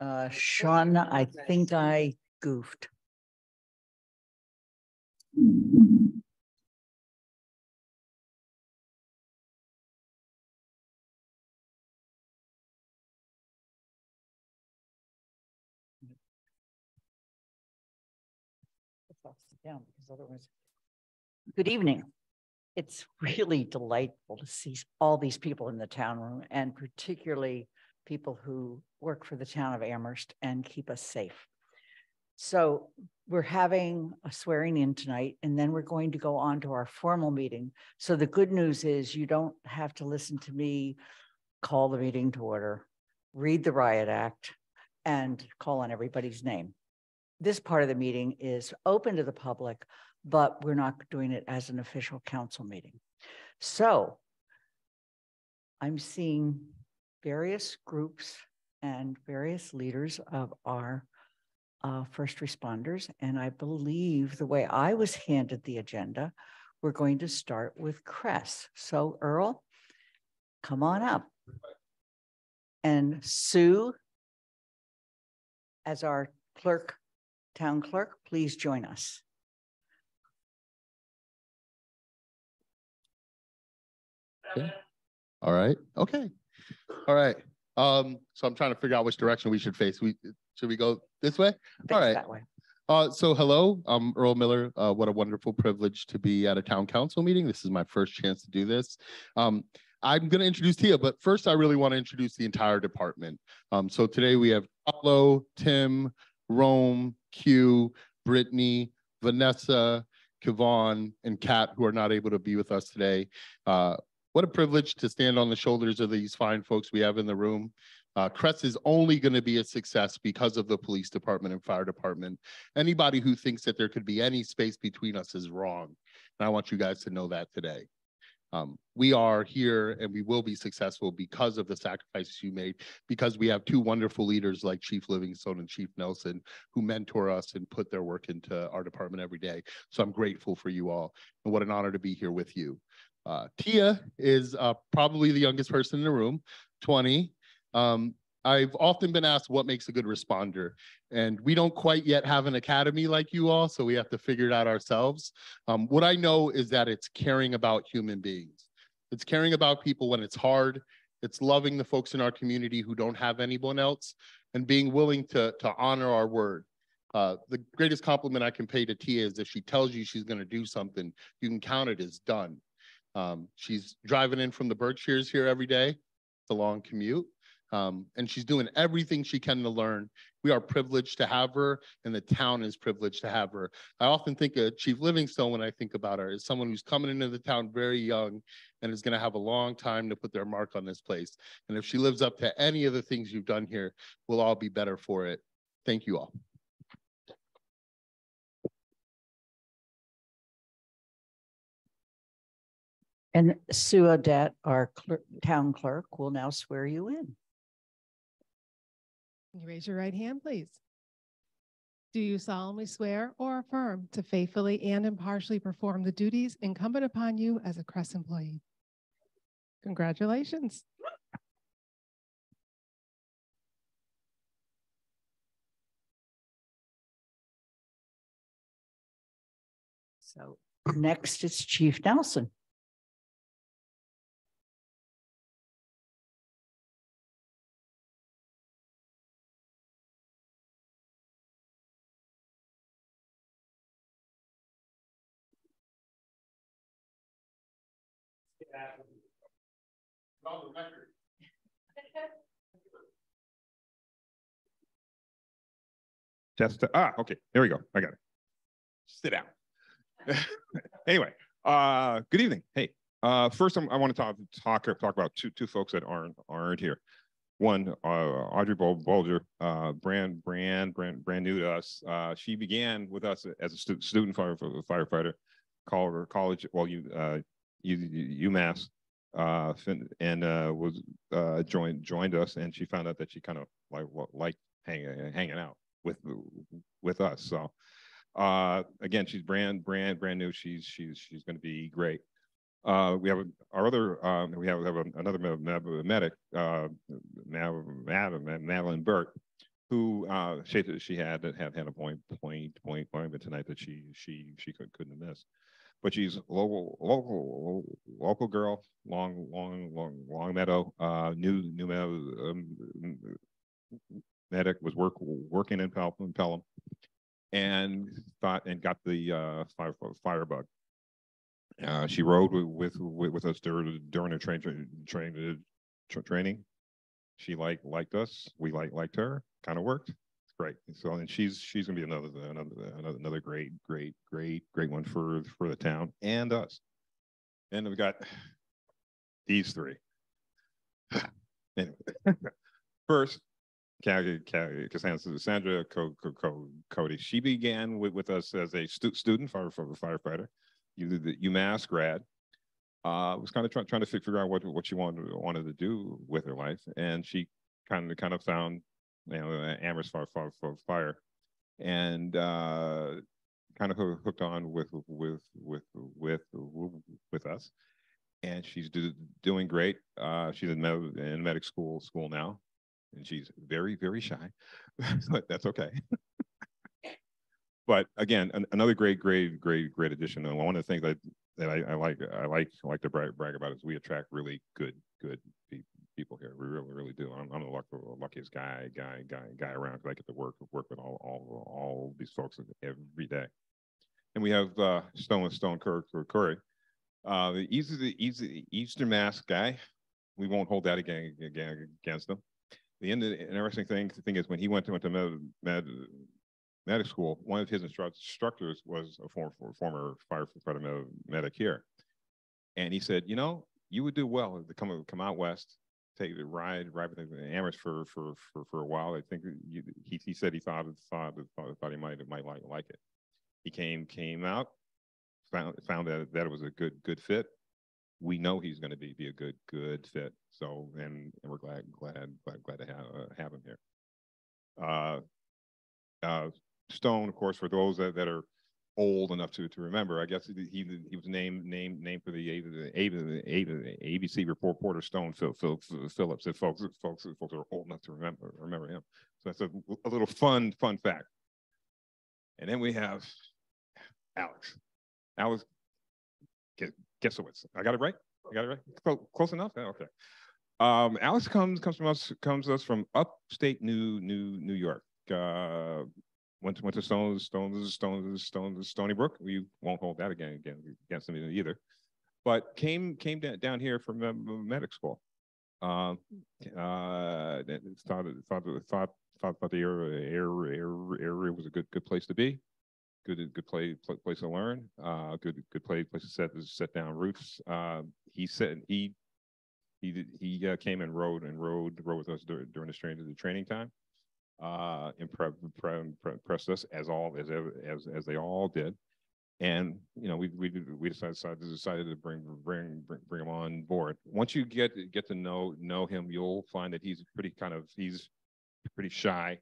Uh, Sean, I think I goofed. Down because otherwise. Good evening. It's really delightful to see all these people in the town room and particularly people who work for the town of Amherst and keep us safe. So we're having a swearing in tonight, and then we're going to go on to our formal meeting. So the good news is you don't have to listen to me call the meeting to order, read the riot act, and call on everybody's name. This part of the meeting is open to the public, but we're not doing it as an official council meeting. So I'm seeing various groups and various leaders of our uh, first responders. And I believe the way I was handed the agenda, we're going to start with CRESS. So Earl, come on up. And Sue, as our clerk, town clerk, please join us. Okay. All right. Okay. All right. Um, so I'm trying to figure out which direction we should face. We should we go this way? All right. That way. Uh, so hello, I'm Earl Miller. Uh, what a wonderful privilege to be at a town council meeting. This is my first chance to do this. Um, I'm going to introduce Tia, but first I really want to introduce the entire department. Um, so today we have Paulo, Tim, Rome, Q, Brittany, Vanessa, Kevon, and Kat, who are not able to be with us today. Uh, what a privilege to stand on the shoulders of these fine folks we have in the room. Uh, CRESS is only going to be a success because of the police department and fire department. Anybody who thinks that there could be any space between us is wrong. And I want you guys to know that today. Um, we are here and we will be successful because of the sacrifices you made, because we have two wonderful leaders like Chief Livingstone and Chief Nelson who mentor us and put their work into our department every day. So I'm grateful for you all and what an honor to be here with you. Uh, Tia is uh, probably the youngest person in the room, 20. Um, I've often been asked what makes a good responder, and we don't quite yet have an academy like you all, so we have to figure it out ourselves. Um, what I know is that it's caring about human beings. It's caring about people when it's hard. It's loving the folks in our community who don't have anyone else, and being willing to, to honor our word. Uh, the greatest compliment I can pay to Tia is if she tells you she's going to do something, you can count it as done. Um, she's driving in from the Berkshires here every day. It's a long commute. Um, and she's doing everything she can to learn. We are privileged to have her, and the town is privileged to have her. I often think of Chief Livingstone when I think about her as someone who's coming into the town very young and is going to have a long time to put their mark on this place. And if she lives up to any of the things you've done here, we'll all be better for it. Thank you all. And Sue Audette, our clerk, town clerk, will now swear you in. Can you raise your right hand, please? Do you solemnly swear or affirm to faithfully and impartially perform the duties incumbent upon you as a CRESS employee? Congratulations. So next is Chief Nelson. Just, to- ah, okay, there we go. I got it. Sit down. Anyway, uh, good evening. Hey, uh, first I'm- I want to talk, talk, talk about two, two folks that aren't, aren't here. One, uh, Audrey Bulger, uh, brand, brand, brand, brand new to us. Uh, she began with us as a stu- student fire- firefighter, called her college, well, you, uh, UMass, uh, and, uh, was, uh, joined, joined us and she found out that she kind of like, liked hanging, hanging out with, with us. So, uh, again, she's brand, brand, brand new. She's, she's, she's going to be great. Uh, we have our other, um, we have, have another me- me- medic, uh, Madeline Burke. who uh, she she had had had a point point point appointment tonight that she she she could, couldn't miss. But she's local local local girl, long long long long meadow, uh, new new meadow um, medic was work working in Pelham, Pelham and thought and got the uh, fire firebug. Uh, she rode with, with with us during during the train train training. She liked liked us. We like liked her. Kind of worked. Great. So and she's she's gonna be another another another another great great great great one for for the town and us. And we've got these three. anyway, first Cassandra Cody. She began with, with us as a stu student fire, firefighter, UMass grad. Uh, was kind of try, trying to figure out what what she wanted wanted to do with her life, and she kind of kind of found you know Amherst fire, fire, fire and uh, kind of hooked on with with with with with us, and she's do, doing great. Uh, she's in, med, in medic school school now, and she's very, very shy, but that's okay. but again, an, another great, great, great, great addition. And one of the things that that I, I like, I like, I like to brag about is we attract really good, good people here. We really, really do. I'm, I'm the luck, luckiest guy, guy, guy, guy around because I get to work work with all, all, all these folks every day. And we have uh, Stone Stone Curry, uh, the easy, the easy Eastern Mass guy. We won't hold that again, again against him the interesting thing, the thing is when he went to, went to med, med, medic school, one of his instructors was a former, former firefighter medic here. And he said, you know, you would do well to come, come out west, take the ride, ride with Amherst for, for, for, for a while. I think you, he, he said he thought, thought, thought, thought he might, might like, like it. He came, came out, found, found that, that it was a good, good fit we know he's going to be be a good good fit. So and, and we're glad glad glad glad to have uh, have him here. Uh, uh, Stone, of course, for those that, that are old enough to to remember, I guess he he was named named named for the ABC report reporter Stone Phil, Phil, Phillips. If folks folks folks are old enough to remember remember him, so that's a, a little fun fun fact. And then we have Alex. Alex Gesowitz. I got it right? I got it right? Close enough? Okay. Um, Alex comes comes from us comes us from upstate New New New York. Uh, went to went to Stones Stones Stones Stones Stony Brook. We won't hold that again again against them either. But came came down here from medic school. Um, uh, thought thought thought thought the area area area was a good good place to be good good play, place to learn. Uh, good good play place to set set down roots. Uh, he said he he he uh, came and rode and rode rode with us during, during the training the training time. Uh, impressed impressed us as all as as as they all did. And you know, we we we decided decided to bring bring bring, bring him on board. Once you get get to know know him, you'll find that he's pretty kind of he's pretty shy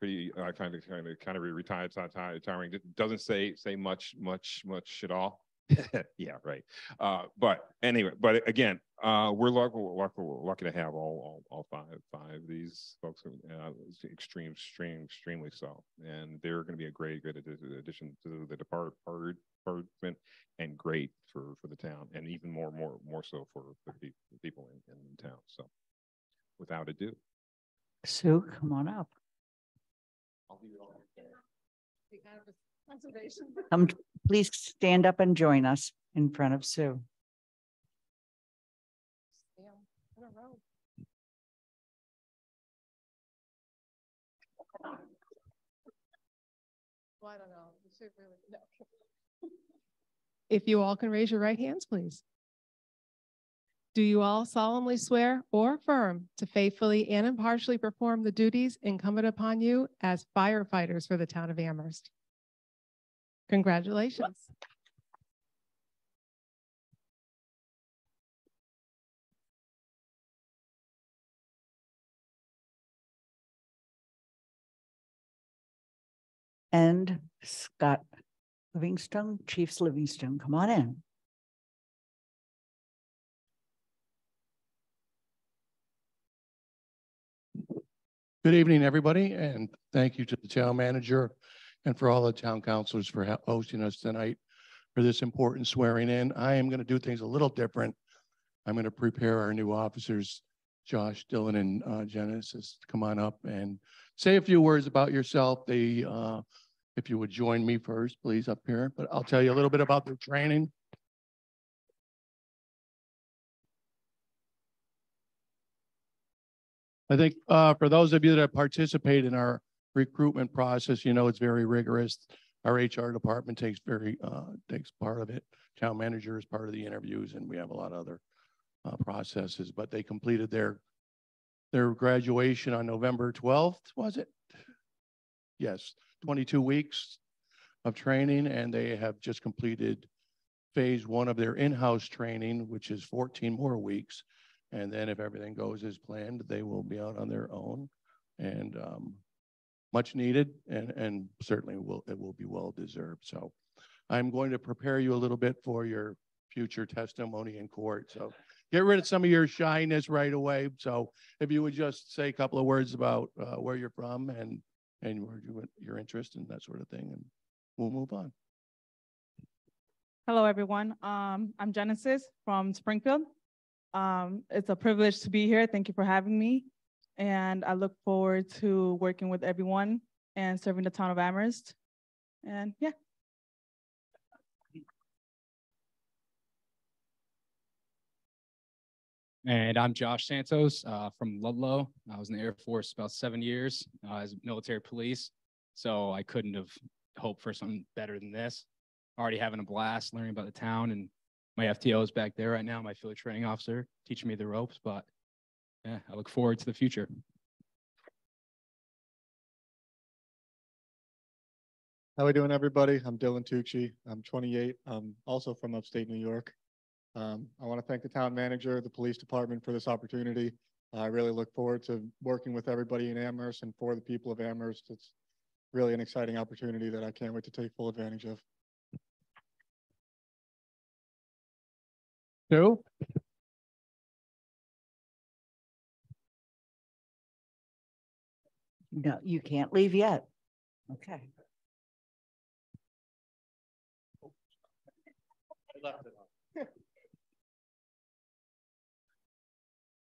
pretty uh, kind of kind of kind of retired, retiring. Doesn't say say much much much at all. yeah, right. Uh, but anyway, but again, uh, we're lucky, lucky, lucky to have all, all, all five five of these folks. Uh, extreme, extreme, extremely so, and they're going to be a great, great addition to the department, department, and great for for the town, and even more, more, more so for the people in, in town. So, without ado, Sue, come on up. Come, please stand up and join us in front of Sue. Well, I don't know. If you all can raise your right hands, please. Do you all solemnly swear or affirm to faithfully and impartially perform the duties incumbent upon you as firefighters for the town of Amherst? Congratulations. And Scott Livingstone, Chiefs Livingstone, come on in. Good evening, everybody, and thank you to the town manager and for all the town councilors for hosting us tonight for this important swearing in. I am going to do things a little different. I'm going to prepare our new officers, Josh, Dylan, and uh, Genesis, to come on up and say a few words about yourself. They, uh, if you would join me first, please, up here, but I'll tell you a little bit about their training. I think uh, for those of you that participate in our recruitment process, you know, it's very rigorous. Our HR department takes very, uh, takes part of it. Town manager is part of the interviews and we have a lot of other uh, processes, but they completed their, their graduation on November twelfth, was it? Yes, twenty-two weeks of training and they have just completed phase one of their in-house training, which is fourteen more weeks. And then if everything goes as planned, they will be out on their own and um, much needed and, and certainly will, it will be well deserved. So I'm going to prepare you a little bit for your future testimony in court. So get rid of some of your shyness right away. So if you would just say a couple of words about uh, where you're from and, and where you, your interest and that sort of thing, and we'll move on. Hello, everyone. Um, I'm Genesis from Springfield. Um, it's a privilege to be here. Thank you for having me. And I look forward to working with everyone and serving the town of Amherst. And yeah, And I'm Josh Santos uh, from Ludlow. I was in the Air Force about seven years uh, as military police. So I couldn't have hoped for something better than this. Already having a blast learning about the town and my FTO is back there right now, my field training officer teaching me the ropes. But yeah, I look forward to the future. How are we doing, everybody? I'm Dylan Tucci. I'm 28. I'm also from upstate New York. Um, I want to thank the town manager, the police department for this opportunity. I really look forward to working with everybody in Amherst and for the people of Amherst. It's really an exciting opportunity that I can't wait to take full advantage of. Sue? No, you can't leave yet. Okay.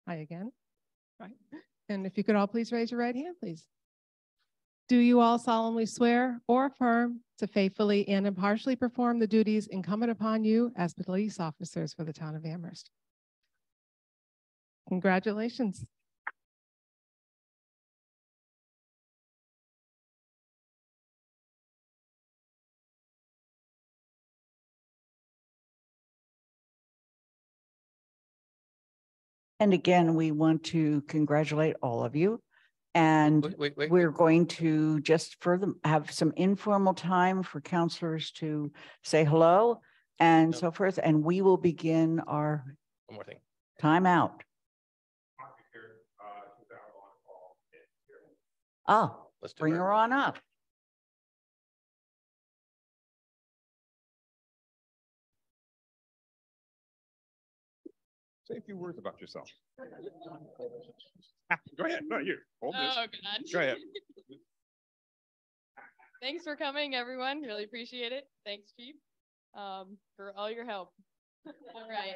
Hi again. Right. And if you could all please raise your right hand, please. Do you all solemnly swear or affirm to faithfully and impartially perform the duties incumbent upon you as police officers for the town of Amherst? Congratulations. And again, we want to congratulate all of you. And Wait, wait, wait. we're going to just further have some informal time for counselors to say hello and No. so forth. And we will begin our One more thing. timeout. Oh, Let's do bring it. her on up. Say a few words about yourself. Go ahead. No, you. Hold this. Oh, God. Go ahead. Thanks for coming, everyone. Really appreciate it. Thanks, Chief, um, for all your help. All right.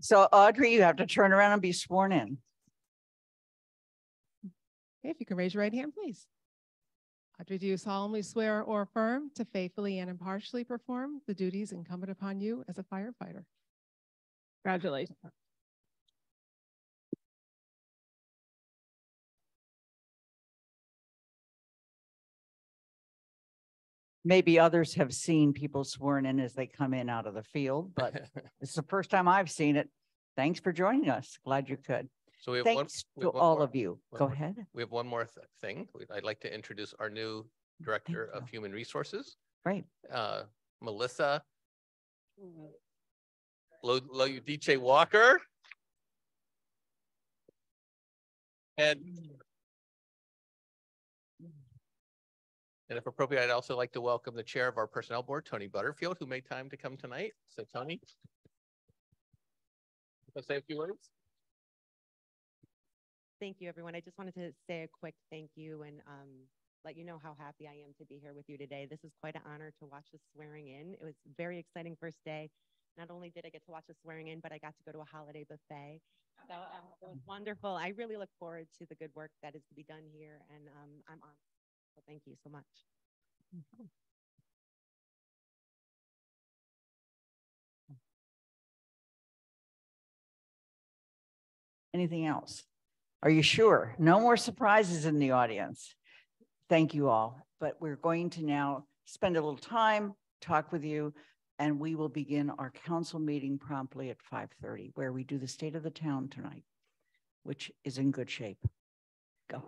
So Audrey, you have to turn around and be sworn in. Okay, If you can raise your right hand, please. Audrey, do you solemnly swear or affirm to faithfully and impartially perform the duties incumbent upon you as a firefighter? Congratulations. Maybe others have seen people sworn in as they come in out of the field, but it's the first time I've seen it. Thanks for joining us. Glad you could. So we have one. Thanks we to one all more- of you. Go more- ahead. We have one more th- thing. I'd like to introduce our new Director of you. Human Resources, Great. uh, Melissa Lo, Lo Walker. And and if appropriate, I'd also like to welcome the Chair of our Personnel Board, Tony Butterfield, who made time to come tonight. So Tony. to say a few words? Thank you, everyone. I just wanted to say a quick thank you and um, let you know how happy I am to be here with you today. This is quite an honor to watch the swearing in. It was very exciting first day. Not only did I get to watch the swearing in, but I got to go to a holiday buffet. So um, it was wonderful. I really look forward to the good work that is to be done here, and um, I'm on. So thank you so much. Anything else? Are you sure? No more surprises in the audience. Thank you all. But we're going to now spend a little time, talk with you, and we will begin our council meeting promptly at 5:30, where we do the state of the town tonight, which is in good shape. Go.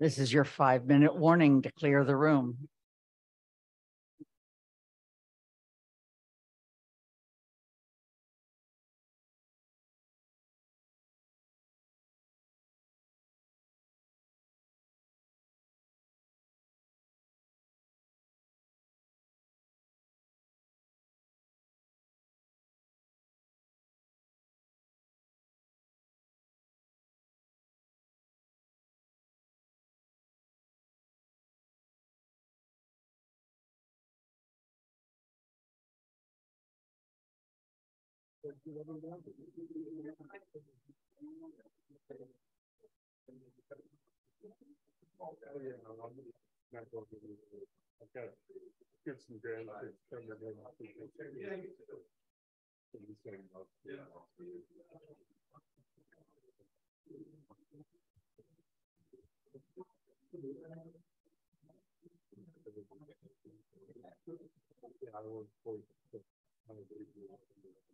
This is your five-minute warning to clear the room. Oh, yeah, no, I'm not going to do it. I got get some grandkids coming in. Yeah. Yeah,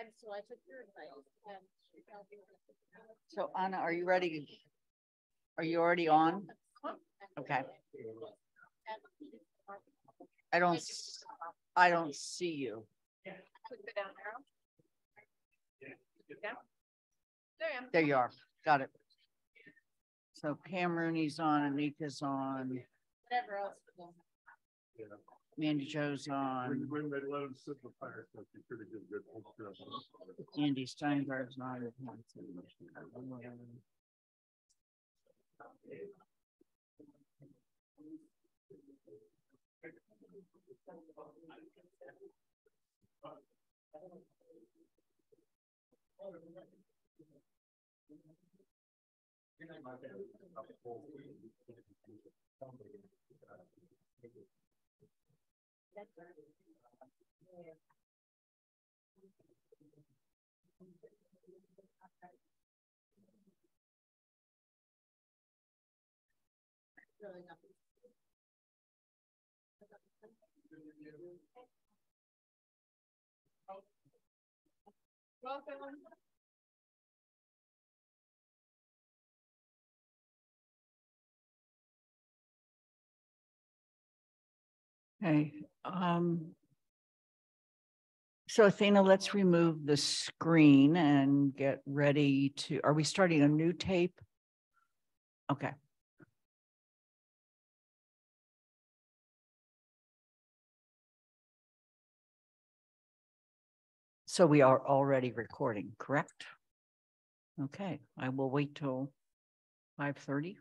And so I took your advice and. So Anna, are you ready? Are you already on? Okay. I don't, I don't see you. Yeah. There you are. Got it. So Pam Rooney's on, Anika's on, Whatever else. Mandi Jo's on, When they let him sit the fire, stuff, you pretty good, good. Andy Steinberg's on. Welcome. Okay, um, so Athena, let's remove the screen and get ready to, are we starting a new tape? Okay. So we are already recording, correct? Okay, I will wait till 5.30.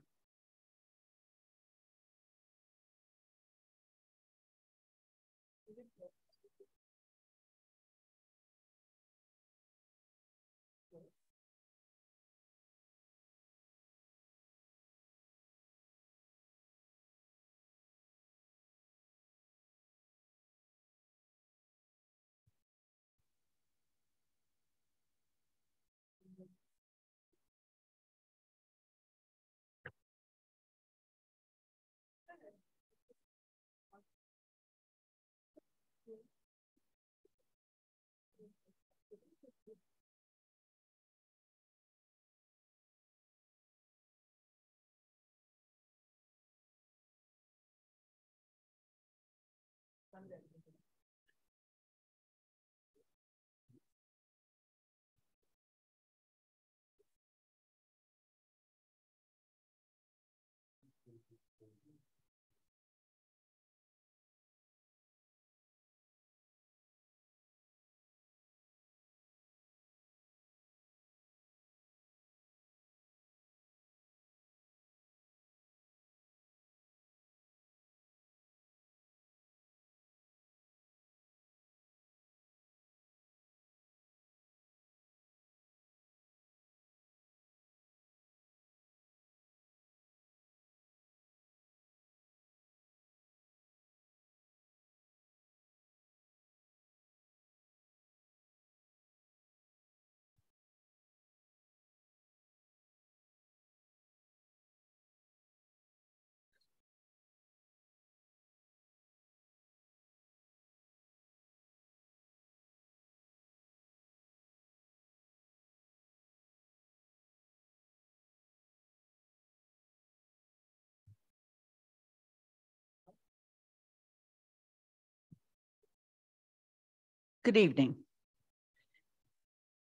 Good evening.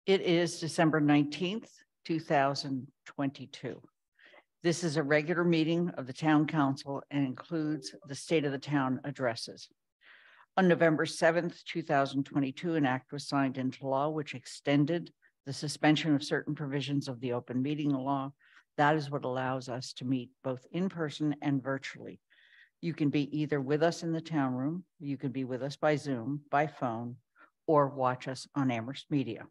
It is December 19th, 2022. This is a regular meeting of the Town Council and includes the State of the Town addresses. On November 7th, 2022, an act was signed into law which extended the suspension of certain provisions of the open meeting law. That is what allows us to meet both in person and virtually. You can be either with us in the town room, you can be with us by Zoom, by phone, or watch us on Amherst Media.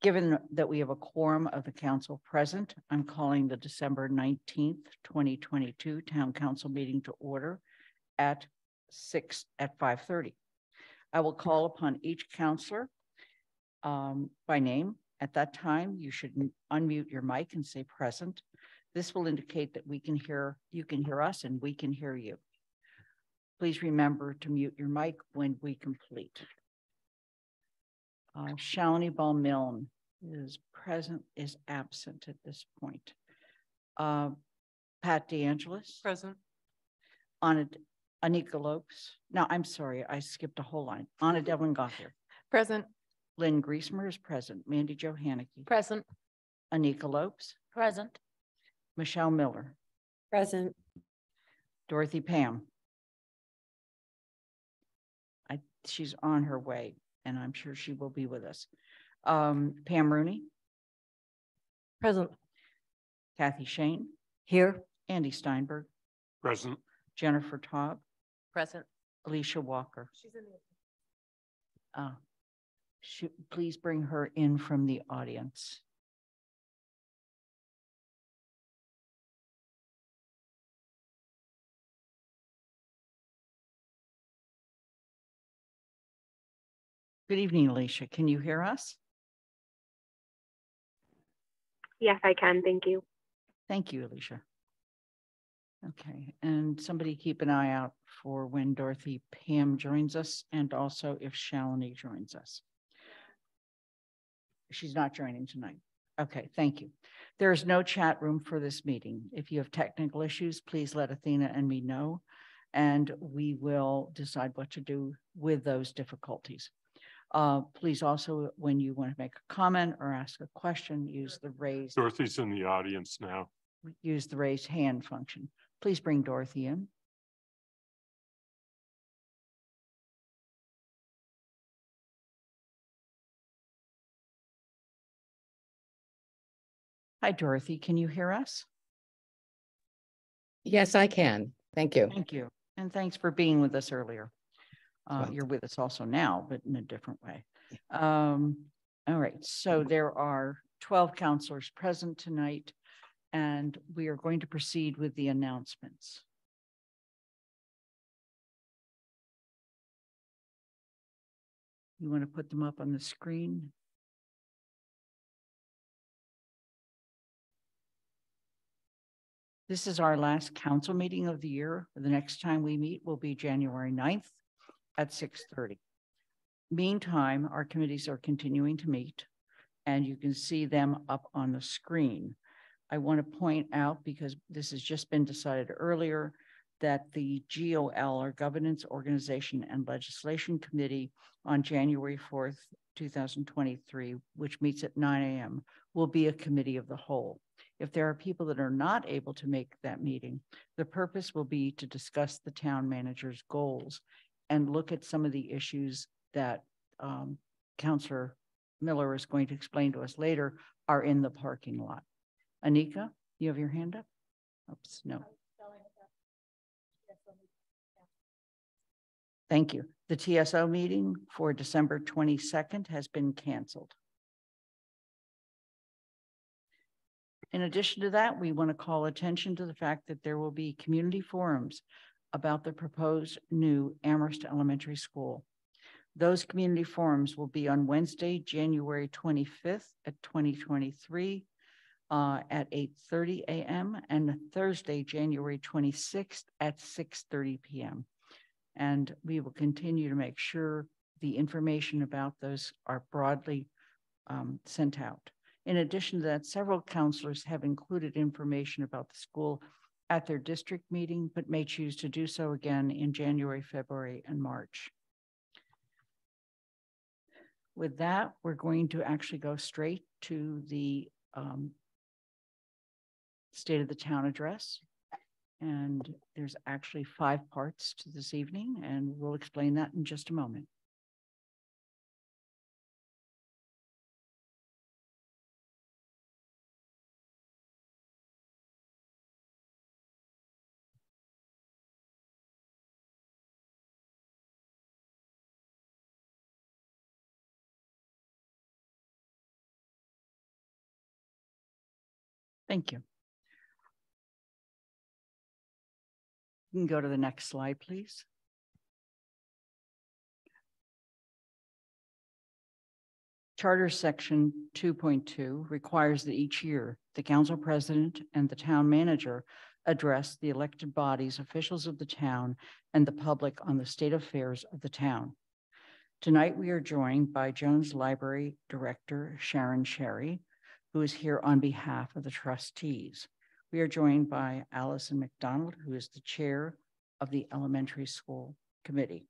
Given that we have a quorum of the council present, I'm calling the December 19th, 2022 Town Council meeting to order at six, at 5:30. I will call upon each counselor um, by name. At that time, you should unmute your mic and say present. This will indicate that we can hear, you can hear us and we can hear you. Please remember to mute your mic when we complete. Uh, Shalini Bahl-Milne is present, is absent at this point. Uh, Pat DeAngelis. Present. Anna, Anika Lopes. No, I'm sorry, I skipped a whole line. Anna Devlin Gauthier. Present. Lynn Griesemer is present. Mandi Jo Hanneke. Present. Anika Lopes. Present. Michelle Miller. Present. Dorothy Pam. I, she's on her way and I'm sure she will be with us. Um, Pam Rooney. Present. Kathy Schoen. Here. Andy Steinberg. Present. Jennifer Taub. Present. Ellisha Walker. She's in the. Uh, should, please bring her in from the audience. Good evening, Alicia. Can you hear us? Yes, I can. Thank you. Thank you, Alicia. Okay, and somebody keep an eye out for when Dorothy Pam joins us and also if Shalini joins us. She's not joining tonight. Okay, thank you. There is no chat room for this meeting. If you have technical issues, please let Athena and me know, and we will decide what to do with those difficulties. Uh, please also, when you want to make a comment or ask a question, use the raise, Dorothy's in the audience now. use the raise hand function. Please bring Dorothy in. Hi, Dorothy. Can you hear us? Yes, I can. Thank you. Thank you. And thanks for being with us earlier. Uh, you're with us also now, but in a different way. Um, all right, so there are twelve counselors present tonight, and we are going to proceed with the announcements. You want to put them up on the screen? This is our last council meeting of the year. The next time we meet will be January 9th at six thirty. Meantime, our committees are continuing to meet and you can see them up on the screen. I want to point out, because this has just been decided earlier, that the GOL, or Governance, Organization and Legislation Committee on January fourth, two thousand twenty-three, which meets at nine AM, will be a committee of the whole. If there are people that are not able to make that meeting, the purpose will be to discuss the town manager's goals and look at some of the issues that um, Counselor Miller is going to explain to us later are in the parking lot. Anika, you have your hand up? Oops, no. Thank you. The TSO meeting for December twenty-second has been canceled. In addition to that, we want to call attention to the fact that there will be community forums about the proposed new Amherst Elementary School. Those community forums will be on Wednesday, January twenty-fifth at twenty twenty-three uh, at eight thirty AM and Thursday, January twenty-sixth at six thirty PM. And we will continue to make sure the information about those are broadly um, sent out. In addition to that, several counselors have included information about the school at their district meeting, but may choose to do so again in January, February, and March. with that, we're going to actually go straight to the um, State of the Town address. And there's actually five parts to this evening, and we'll explain that in just a moment. Thank you. You can go to the next slide, please. Charter Section 2.2 requires that each year, the council president and the town manager address the elected bodies, officials of the town, and the public on the state affairs of the town. Tonight, we are joined by Jones Library Director Sharon Sharry, who is here on behalf of the trustees. We are joined by Allison McDonald, who is the chair of the elementary school committee.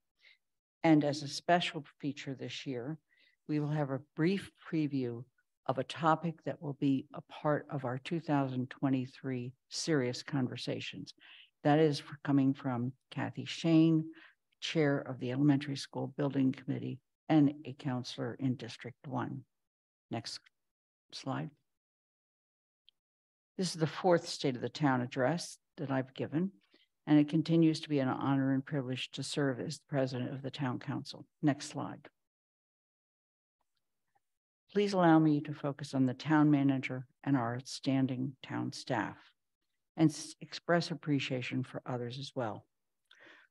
And as a special feature this year, we will have a brief preview of a topic that will be a part of our 2023 serious conversations. That is coming from Kathy Schoen, chair of the elementary school building committee and a counselor in District 1. Next slide. This is the fourth State of the Town address that I've given, and it continues to be an honor and privilege to serve as the president of the Town Council. Next slide. Please allow me to focus on the town manager and our outstanding town staff and express appreciation for others as well.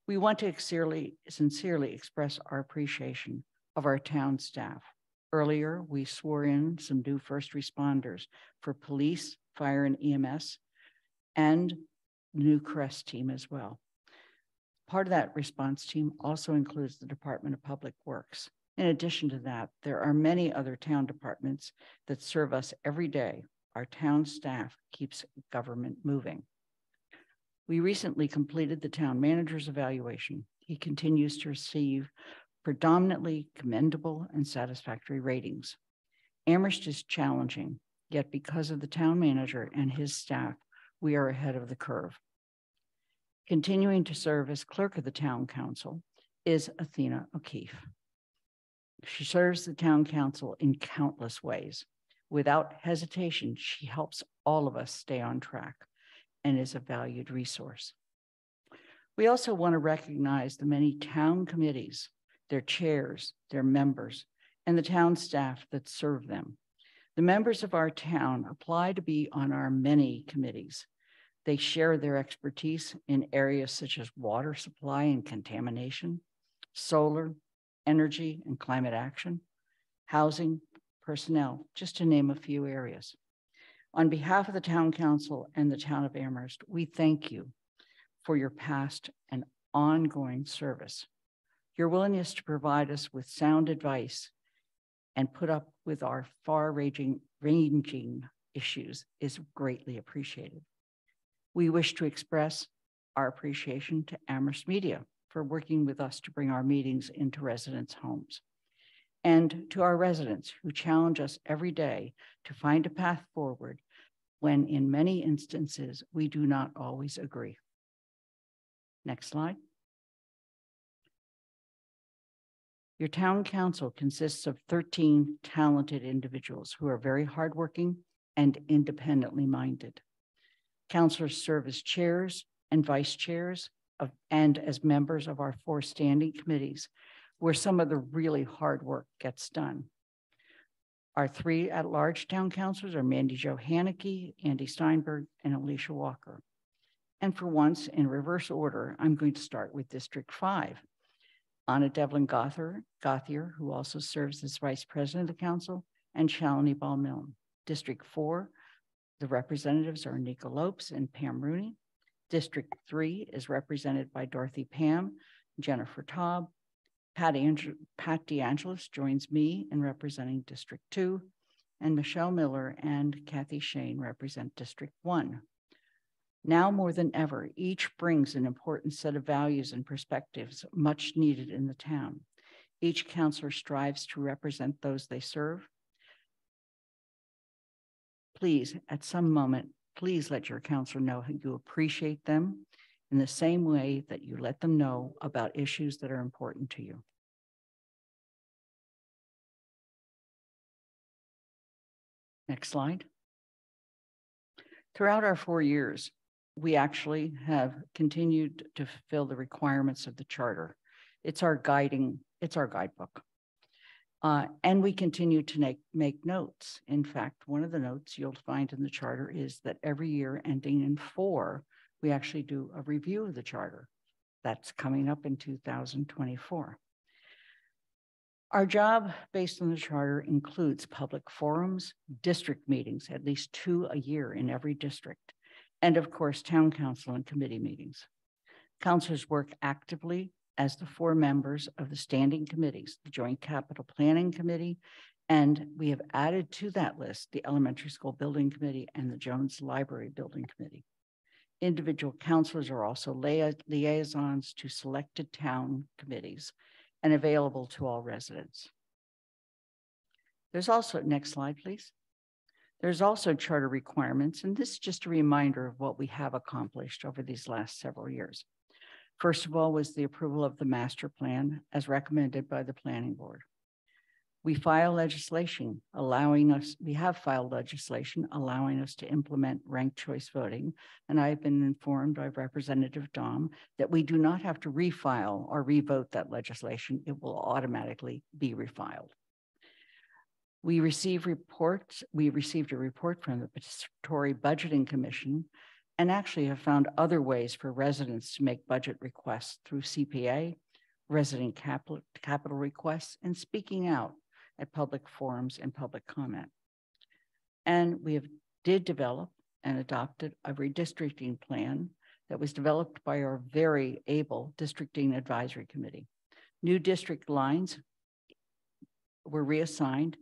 We want to sincerely, sincerely express our appreciation of our town staff. Earlier, we swore in some new first responders for police, fire, and EMS, and new CRESS team as well. Part of that response team also includes the Department of Public Works. In addition to that, there are many other town departments that serve us every day. Our town staff keeps government moving. We recently completed the town manager's evaluation. He continues to receive predominantly commendable and satisfactory ratings. Amherst is challenging, yet because of the town manager and his staff, we are ahead of the curve. Continuing to serve as clerk of the town council is Athena O'Keefe. She serves the town council in countless ways. Without hesitation, she helps all of us stay on track and is a valued resource. We also want to recognize the many town committees, their chairs, their members, and the town staff that serve them. The members of our town apply to be on our many committees. They share their expertise in areas such as water supply and contamination, solar, energy and climate action, housing, personnel, just to name a few areas. On behalf of the Town Council and the Town of Amherst, we thank you for your past and ongoing service. Your willingness to provide us with sound advice and put up with our far-ranging ranging issues is greatly appreciated. We wish to express our appreciation to Amherst Media for working with us to bring our meetings into residents' homes. And to our residents who challenge us every day to find a path forward when in many instances we do not always agree. Next slide. Your town council consists of 13 talented individuals who are very hardworking and independently minded. Councilors serve as chairs and vice chairs of, and as members of our four standing committees, where some of the really hard work gets done. Our three at-large town councilors are Mandi Jo Hanneke, Andy Steinberg, and Ellisha Walker. And for once, in reverse order, I'm going to start with District 5. Anna Devlin Gother, Gauthier, who also serves as Vice President of the Council, and Shalini Bahl-Milne. District 4, the representatives are Nika Lopes and Pam Rooney. District 3 is represented by Dorothy Pam, Jennifer Taub. Pat, Ange- Pat DeAngelis joins me in representing District 2, and Michelle Miller and Kathy Schoen represent District 1. Now more than ever, each brings an important set of values and perspectives much needed in the town. Each counselor strives to represent those they serve. Please, at some moment, please let your counselor know how you appreciate them in the same way that you let them know about issues that are important to you. Next slide. Throughout our four years, we actually have continued to fulfill the requirements of the charter. It's our guiding, it's our guidebook. Uh, and we continue to make, make notes. In fact, one of the notes you'll find in the charter is that every year ending in four, we actually do a review of the charter. That's coming up in 2024. Our job based on the charter includes public forums, district meetings, at least two a year in every district, and of course, town council and committee meetings. Councilors work actively as the four members of the standing committees, the Joint Capital Planning Committee, and we have added to that list the Elementary School Building Committee and the Jones Library Building Committee. Individual councilors are also liaisons to selected town committees and available to all residents. There's also, next slide, please. There's also charter requirements, and this is just a reminder of what we have accomplished over these last several years. First of all was the approval of the master plan as recommended by the planning board. We file legislation allowing us, we have filed legislation allowing us to implement ranked choice voting. And I've been informed by Representative Domb that we do not have to refile or revote that legislation. It will automatically be refiled. We receive reports, we received a report from the Participatory Budgeting Commission and actually have found other ways for residents to make budget requests through CPA, resident capital, capital requests, and speaking out at public forums and public comment. And we have did develop and adopted a redistricting plan that was developed by our very able districting advisory committee. New district lines were reassigned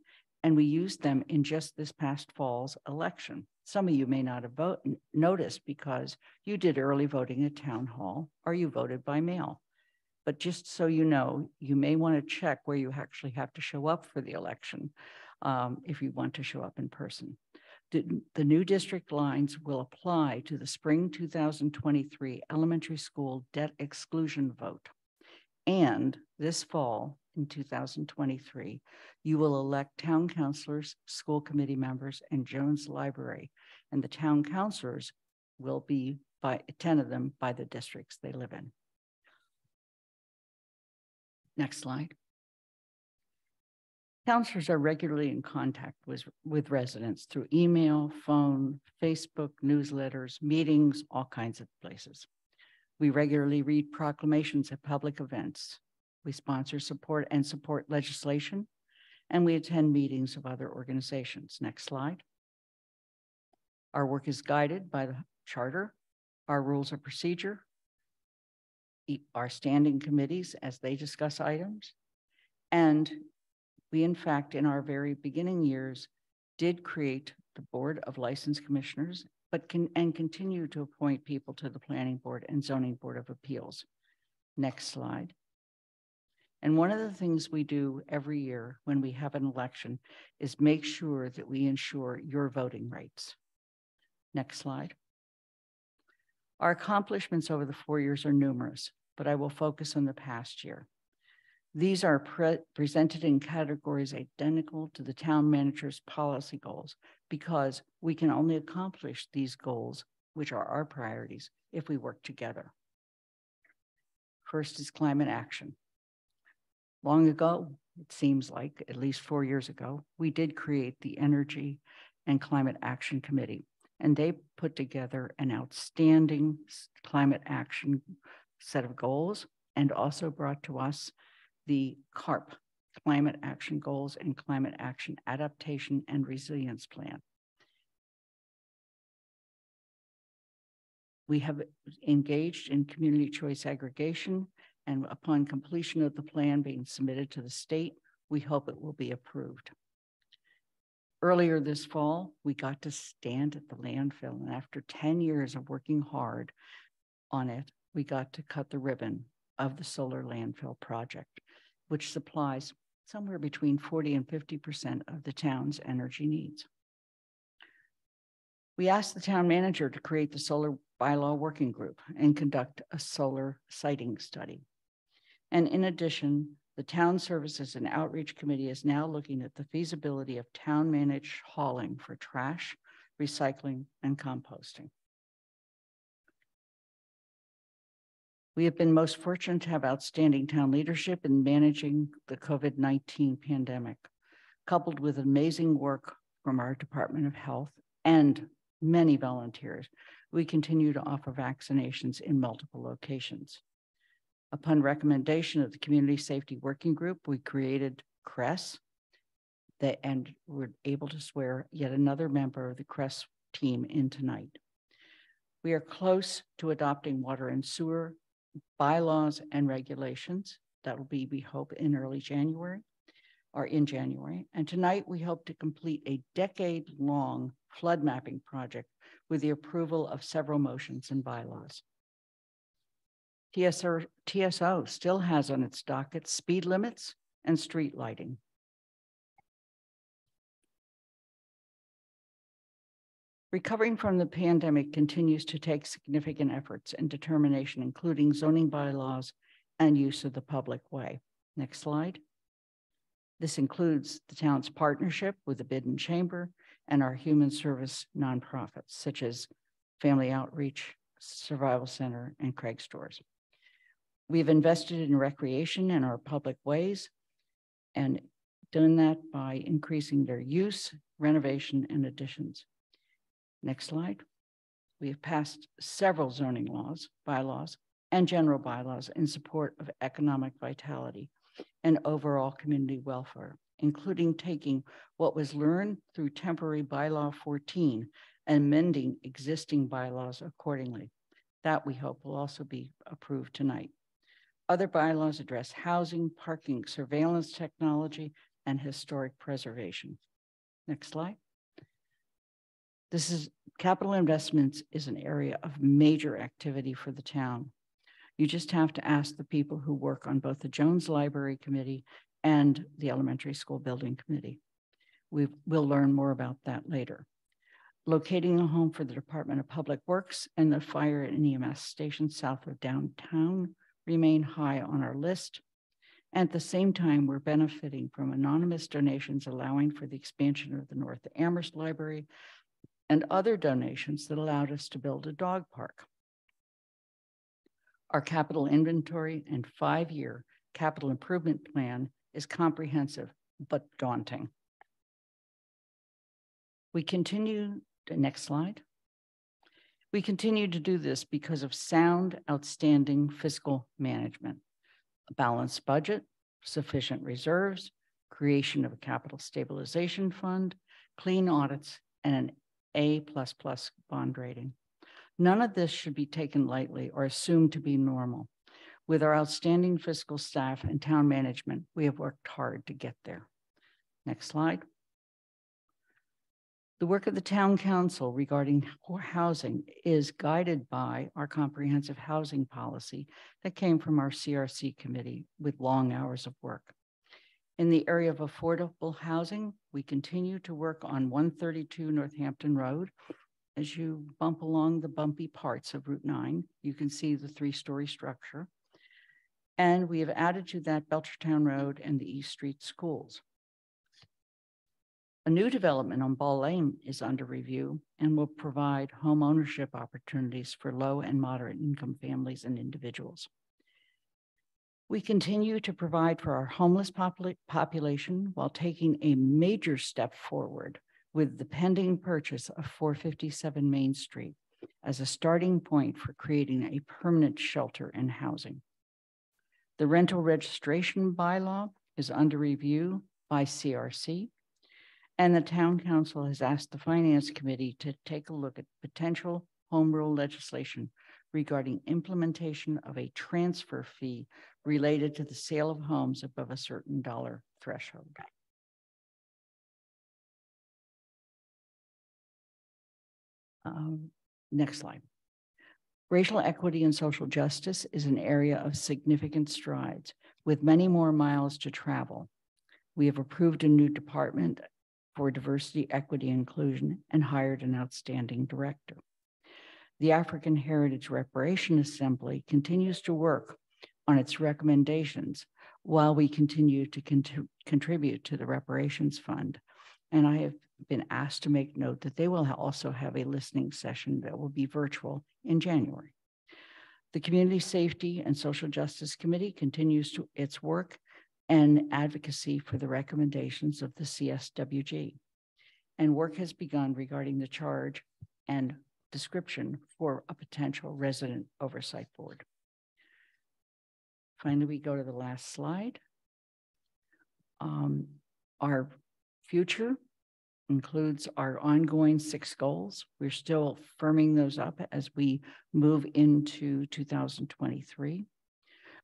and we used them in just this past fall's election. Some of you may not have vote, noticed because you did early voting at town hall or you voted by mail. But just so you know, you may want to check where you actually have to show up for the election um, if you want to show up in person. The, the new district lines will apply to the spring 2023 elementary school debt exclusion vote. And this fall in 2023, you will elect town councilors, school committee members, and Jones Library. And the town councilors will be by 10 of them by the districts they live in. Next slide. Counselors are regularly in contact with, with residents through email, phone, Facebook, newsletters, meetings, all kinds of places. We regularly read proclamations at public events. We sponsor support and support legislation, and we attend meetings of other organizations. Next slide. Our work is guided by the charter, our rules of procedure, our standing committees as they discuss items. And we, in fact, in our very beginning years, did create the Board of License Commissioners, but can and continue to appoint people to the Planning Board and Zoning Board of Appeals. Next slide. And one of the things we do every year when we have an election is make sure that we ensure your voting rights. Next slide. Our accomplishments over the four years are numerous, but I will focus on the past year. These are pre presented in categories identical to the town manager's policy goals because we can only accomplish these goals, which are our priorities, if we work together. First is climate action. Long ago, it seems like at least four years ago, we did create the Energy and Climate Action Committee and they put together an outstanding climate action set of goals and also brought to us the CARP, Climate Action Goals and Climate Action Adaptation and Resilience Plan. We have engaged in community choice aggregation and upon completion of the plan being submitted to the state, we hope it will be approved. Earlier this fall, we got to stand at the landfill, and after 10 years of working hard on it, we got to cut the ribbon of the solar landfill project. which supplies somewhere between 40 and 50% of the town's energy needs. We asked the town manager to create the solar bylaw working group and conduct a solar siting study. And in addition, the Town Services and Outreach Committee is now looking at the feasibility of town managed hauling for trash, recycling, and composting. We have been most fortunate to have outstanding town leadership in managing the COVID 19 pandemic, coupled with amazing work from our Department of Health and many volunteers. We continue to offer vaccinations in multiple locations. Upon recommendation of the Community Safety Working Group, we created CRESS that, and were able to swear yet another member of the CRESS team in tonight. We are close to adopting water and sewer bylaws and regulations. That will be, we hope, in early January or in January. And tonight we hope to complete a decade long flood mapping project with the approval of several motions and bylaws. TSO, TSO still has on its docket speed limits and street lighting. Recovering from the pandemic continues to take significant efforts and determination, including zoning bylaws and use of the public way. Next slide. This includes the town's partnership with the Bidden Chamber and our human service nonprofits, such as Family Outreach, Survival Center, and Craig's Doors. We've invested in recreation and our public ways and done that by increasing their use, renovation, and additions. Next slide. We have passed several zoning laws, bylaws, and general bylaws in support of economic vitality and overall community welfare, including taking what was learned through temporary bylaw 14 and amending existing bylaws accordingly. That we hope will also be approved tonight. Other bylaws address housing, parking, surveillance technology, and historic preservation. Next slide. This is capital investments is an area of major activity for the town. You just have to ask the people who work on both the Jones Library Committee and the Elementary School Building Committee. We will learn more about that later. Locating a home for the Department of Public Works and the fire and EMS station south of downtown remain high on our list. At the same time, we're benefiting from anonymous donations allowing for the expansion of the North Amherst Library and other donations that allowed us to build a dog park. Our capital inventory and five-year capital improvement plan is comprehensive but daunting. We continue, the next slide. We continue to do this because of sound, outstanding fiscal management, a balanced budget, sufficient reserves, creation of a capital stabilization fund, clean audits, and an A bond rating. None of this should be taken lightly or assumed to be normal. With our outstanding fiscal staff and town management, we have worked hard to get there. Next slide. The work of the town council regarding housing is guided by our comprehensive housing policy that came from our CRC committee with long hours of work. In the area of affordable housing, we continue to work on 132 Northampton Road. As you bump along the bumpy parts of Route 9, you can see the three-story structure. And we have added to that Belchertown Road and the East Street schools. A new development on Ball Lane is under review and will provide home ownership opportunities for low and moderate income families and individuals. We continue to provide for our homeless popula population while taking a major step forward with the pending purchase of 457 Main Street as a starting point for creating a permanent shelter and housing. The rental registration bylaw is under review by CRC and the town council has asked the finance committee to take a look at potential home rule legislation regarding implementation of a transfer fee related to the sale of homes above a certain dollar threshold. Um, next slide. Racial equity and social justice is an area of significant strides, With many more miles to travel, we have approved a new department for diversity, equity, inclusion, and hired an outstanding director. The African Heritage Reparation Assembly continues to work on its recommendations while we continue to cont- contribute to the reparations fund. And I have been asked to make note that they will also have a listening session that will be virtual in January. The Community Safety and Social Justice Committee continues to its work and advocacy for the recommendations of the CSWG. And work has begun regarding the charge and description for a potential resident oversight board. Finally, we go to the last slide. Um, our future includes our ongoing six goals. We're still firming those up as we move into 2023.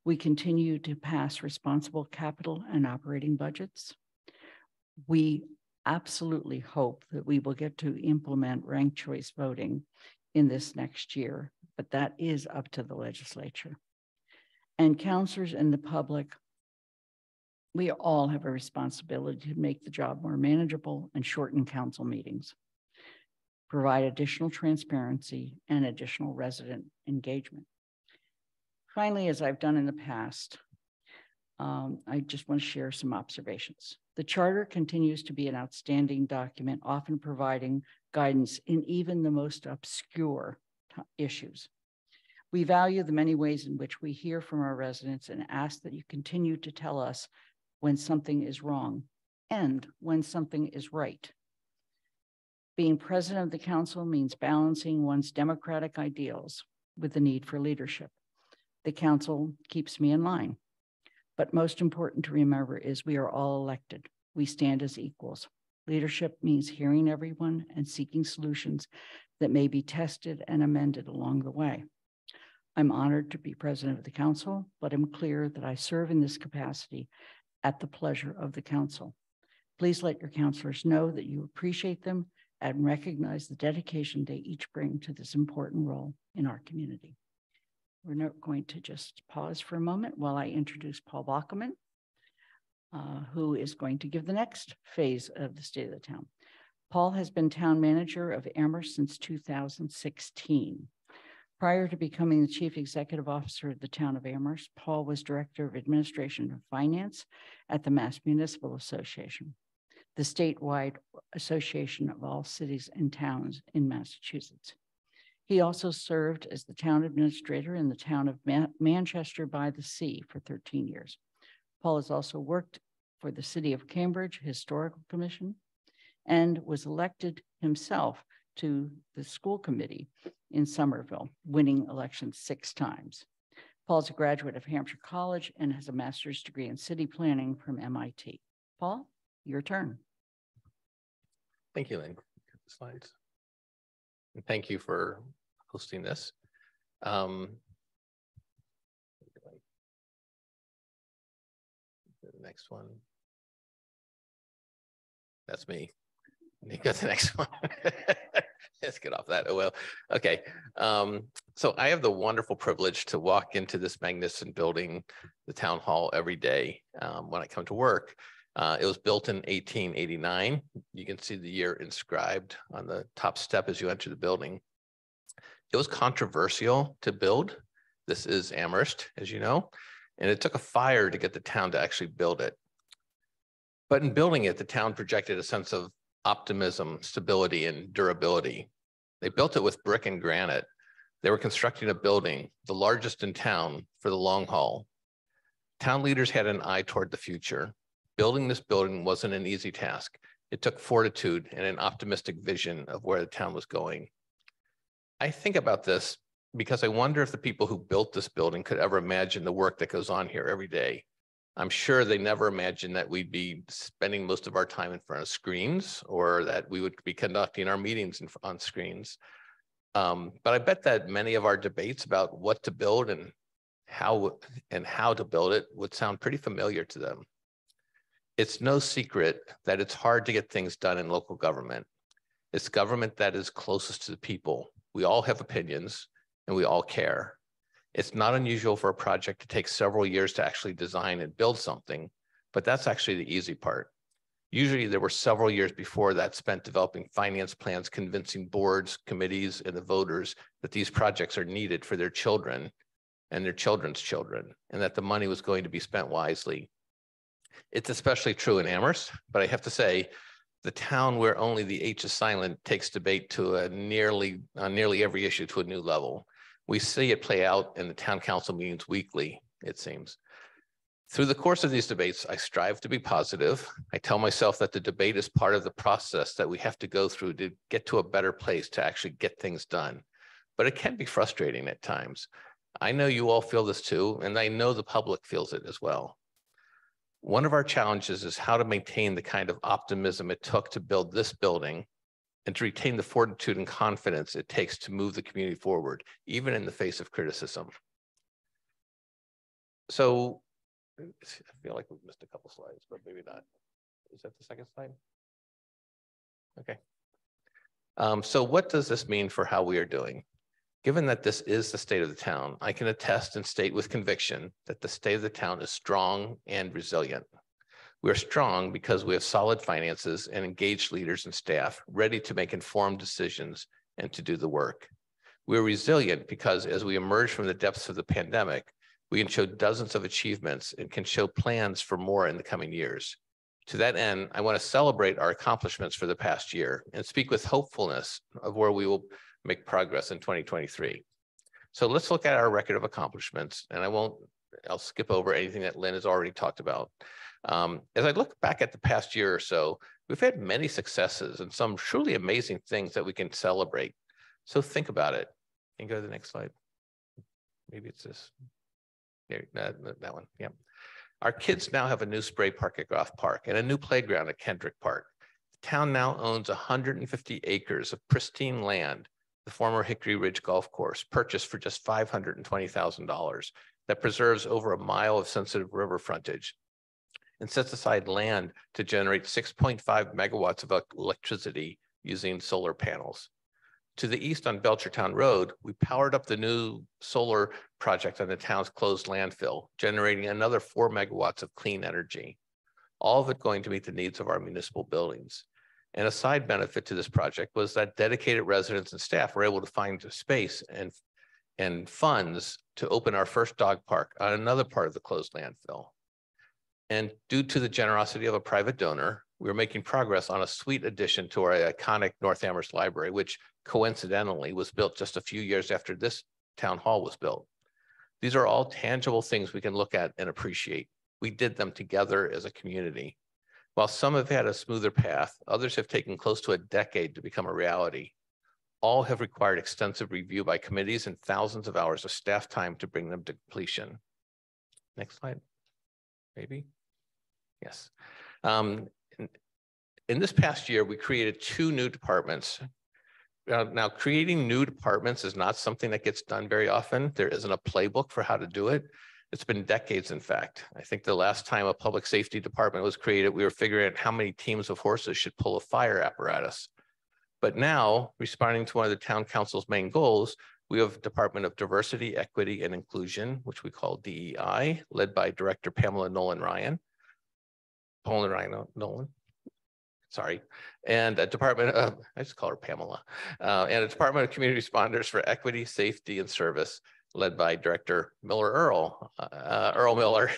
We continue to pass responsible capital and operating budgets. We absolutely hope that we will get to implement ranked choice voting in this next year, but that is up to the legislature. And counselors and the public we all have a responsibility to make the job more manageable and shorten council meetings, provide additional transparency and additional resident engagement. Finally, as I've done in the past, um, I just want to share some observations. The charter continues to be an outstanding document, often providing guidance in even the most obscure issues. We value the many ways in which we hear from our residents and ask that you continue to tell us when something is wrong and when something is right. Being president of the council means balancing one's democratic ideals with the need for leadership. The council keeps me in line. But most important to remember is we are all elected. We stand as equals. Leadership means hearing everyone and seeking solutions that may be tested and amended along the way. I'm honored to be president of the council, but I'm clear that I serve in this capacity at the pleasure of the council. Please let your counselors know that you appreciate them and recognize the dedication they each bring to this important role in our community. We're not going to just pause for a moment while I introduce Paul Bockelman, uh, who is going to give the next phase of the state of the town. Paul has been town manager of Amherst since 2016. Prior to becoming the chief executive officer of the town of Amherst, Paul was director of administration and finance at the Mass Municipal Association, the statewide association of all cities and towns in Massachusetts. He also served as the town administrator in the town of Man Manchester by the Sea for 13 years. Paul has also worked for the City of Cambridge Historical Commission and was elected himself to the school committee in Somerville, winning elections six times. Paul's a graduate of Hampshire College and has a master's degree in city planning from MIT. Paul, your turn. Thank you, Lynn. Slides. And thank you for hosting this. Um, the next one. That's me. You go to the next one. Let's get off that. Oh, well. Okay. Um, so I have the wonderful privilege to walk into this magnificent building, the town hall, every day um, when I come to work. Uh, it was built in 1889. You can see the year inscribed on the top step as you enter the building. It was controversial to build. This is Amherst, as you know, and it took a fire to get the town to actually build it. But in building it, the town projected a sense of optimism, stability, and durability. They built it with brick and granite. They were constructing a building, the largest in town for the long haul. Town leaders had an eye toward the future. Building this building wasn't an easy task. It took fortitude and an optimistic vision of where the town was going. I think about this because I wonder if the people who built this building could ever imagine the work that goes on here every day. I'm sure they never imagined that we'd be spending most of our time in front of screens or that we would be conducting our meetings in, on screens. Um, but I bet that many of our debates about what to build and how and how to build it would sound pretty familiar to them. It's no secret that it's hard to get things done in local government. It's government that is closest to the people. We all have opinions and we all care. It's not unusual for a project to take several years to actually design and build something, but that's actually the easy part. Usually there were several years before that spent developing finance plans, convincing boards, committees, and the voters that these projects are needed for their children and their children's children, and that the money was going to be spent wisely. It's especially true in Amherst, but I have to say, the town where only the H is silent takes debate to a nearly, on nearly every issue to a new level. We see it play out in the town council meetings weekly, it seems. Through the course of these debates, I strive to be positive. I tell myself that the debate is part of the process that we have to go through to get to a better place to actually get things done. But it can be frustrating at times. I know you all feel this too, and I know the public feels it as well. One of our challenges is how to maintain the kind of optimism it took to build this building and to retain the fortitude and confidence it takes to move the community forward, even in the face of criticism. So I feel like we've missed a couple slides, but maybe not. Is that the second slide? Okay. Um, so what does this mean for how we are doing? Given that this is the state of the town, I can attest and state with conviction that the state of the town is strong and resilient. We are strong because we have solid finances and engaged leaders and staff ready to make informed decisions and to do the work. We are resilient because as we emerge from the depths of the pandemic, we can show dozens of achievements and can show plans for more in the coming years. To that end, I want to celebrate our accomplishments for the past year and speak with hopefulness of where we will make progress in 2023. So let's look at our record of accomplishments, and I won't, I'll skip over anything that Lynn has already talked about. Um, as I look back at the past year or so, we've had many successes and some truly amazing things that we can celebrate. So think about it. You go to the next slide? Maybe it's this. There, that, that one, yeah. Our kids now have a new spray park at Groff Park and a new playground at Kendrick Park. The town now owns 150 acres of pristine land, the former Hickory Ridge Golf Course, purchased for just $520,000 that preserves over a mile of sensitive river frontage and sets aside land to generate 6.5 megawatts of electricity using solar panels. To the east on Belchertown Road, we powered up the new solar project on the town's closed landfill, generating another four megawatts of clean energy, all of it going to meet the needs of our municipal buildings. And a side benefit to this project was that dedicated residents and staff were able to find space and, and funds to open our first dog park on another part of the closed landfill. And due to the generosity of a private donor, we were making progress on a sweet addition to our iconic North Amherst Library, which coincidentally was built just a few years after this town hall was built. These are all tangible things we can look at and appreciate. We did them together as a community. While some have had a smoother path, others have taken close to a decade to become a reality. All have required extensive review by committees and thousands of hours of staff time to bring them to completion. Next slide, maybe. Yes. Um, in this past year, we created two new departments. Now, creating new departments is not something that gets done very often. There isn't a playbook for how to do it. It's been decades, in fact. I think the last time a public safety department was created, we were figuring out how many teams of horses should pull a fire apparatus. But now, responding to one of the town council's main goals, we have Department of Diversity, Equity, and Inclusion, which we call DEI, led by Director Pamela Nolan Ryan. Pamela Ryan Nolan, sorry, and a Department of, I just call her Pamela, uh, and a Department of Community Responders for Equity, Safety, and Service, led by Director Miller Earl, uh, Earl Miller.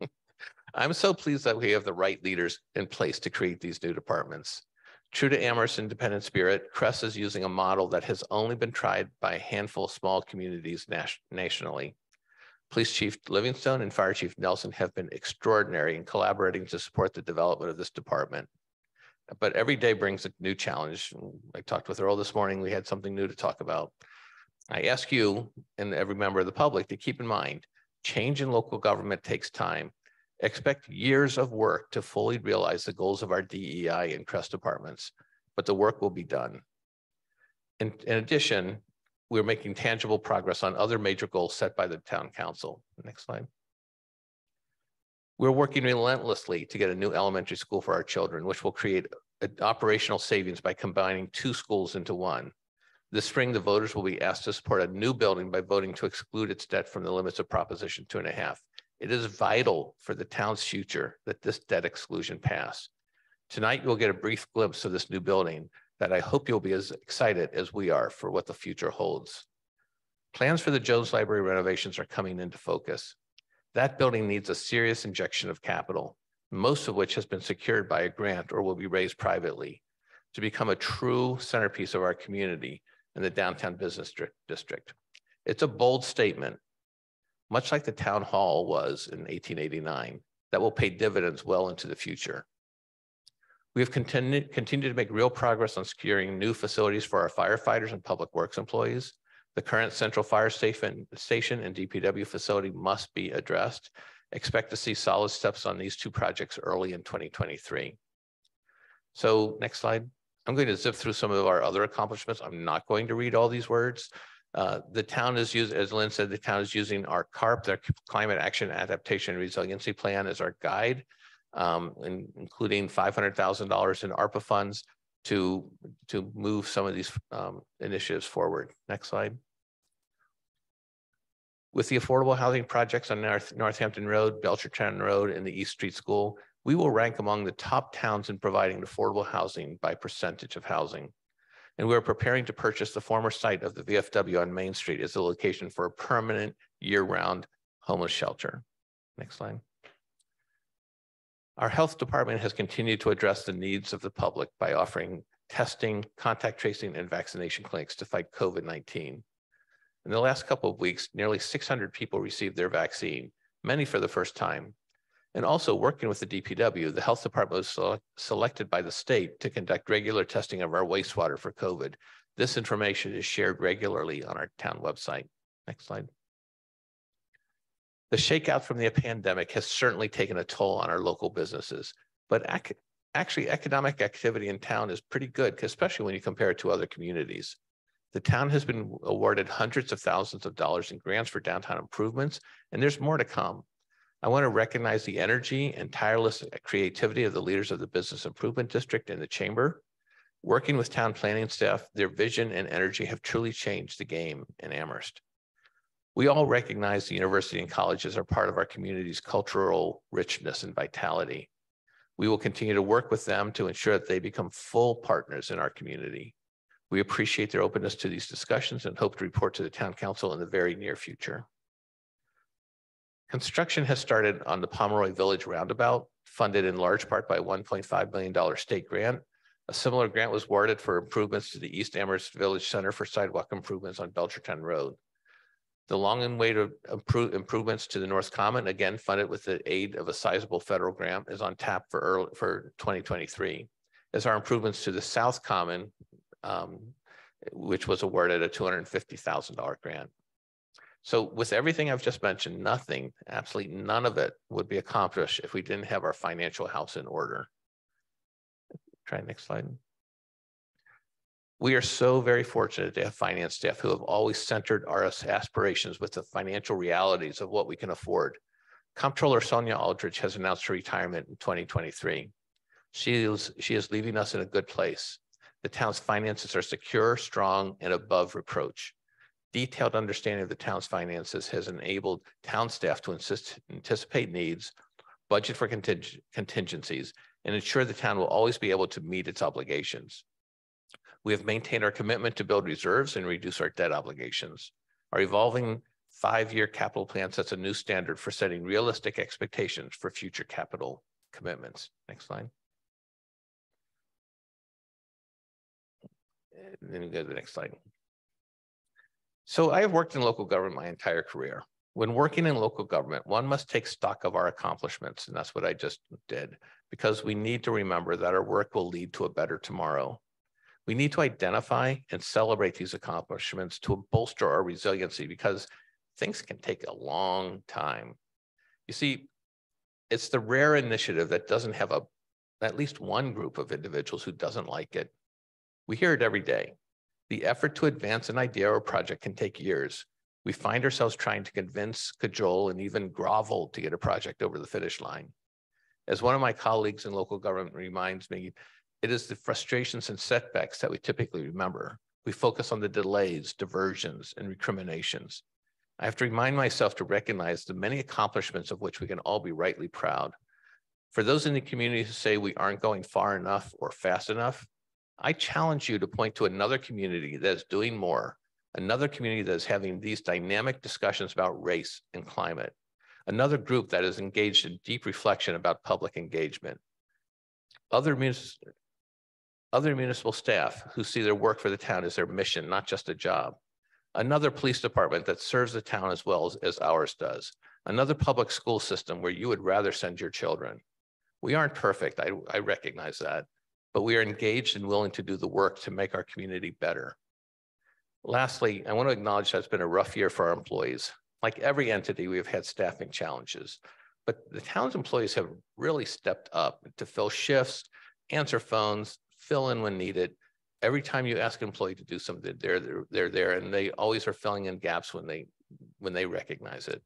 I'm so pleased that we have the right leaders in place to create these new departments. True to Amherst's independent spirit, CRESS is using a model that has only been tried by a handful of small communities nationally. Police Chief Livingstone and Fire Chief Nelson have been extraordinary in collaborating to support the development of this department but every day brings a new challenge. I talked with Earl this morning. We had something new to talk about. I ask you and every member of the public to keep in mind, change in local government takes time. Expect years of work to fully realize the goals of our DEI and CRESS departments, but the work will be done. In, in addition, we're making tangible progress on other major goals set by the town council. Next slide. We're working relentlessly to get a new elementary school for our children, which will create operational savings by combining two schools into one. This spring, the voters will be asked to support a new building by voting to exclude its debt from the limits of Proposition two and a half. It is vital for the town's future that this debt exclusion pass. Tonight, you'll get a brief glimpse of this new building that I hope you'll be as excited as we are for what the future holds. Plans for the Jones Library renovations are coming into focus. That building needs a serious injection of capital, most of which has been secured by a grant or will be raised privately to become a true centerpiece of our community in the downtown business district. It's a bold statement, much like the town hall was in 1889, that will pay dividends well into the future. We have continued, continued to make real progress on securing new facilities for our firefighters and public works employees. The current central fire station, station and DPW facility must be addressed. Expect to see solid steps on these two projects early in 2023. So next slide. I'm going to zip through some of our other accomplishments. I'm not going to read all these words. Uh, the town is using, as Lynn said, the town is using our CARP, their Climate Action Adaptation Resiliency Plan as our guide, um, in, including $500,000 in ARPA funds to, to move some of these um, initiatives forward. Next slide. With the affordable housing projects on North, Northampton Road, Belchertown Road, and the East Street School, we will rank among the top towns in providing affordable housing by percentage of housing. And we are preparing to purchase the former site of the VFW on Main Street as a location for a permanent year-round homeless shelter. Next slide. Our health department has continued to address the needs of the public by offering testing, contact tracing, and vaccination clinics to fight COVID-19. In the last couple of weeks, nearly 600 people received their vaccine, many for the first time. And also working with the DPW, the health department was selected by the state to conduct regular testing of our wastewater for COVID. This information is shared regularly on our town website. Next slide. The shakeout from the pandemic has certainly taken a toll on our local businesses, but ac actually economic activity in town is pretty good, especially when you compare it to other communities. The town has been awarded hundreds of thousands of dollars in grants for downtown improvements, and there's more to come. I want to recognize the energy and tireless uh, creativity of the leaders of the Business Improvement District and the Chamber. Working with town planning staff, their vision and energy have truly changed the game in Amherst. We all recognize the university and colleges are part of our community's cultural richness and vitality. We will continue to work with them to ensure that they become full partners in our community. We appreciate their openness to these discussions and hope to report to the town council in the very near future. Construction has started on the Pomeroy Village roundabout, funded in large part by a $1.5 million state grant. A similar grant was awarded for improvements to the East Amherst Village Center for sidewalk improvements on Belchertown Road. The long and awaited improve, improvements to the North Common, again funded with the aid of a sizable federal grant, is on tap for early, for 2023. As our improvements to the South Common, um, which was awarded a $250,000 grant. So with everything I've just mentioned, nothing, absolutely none of it would be accomplished if we didn't have our financial house in order. Try next slide. We are so very fortunate to have finance staff who have always centered our aspirations with the financial realities of what we can afford. Comptroller Sonia Aldrich has announced her retirement in 2023. She is, she is leaving us in a good place. The town's finances are secure, strong, and above reproach. Detailed understanding of the town's finances has enabled town staff to insist, anticipate needs, budget for conting contingencies, and ensure the town will always be able to meet its obligations. We have maintained our commitment to build reserves and reduce our debt obligations. Our evolving five-year capital plan sets a new standard for setting realistic expectations for future capital commitments. Next slide. And then we go to the next slide. So I have worked in local government my entire career. When working in local government, one must take stock of our accomplishments, and that's what I just did, because we need to remember that our work will lead to a better tomorrow. We need to identify and celebrate these accomplishments to bolster our resiliency because things can take a long time. You see, it's the rare initiative that doesn't have a at least one group of individuals who doesn't like it. We hear it every day. The effort to advance an idea or project can take years. We find ourselves trying to convince, cajole, and even grovel to get a project over the finish line. As one of my colleagues in local government reminds me, it is the frustrations and setbacks that we typically remember. We focus on the delays, diversions, and recriminations. I have to remind myself to recognize the many accomplishments of which we can all be rightly proud. For those in the community who say we aren't going far enough or fast enough, I challenge you to point to another community that is doing more, another community that is having these dynamic discussions about race and climate, another group that is engaged in deep reflection about public engagement, other, other municipal staff who see their work for the town as their mission, not just a job, another police department that serves the town as well as, as ours does, another public school system where you would rather send your children. We aren't perfect, I, I recognize that, but we are engaged and willing to do the work to make our community better. Lastly, I want to acknowledge that it's been a rough year for our employees. Like every entity, we have had staffing challenges, but the town's employees have really stepped up to fill shifts, answer phones, fill in when needed. Every time you ask an employee to do something, they're, they're, they're there and they always are filling in gaps when they, when they recognize it.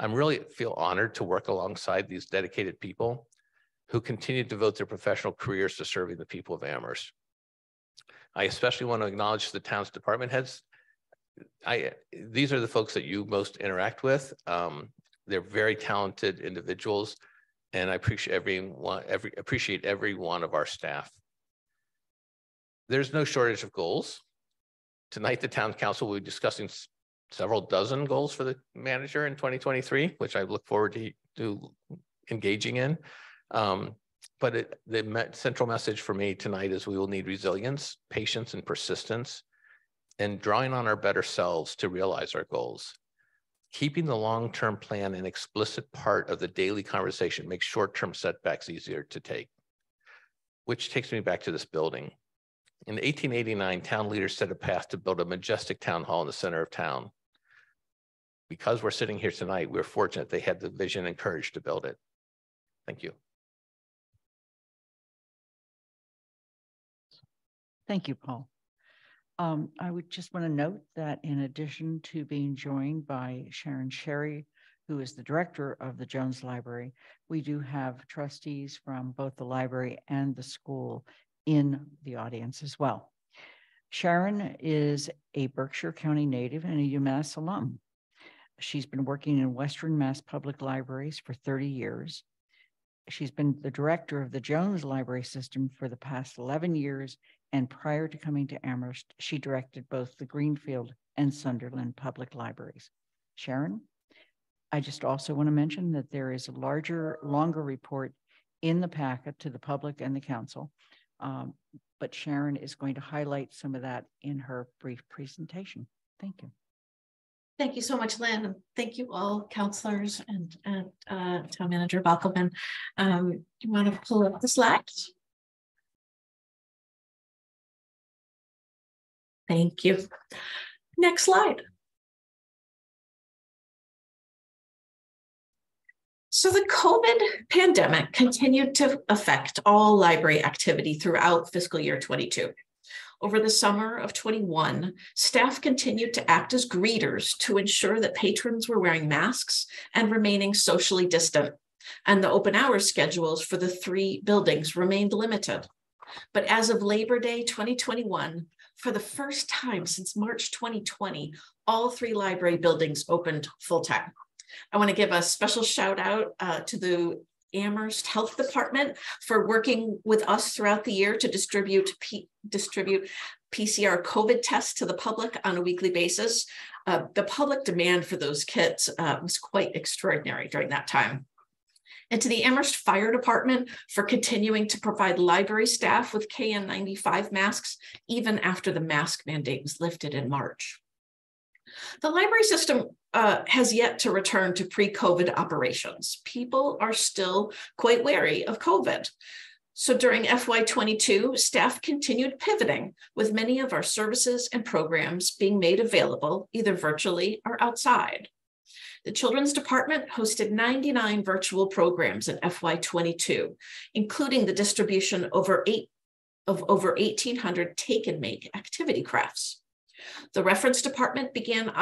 I'm really feel honored to work alongside these dedicated people who continue to devote their professional careers to serving the people of Amherst. I especially want to acknowledge the town's department heads. I these are the folks that you most interact with. Um, they're very talented individuals, and I appreciate every one, every appreciate every one of our staff. There's no shortage of goals. Tonight, the town council will be discussing several dozen goals for the manager in 2023, which I look forward to, to engaging in. Um, but it, the central message for me tonight is we will need resilience, patience, and persistence, and drawing on our better selves to realize our goals. Keeping the long-term plan an explicit part of the daily conversation makes short-term setbacks easier to take. Which takes me back to this building. In 1889, town leaders set a path to build a majestic town hall in the center of town. Because we're sitting here tonight, we're fortunate they had the vision and courage to build it. Thank you. Thank you, Paul. Um, I would just want to note that in addition to being joined by Sharon Sharry, who is the director of the Jones Library, we do have trustees from both the library and the school in the audience as well. Sharon is a Berkshire County native and a UMass alum. She's been working in Western Mass Public Libraries for 30 years. She's been the director of the Jones Library System for the past 11 years and prior to coming to Amherst, she directed both the Greenfield and Sunderland public libraries. Sharon, I just also want to mention that there is a larger, longer report in the packet to the public and the council. Um, but Sharon is going to highlight some of that in her brief presentation. Thank you. Thank you so much, Lynn. Thank you all, counselors and, and uh, Town Manager Bockelman. Um, you want to pull up the slides? Thank you. Next slide. So the COVID pandemic continued to affect all library activity throughout fiscal year 22. Over the summer of 21, staff continued to act as greeters to ensure that patrons were wearing masks and remaining socially distant, and the open hours schedules for the three buildings remained limited. But as of Labor Day 2021, for the first time since March 2020, all three library buildings opened full time. I want to give a special shout out uh, to the Amherst Health Department for working with us throughout the year to distribute P distribute PCR COVID tests to the public on a weekly basis. Uh, the public demand for those kits uh, was quite extraordinary during that time and to the Amherst Fire Department for continuing to provide library staff with KN95 masks even after the mask mandate was lifted in March. The library system uh, has yet to return to pre-COVID operations. People are still quite wary of COVID. So during FY22, staff continued pivoting with many of our services and programs being made available either virtually or outside. The Children's Department hosted 99 virtual programs in FY22, including the distribution over eight, of over 1,800 take and make activity crafts. The Reference Department began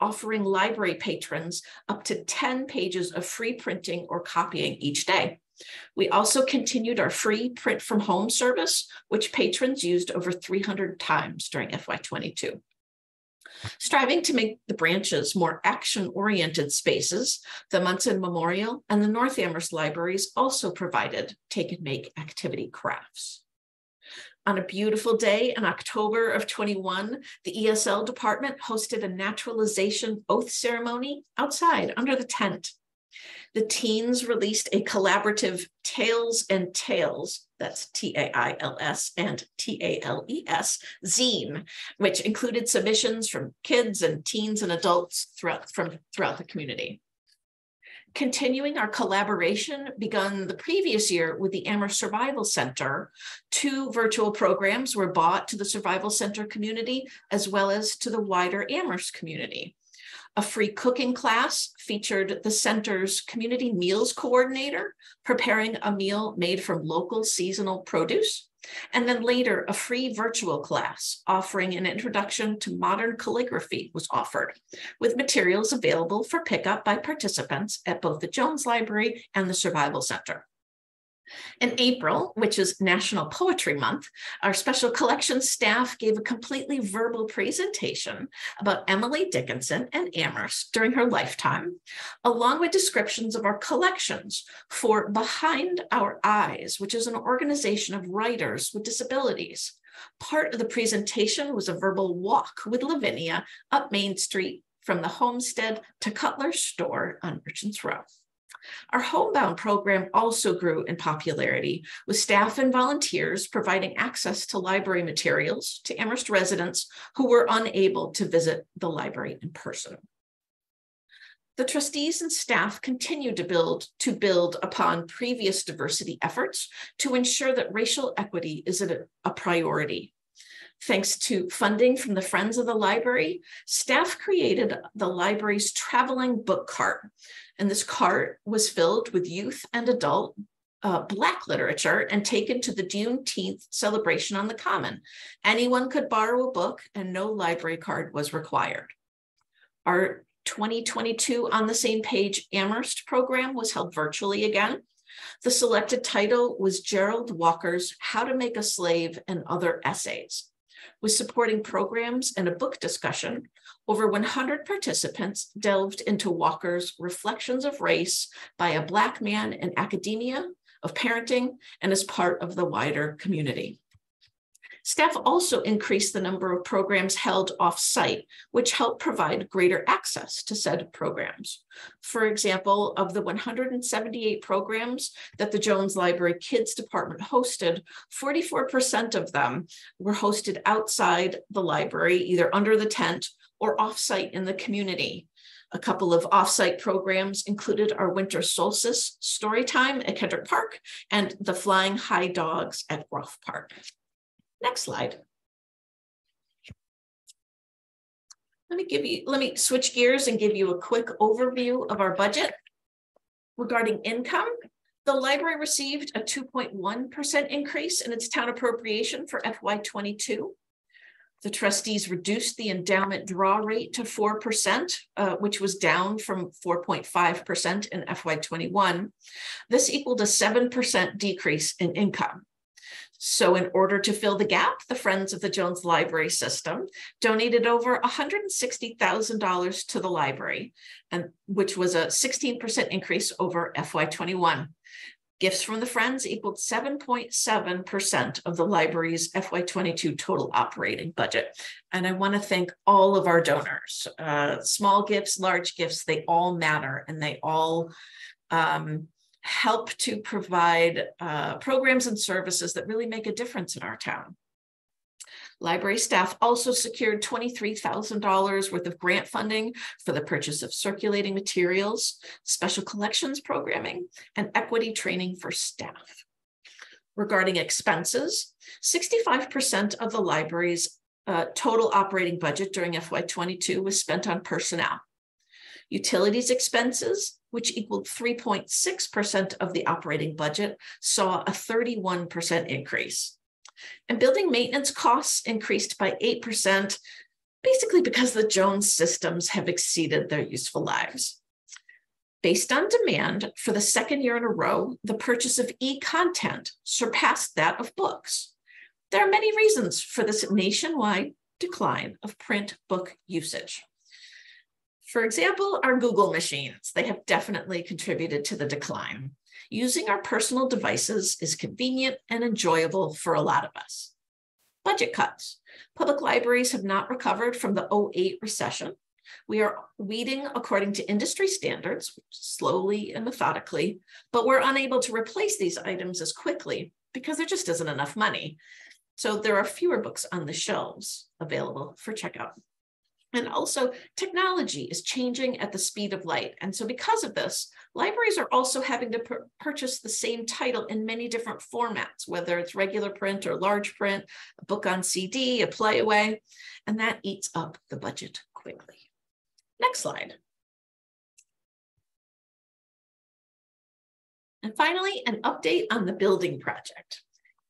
offering library patrons up to 10 pages of free printing or copying each day. We also continued our free print from home service, which patrons used over 300 times during FY22. Striving to make the branches more action-oriented spaces, the Munson Memorial and the North Amherst Libraries also provided take and make activity crafts. On a beautiful day in October of 21, the ESL department hosted a naturalization oath ceremony outside under the tent. The teens released a collaborative Tales and Tales, that's T A I L S and T A L E S, zine, which included submissions from kids and teens and adults throughout, from, throughout the community continuing our collaboration begun the previous year with the Amherst Survival Center. Two virtual programs were bought to the Survival Center community as well as to the wider Amherst community. A free cooking class featured the center's community meals coordinator preparing a meal made from local seasonal produce. And then later, a free virtual class offering an introduction to modern calligraphy was offered, with materials available for pickup by participants at both the Jones Library and the Survival Center. In April, which is National Poetry Month, our special collections staff gave a completely verbal presentation about Emily Dickinson and Amherst during her lifetime, along with descriptions of our collections for Behind Our Eyes, which is an organization of writers with disabilities. Part of the presentation was a verbal walk with Lavinia up Main Street from the homestead to Cutler's store on Merchants Row. Our homebound program also grew in popularity, with staff and volunteers providing access to library materials to Amherst residents who were unable to visit the library in person. The trustees and staff continue to build to build upon previous diversity efforts to ensure that racial equity is a, a priority Thanks to funding from the Friends of the Library, staff created the library's traveling book cart. And this cart was filled with youth and adult uh, Black literature and taken to the Juneteenth celebration on the Common. Anyone could borrow a book and no library card was required. Our 2022 On the Same Page Amherst program was held virtually again. The selected title was Jerald Walker's How to Make a Slave and Other Essays with supporting programs and a book discussion, over 100 participants delved into Walker's Reflections of Race by a Black man in academia, of parenting, and as part of the wider community. Staff also increased the number of programs held off-site, which helped provide greater access to said programs. For example, of the 178 programs that the Jones Library Kids Department hosted, 44% of them were hosted outside the library, either under the tent or off-site in the community. A couple of off-site programs included our winter solstice story time at Kendrick Park and the Flying High Dogs at Groff Park. Next slide. Let me give you, let me switch gears and give you a quick overview of our budget. Regarding income, the library received a 2.1% increase in its town appropriation for FY22. The trustees reduced the endowment draw rate to 4%, uh, which was down from 4.5% in FY21. This equaled a 7% decrease in income. So in order to fill the gap, the Friends of the Jones Library System donated over $160,000 to the library, and which was a 16% increase over FY21. Gifts from the Friends equaled 7.7% of the library's FY22 total operating budget. And I want to thank all of our donors. Uh, small gifts, large gifts, they all matter and they all um, help to provide uh, programs and services that really make a difference in our town. Library staff also secured $23,000 worth of grant funding for the purchase of circulating materials, special collections programming, and equity training for staff. Regarding expenses, 65% of the library's uh, total operating budget during FY22 was spent on personnel. Utilities expenses, which equaled 3.6% of the operating budget, saw a 31% increase. And building maintenance costs increased by 8%, basically because the Jones systems have exceeded their useful lives. Based on demand, for the second year in a row, the purchase of e-content surpassed that of books. There are many reasons for this nationwide decline of print book usage. For example, our Google machines, they have definitely contributed to the decline. Using our personal devices is convenient and enjoyable for a lot of us. Budget cuts. Public libraries have not recovered from the 08 recession. We are weeding according to industry standards, slowly and methodically, but we're unable to replace these items as quickly because there just isn't enough money. So there are fewer books on the shelves available for checkout. And also technology is changing at the speed of light. And so because of this, libraries are also having to purchase the same title in many different formats, whether it's regular print or large print, a book on CD, a playaway, and that eats up the budget quickly. Next slide. And finally, an update on the building project.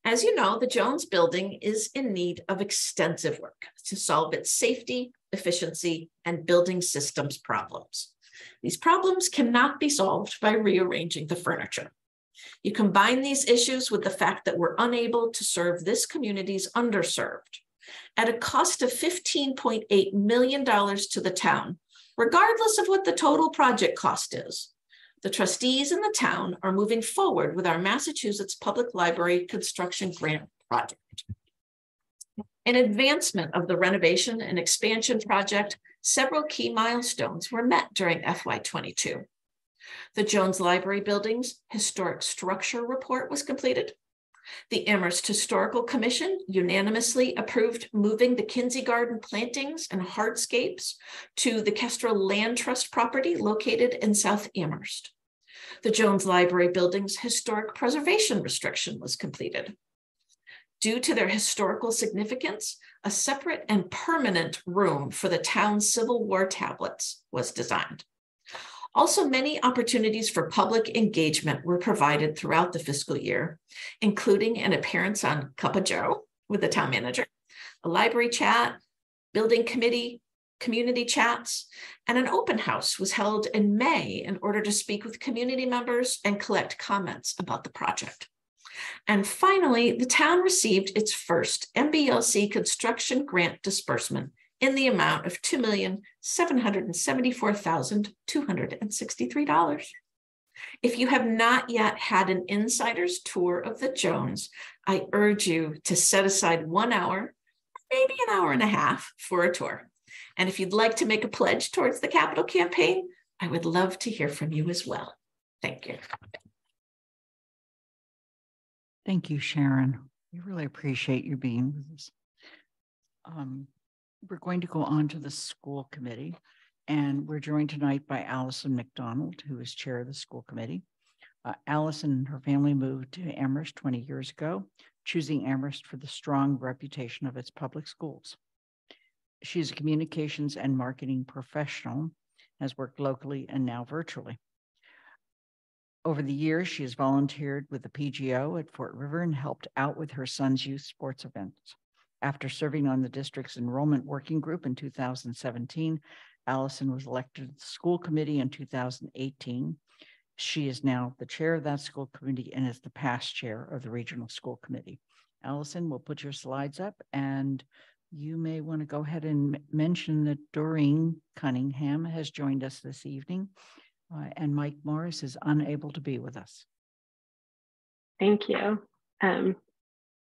As you know, the Jones building is in need of extensive work to solve its safety, efficiency, and building systems problems. These problems cannot be solved by rearranging the furniture. You combine these issues with the fact that we're unable to serve this community's underserved. At a cost of $15.8 million to the town, regardless of what the total project cost is, the trustees in the town are moving forward with our Massachusetts Public Library Construction Grant Project. In advancement of the renovation and expansion project, several key milestones were met during FY22. The Jones Library Building's historic structure report was completed. The Amherst Historical Commission unanimously approved moving the Kinsey Garden plantings and hardscapes to the Kestrel Land Trust property located in South Amherst. The Jones Library Building's historic preservation restriction was completed. Due to their historical significance, a separate and permanent room for the town's Civil War tablets was designed. Also, many opportunities for public engagement were provided throughout the fiscal year, including an appearance on Cup of Joe with the town manager, a library chat, building committee, community chats, and an open house was held in May in order to speak with community members and collect comments about the project. And finally, the town received its first MBLC construction grant disbursement in the amount of $2,774,263. If you have not yet had an insider's tour of the Jones, I urge you to set aside one hour, maybe an hour and a half for a tour. And if you'd like to make a pledge towards the capital campaign, I would love to hear from you as well. Thank you. Thank you, Sharon. We really appreciate you being with us. Um, we're going to go on to the school committee, and we're joined tonight by Allison McDonald, who is chair of the school committee. Uh, Allison and her family moved to Amherst 20 years ago, choosing Amherst for the strong reputation of its public schools. She's a communications and marketing professional, has worked locally and now virtually. Over the years, she has volunteered with the PGO at Fort River and helped out with her son's youth sports events. After serving on the district's enrollment working group in 2017, Allison was elected to the school committee in 2018. She is now the chair of that school committee and is the past chair of the regional school committee. Allison, we'll put your slides up and you may want to go ahead and mention that Doreen Cunningham has joined us this evening uh, and Mike Morris is unable to be with us. Thank you. Um,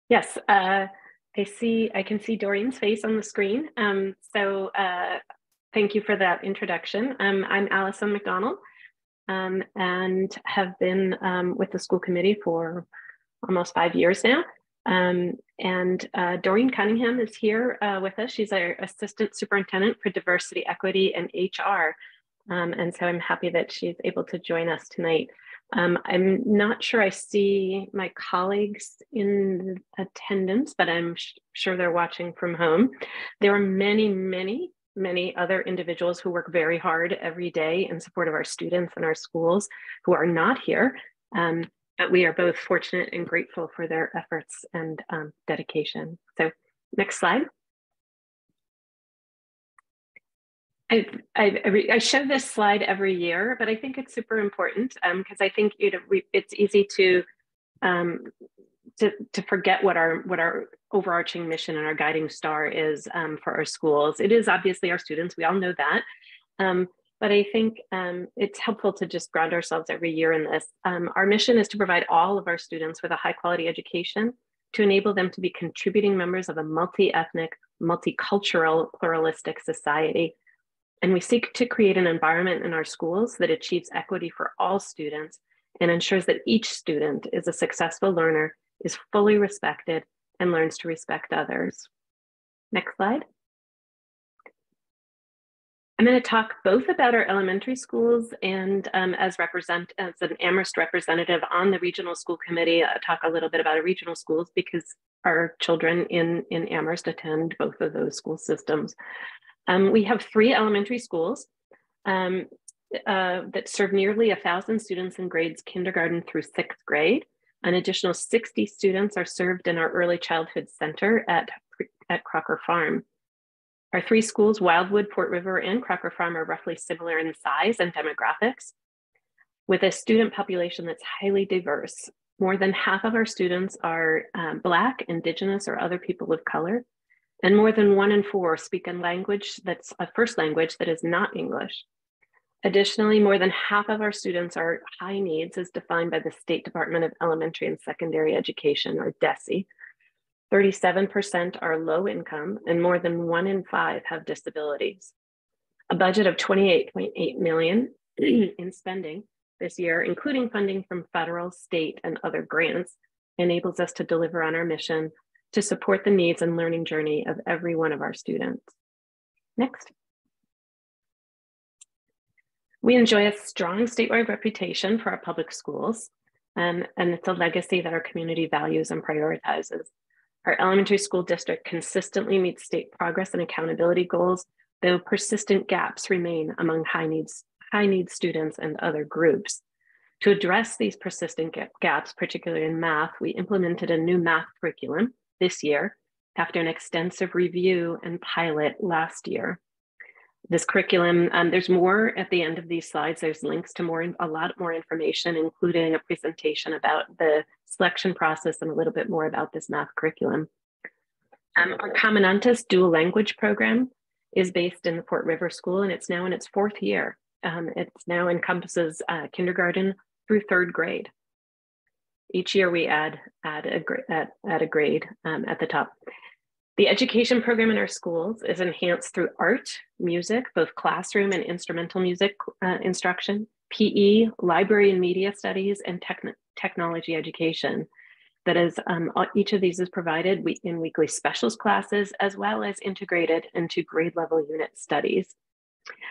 yes, uh, I see, I can see Doreen's face on the screen. Um, so uh, thank you for that introduction. Um, I'm Allison McDonald um, and have been um, with the school committee for almost five years now. Um, and uh, Doreen Cunningham is here uh, with us. She's our assistant superintendent for diversity, equity, and HR. Um, and so I'm happy that she's able to join us tonight. Um, I'm not sure I see my colleagues in attendance, but I'm sure they're watching from home. There are many, many, many other individuals who work very hard every day in support of our students and our schools who are not here. Um, but we are both fortunate and grateful for their efforts and um, dedication. So next slide. I, I, I show this slide every year, but I think it's super important because I think you know we, it's easy to um, to to forget what our what our overarching mission and our guiding star is um, for our schools. It is obviously our students. We all know that. Um, but I think um, it's helpful to just ground ourselves every year in this. Um, our mission is to provide all of our students with a high quality education to enable them to be contributing members of a multi-ethnic, multicultural, pluralistic society. And we seek to create an environment in our schools that achieves equity for all students and ensures that each student is a successful learner, is fully respected, and learns to respect others. Next slide. I'm going to talk both about our elementary schools and um, as represent as an Amherst representative on the regional school committee, uh, talk a little bit about our regional schools because our children in, in Amherst attend both of those school systems. Um, we have three elementary schools um, uh, that serve nearly a thousand students in grades kindergarten through sixth grade. An additional 60 students are served in our early childhood center at, at Crocker Farm. Our three schools, Wildwood, Fort River, and Crocker Farm, are roughly similar in size and demographics, with a student population that's highly diverse. More than half of our students are um, Black, Indigenous, or other people of color, and more than one in four speak a language that's a first language that is not English. Additionally, more than half of our students are high needs as defined by the State Department of Elementary and Secondary Education, or DESE, 37% are low income, and more than one in five have disabilities. A budget of 28.8 million in spending this year, including funding from federal, state, and other grants, enables us to deliver on our mission to support the needs and learning journey of every one of our students. Next. We enjoy a strong statewide reputation for our public schools, um, and it's a legacy that our community values and prioritizes. Our elementary school district consistently meets state progress and accountability goals, though persistent gaps remain among high needs, high needs students and other groups. To address these persistent gaps, particularly in math, we implemented a new math curriculum this year after an extensive review and pilot last year this curriculum. Um, there's more at the end of these slides. There's links to more, a lot more information, including a presentation about the selection process and a little bit more about this math curriculum. Um, our Common dual language program is based in the Fort River School and it's now in its fourth year. Um, it now encompasses uh, kindergarten through third grade. Each year we add, add, a, add, add a grade um, at the top. The education program in our schools is enhanced through art, music, both classroom and instrumental music uh, instruction, PE, library and media studies, and technology education. That is, um, each of these is provided in weekly specials classes as well as integrated into grade level unit studies.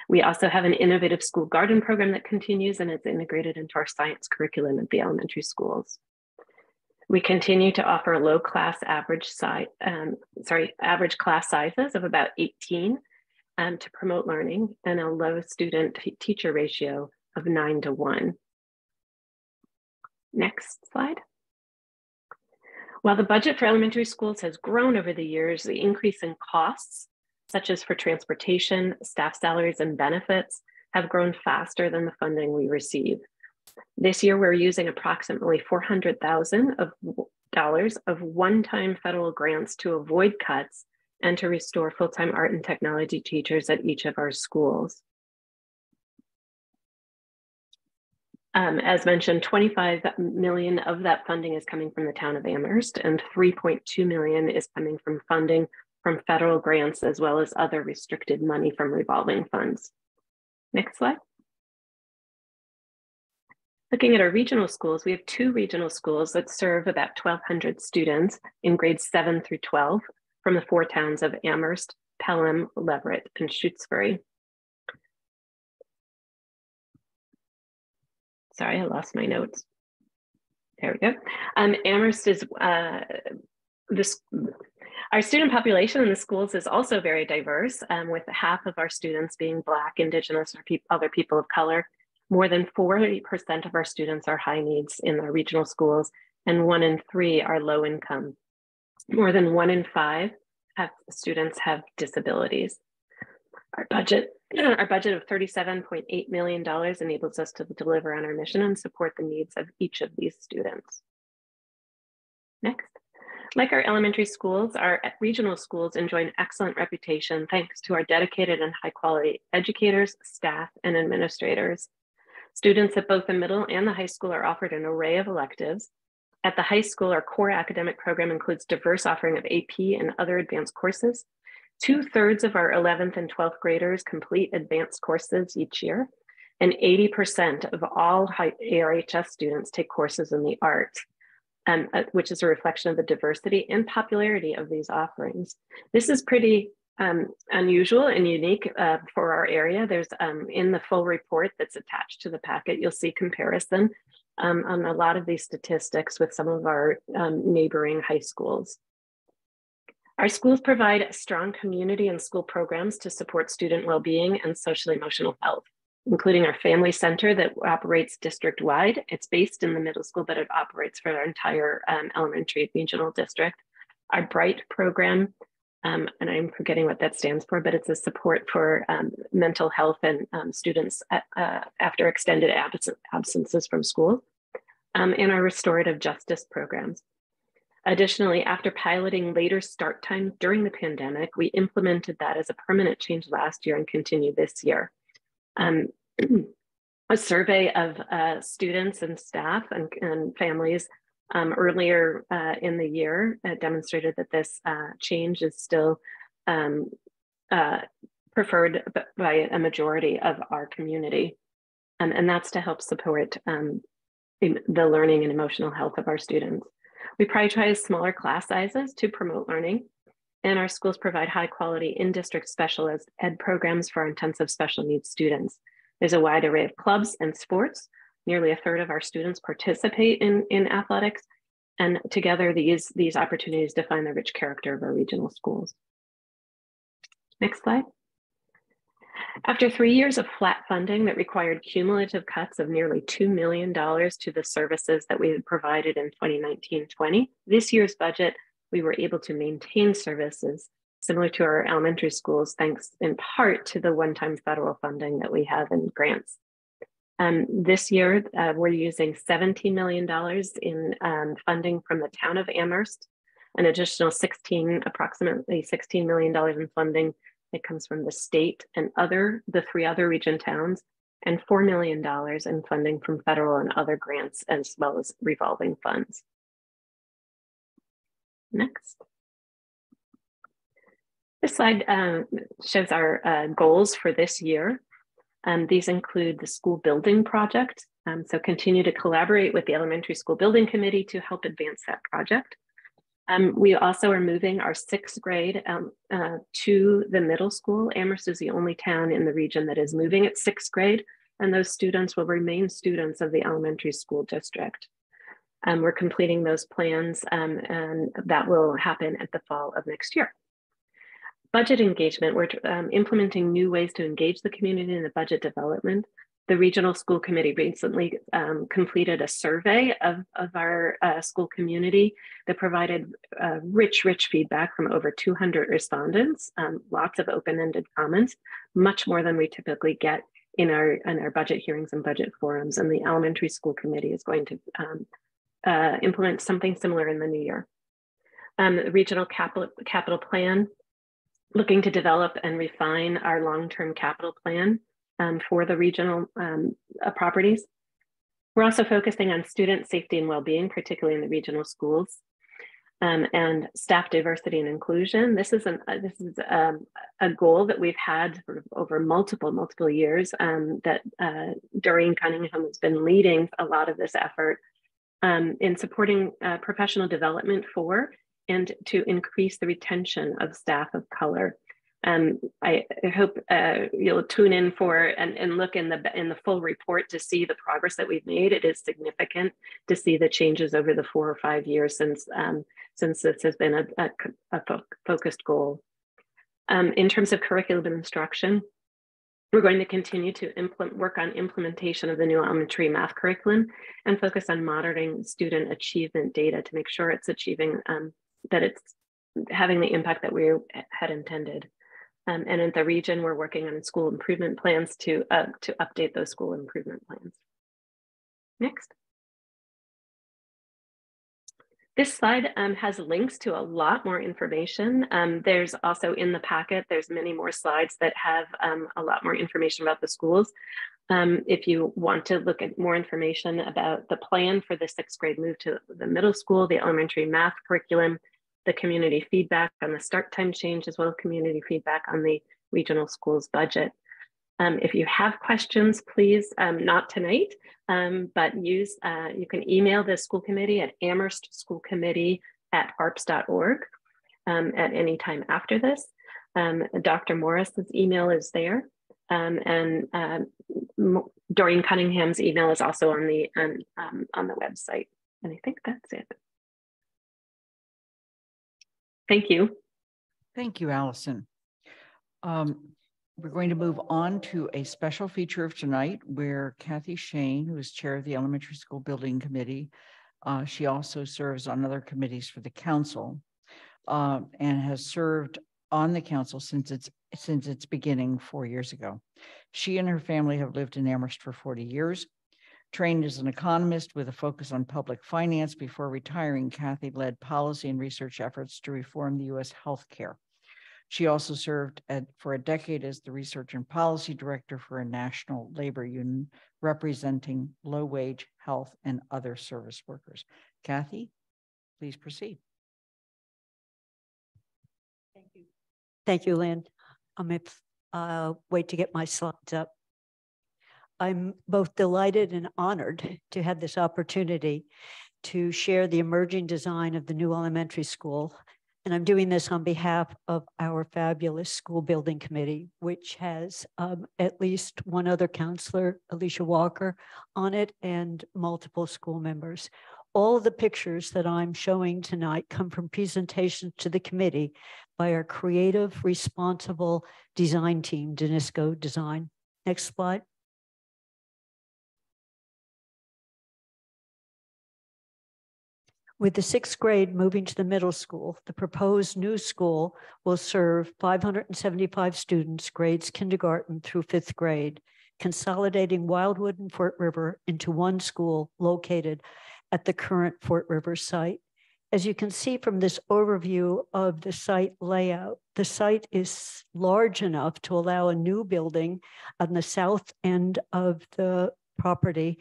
We also have an innovative school garden program that continues and it's integrated into our science curriculum at the elementary schools. We continue to offer low class average size, um, sorry, average class sizes of about 18 um, to promote learning and a low student teacher ratio of nine to one. Next slide. While the budget for elementary schools has grown over the years, the increase in costs, such as for transportation, staff salaries, and benefits, have grown faster than the funding we receive. This year, we're using approximately 400,000 of dollars of one-time federal grants to avoid cuts and to restore full-time art and technology teachers at each of our schools. Um, as mentioned, 25 million of that funding is coming from the town of Amherst and 3.2 million is coming from funding from federal grants as well as other restricted money from revolving funds. Next slide. Looking at our regional schools, we have two regional schools that serve about 1,200 students in grades 7 through 12 from the four towns of Amherst, Pelham, Leverett, and Shutesbury. Sorry, I lost my notes. There we go. Um, Amherst is uh, this. Our student population in the schools is also very diverse, um, with half of our students being Black, Indigenous, or pe other people of color, more than 40% of our students are high needs in our regional schools, and one in three are low income. More than one in five have students have disabilities. Our budget, our budget of $37.8 million enables us to deliver on our mission and support the needs of each of these students. Next. Like our elementary schools, our regional schools enjoy an excellent reputation thanks to our dedicated and high quality educators, staff, and administrators. Students at both the middle and the high school are offered an array of electives. At the high school, our core academic program includes diverse offering of AP and other advanced courses. Two thirds of our 11th and 12th graders complete advanced courses each year, and 80% of all ARHS students take courses in the arts um, uh, which is a reflection of the diversity and popularity of these offerings. This is pretty um, unusual and unique uh, for our area. There's um, in the full report that's attached to the packet, you'll see comparison um, on a lot of these statistics with some of our um, neighboring high schools. Our schools provide strong community and school programs to support student well-being and social emotional health including our family center that operates district wide. It's based in the middle school, but it operates for our entire um, elementary regional district. Our BRIGHT program, um, and I'm forgetting what that stands for, but it's a support for um, mental health and um, students at, uh, after extended abs absences from school, um, and our restorative justice programs. Additionally, after piloting later start time during the pandemic, we implemented that as a permanent change last year and continue this year um, a survey of uh, students and staff and, and families um, earlier uh, in the year uh, demonstrated that this uh, change is still um, uh, preferred by a majority of our community. Um, and that's to help support um, the learning and emotional health of our students. We prioritize smaller class sizes to promote learning and our schools provide high quality in-district special ed programs for intensive special needs students. There's a wide array of clubs and sports. Nearly a third of our students participate in, in athletics. And together, these, these opportunities define the rich character of our regional schools. Next slide. After three years of flat funding that required cumulative cuts of nearly $2 million to the services that we had provided in 2019-20, this year's budget we were able to maintain services similar to our elementary schools, thanks in part to the one-time federal funding that we have in grants. Um, this year, uh, we're using $17 million in um, funding from the town of Amherst, an additional 16, approximately $16 million in funding that comes from the state and other, the three other region towns, and $4 million in funding from federal and other grants, as well as revolving funds. Next. This slide uh, shows our uh, goals for this year. Um, these include the school building project. Um, so continue to collaborate with the elementary school building committee to help advance that project. Um, we also are moving our sixth grade um, uh, to the middle school. Amherst is the only town in the region that is moving its sixth grade, and those students will remain students of the elementary school district. Um, we're completing those plans um, and that will happen at the fall of next year. Budget engagement, we're um, implementing new ways to engage the community in the budget development. The Regional School Committee recently um, completed a survey of, of our uh, school community that provided uh, rich, rich feedback from over 200 respondents, um, lots of open-ended comments, much more than we typically get in our, in our budget hearings and budget forums. And the Elementary School Committee is going to um, uh, implement something similar in the new year. Um, regional capital, capital plan, looking to develop and refine our long-term capital plan um, for the regional um, uh, properties. We're also focusing on student safety and well-being, particularly in the regional schools. Um, and staff diversity and inclusion. This is an uh, this is um, a goal that we've had over multiple multiple years. Um, that uh, Doreen Cunningham has been leading a lot of this effort um, in supporting uh, professional development for and to increase the retention of staff of color. Um, I, I hope uh, you'll tune in for and, and look in the in the full report to see the progress that we've made. It is significant to see the changes over the four or five years since um, since this has been a, a, a focused goal. Um, in terms of curriculum instruction, we're going to continue to implement, work on implementation of the new elementary math curriculum and focus on monitoring student achievement data to make sure it's achieving, um, that it's having the impact that we had intended. Um, and in the region, we're working on school improvement plans to, uh, to update those school improvement plans. Next. This slide um, has links to a lot more information. Um, there's also in the packet, there's many more slides that have um, a lot more information about the schools. Um, if you want to look at more information about the plan for the sixth grade move to the middle school, the elementary math curriculum, the community feedback on the start time change, as well as community feedback on the regional schools budget. Um, if you have questions, please, um, not tonight, um, but use, uh, you can email the school committee at amherstschoolcommittee at arps.org um, at any time after this. Um, Dr. Morris's email is there. Um, and Doreen Cunningham's email is also on the on the website. And I think that's it. Thank you. Thank you, Allison. Um, we're going to move on to a special feature of tonight where Kathy Schoen, who is chair of the Elementary School Building Committee, uh, she also serves on other committees for the council uh, and has served on the council since its since its beginning four years ago. She and her family have lived in Amherst for 40 years. Trained as an economist with a focus on public finance before retiring, Kathy led policy and research efforts to reform the U.S. healthcare. She also served at, for a decade as the research and policy director for a national labor union representing low wage, health, and other service workers. Kathy, please proceed. Thank you. Thank you, Lynn. I'm going to uh, wait to get my slides up. I'm both delighted and honored to have this opportunity to share the emerging design of the new elementary school. And I'm doing this on behalf of our fabulous school building committee, which has um, at least one other counselor, Ellisha Walker, on it and multiple school members. All the pictures that I'm showing tonight come from presentations to the committee by our creative, responsible design team, DiNisco Design. Next slide. With the sixth grade moving to the middle school, the proposed new school will serve 575 students, grades kindergarten through fifth grade, consolidating Wildwood and Fort River into one school located at the current Fort River site. As you can see from this overview of the site layout, the site is large enough to allow a new building on the south end of the property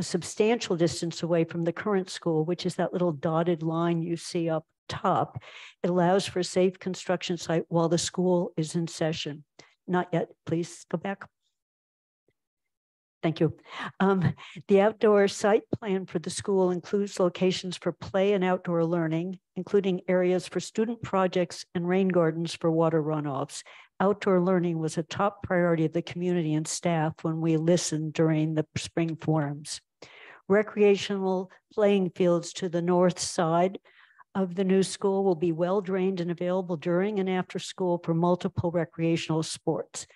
a substantial distance away from the current school, which is that little dotted line you see up top. It allows for a safe construction site while the school is in session. Not yet, please go back. Thank you. Um, the outdoor site plan for the school includes locations for play and outdoor learning, including areas for student projects and rain gardens for water runoffs. Outdoor learning was a top priority of the community and staff when we listened during the spring forums recreational playing fields to the north side of the new school will be well drained and available during and after school for multiple recreational sports.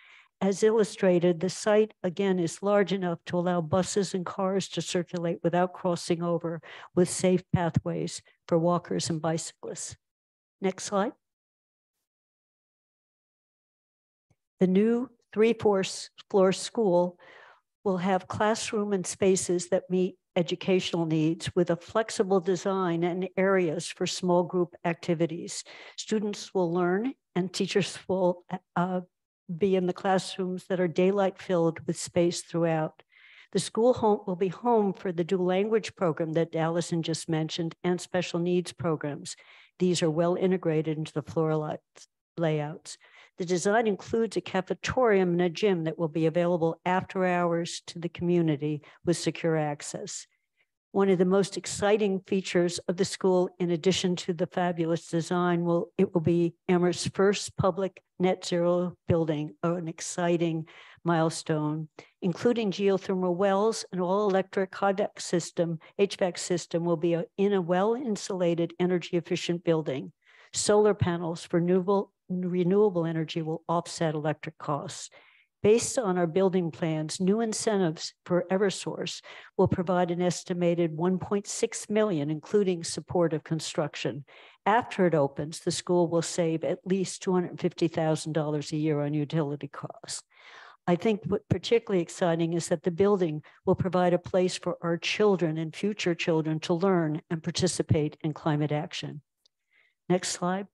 As illustrated, the site again is large enough to allow buses and cars to circulate without crossing over with safe pathways for walkers and bicyclists. Next slide. The new three-fourths floor school will have classroom and spaces that meet educational needs with a flexible design and areas for small group activities. Students will learn and teachers will uh, be in the classrooms that are daylight filled with space throughout. The school home will be home for the dual language program that Allison just mentioned and special needs programs. These are well integrated into the floor layouts. The design includes a cafetorium and a gym that will be available after hours to the community with secure access. One of the most exciting features of the school, in addition to the fabulous design, will it will be Amherst's first public net zero building, an exciting milestone, including geothermal wells and all electric HVAC system, HVAC system will be in a well insulated energy efficient building. Solar panels for renewable, renewable energy will offset electric costs. Based on our building plans, new incentives for Eversource will provide an estimated 1.6 million, including support of construction. After it opens, the school will save at least $250,000 a year on utility costs. I think what particularly exciting is that the building will provide a place for our children and future children to learn and participate in climate action. Next slide.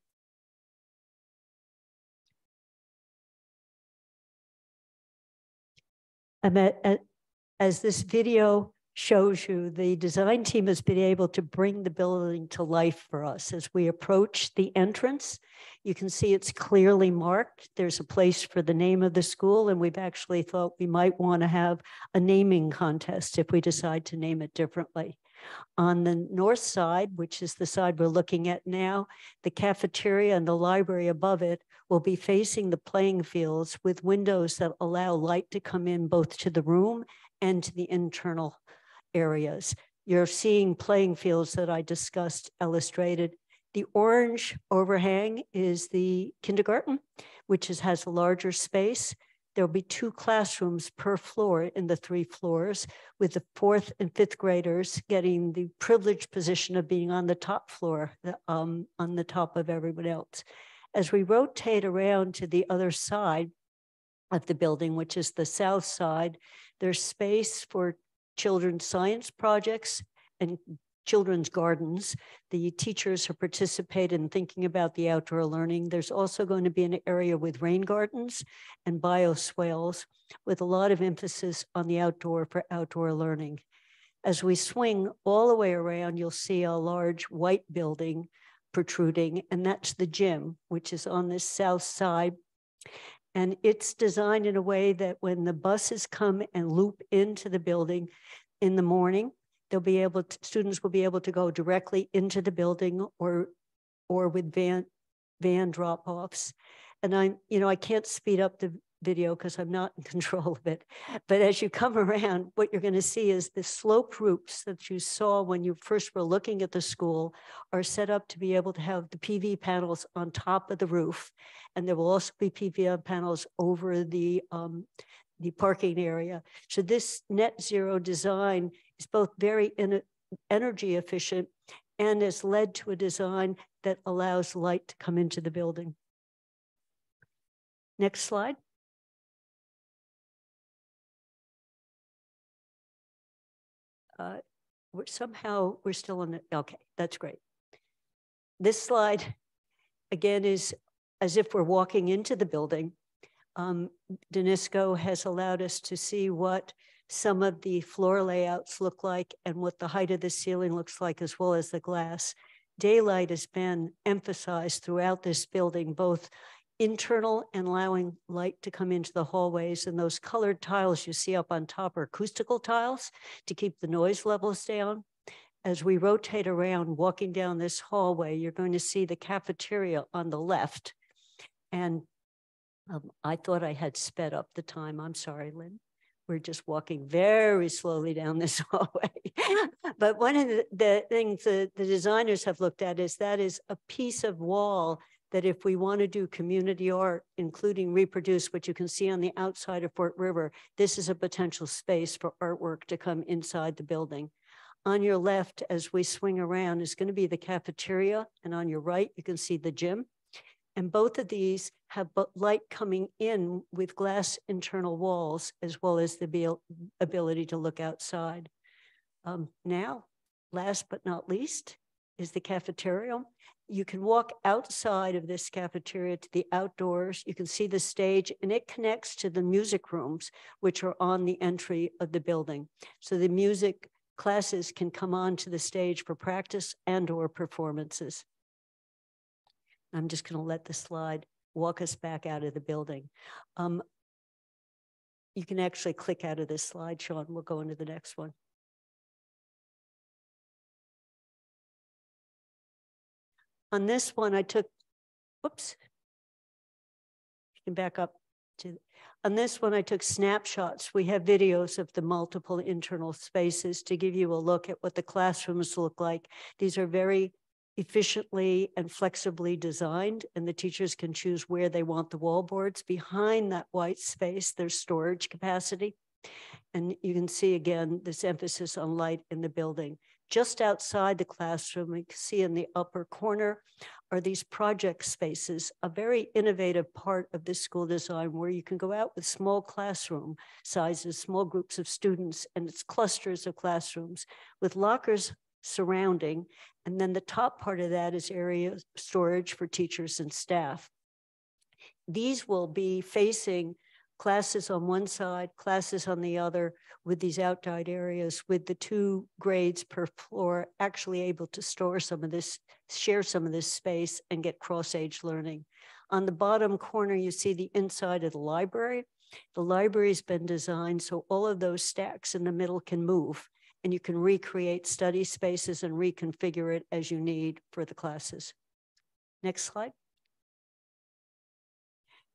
As this video shows you, the design team has been able to bring the building to life for us. As we approach the entrance, you can see it's clearly marked. There's a place for the name of the school, and we've actually thought we might want to have a naming contest if we decide to name it differently. On the north side, which is the side we're looking at now, the cafeteria and the library above it will be facing the playing fields with windows that allow light to come in both to the room and to the internal areas. You're seeing playing fields that I discussed illustrated. The orange overhang is the kindergarten, which is, has a larger space. There'll be two classrooms per floor in the three floors, with the fourth and fifth graders getting the privileged position of being on the top floor, um, on the top of everyone else. As we rotate around to the other side of the building, which is the south side, there's space for children's science projects and children's gardens. The teachers have participated in thinking about the outdoor learning. There's also going to be an area with rain gardens and bioswales with a lot of emphasis on the outdoor for outdoor learning. As we swing all the way around, you'll see a large white building protruding, and that's the gym, which is on the south side. And it's designed in a way that when the buses come and loop into the building in the morning, they'll be able to, students will be able to go directly into the building or or with van van drop-offs. And I'm, you know, I can't speed up the video because I'm not in control of it. But as you come around, what you're going to see is the slope roofs that you saw when you first were looking at the school are set up to be able to have the PV panels on top of the roof. And there will also be PV panels over the, um, the parking area. So this net zero design is both very energy efficient and has led to a design that allows light to come into the building. Next slide. Uh, we're somehow we're still in the, okay, that's great. This slide, again, is as if we're walking into the building. Um, DiNisco has allowed us to see what some of the floor layouts look like and what the height of the ceiling looks like, as well as the glass. Daylight has been emphasized throughout this building, both internal and allowing light to come into the hallways. And those colored tiles you see up on top are acoustical tiles to keep the noise levels down. As we rotate around, walking down this hallway, you're going to see the cafeteria on the left. And um, I thought I had sped up the time. I'm sorry, Lynn. We're just walking very slowly down this hallway. but one of the, the things that the designers have looked at is that is a piece of wall that if we want to do community art, including reproduce what you can see on the outside of Fort River, this is a potential space for artwork to come inside the building. On your left, as we swing around, is going to be the cafeteria. And on your right, you can see the gym. And both of these have light coming in with glass internal walls, as well as the ability to look outside. Um, now, last but not least, is the cafeteria you can walk outside of this cafeteria to the outdoors. You can see the stage and it connects to the music rooms, which are on the entry of the building. So the music classes can come onto the stage for practice and or performances. I'm just gonna let the slide walk us back out of the building. Um, you can actually click out of this slide, Sean. We'll go into the next one. On this one, I took, whoops, you can back up to, on this one, I took snapshots. We have videos of the multiple internal spaces to give you a look at what the classrooms look like. These are very efficiently and flexibly designed, and the teachers can choose where they want the wall boards. Behind that white space, there's storage capacity. And you can see again this emphasis on light in the building. Just outside the classroom, you can see in the upper corner are these project spaces, a very innovative part of this school design where you can go out with small classroom sizes, small groups of students, and it's clusters of classrooms with lockers surrounding. And then the top part of that is area storage for teachers and staff. These will be facing classes on one side, classes on the other, with these outdoor areas, with the two grades per floor actually able to store some of this, share some of this space and get cross-age learning. On the bottom corner, you see the inside of the library. The library's been designed so all of those stacks in the middle can move and you can recreate study spaces and reconfigure it as you need for the classes. Next slide.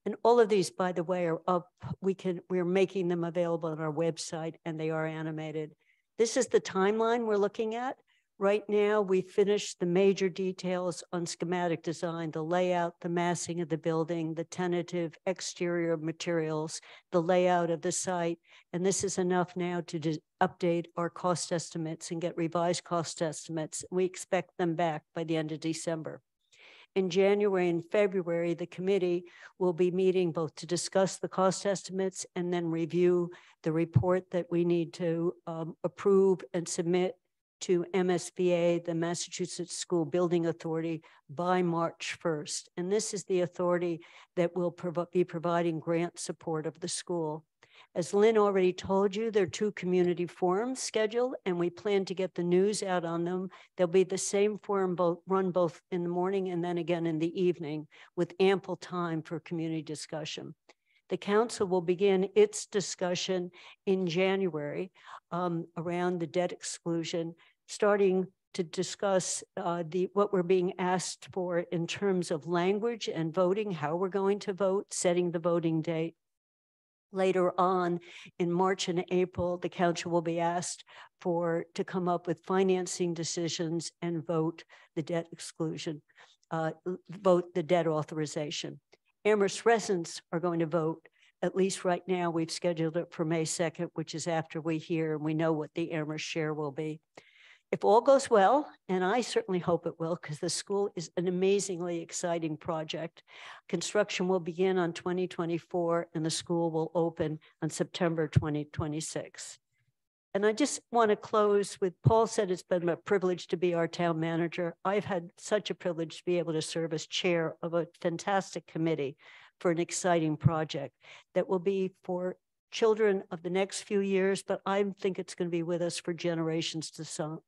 And all of these, by the way, are up. We can, we're making them available on our website and they are animated. This is the timeline we're looking at. Right now, we finished the major details on schematic design, the layout, the massing of the building, the tentative exterior materials, the layout of the site. And this is enough now to update our cost estimates and get revised cost estimates. We expect them back by the end of December in January and February, the committee will be meeting both to discuss the cost estimates and then review the report that we need to um, approve and submit to MSBA, the Massachusetts School Building Authority, by March 1st. And this is the authority that will prov be providing grant support of the school. As Lynn already told you, there are two community forums scheduled, and we plan to get the news out on them. There'll be the same forum both, run both in the morning and then again in the evening with ample time for community discussion. The council will begin its discussion in January um, around the debt exclusion, starting to discuss uh, the what we're being asked for in terms of language and voting, how we're going to vote, setting the voting date. Later on in March and April, the council will be asked for to come up with financing decisions and vote the debt exclusion, uh, vote the debt authorization. Amherst residents are going to vote at least right now, we've scheduled it for May 2nd, which is after we hear and we know what the Amherst share will be. If all goes well, and I certainly hope it will, because the school is an amazingly exciting project, construction will begin on 2024 and the school will open on September 2026. And I just want to close with Paul said it's been a privilege to be our town manager. I've had such a privilege to be able to serve as chair of a fantastic committee for an exciting project that will be for children of the next few years, but I think it's going to be with us for generations to some,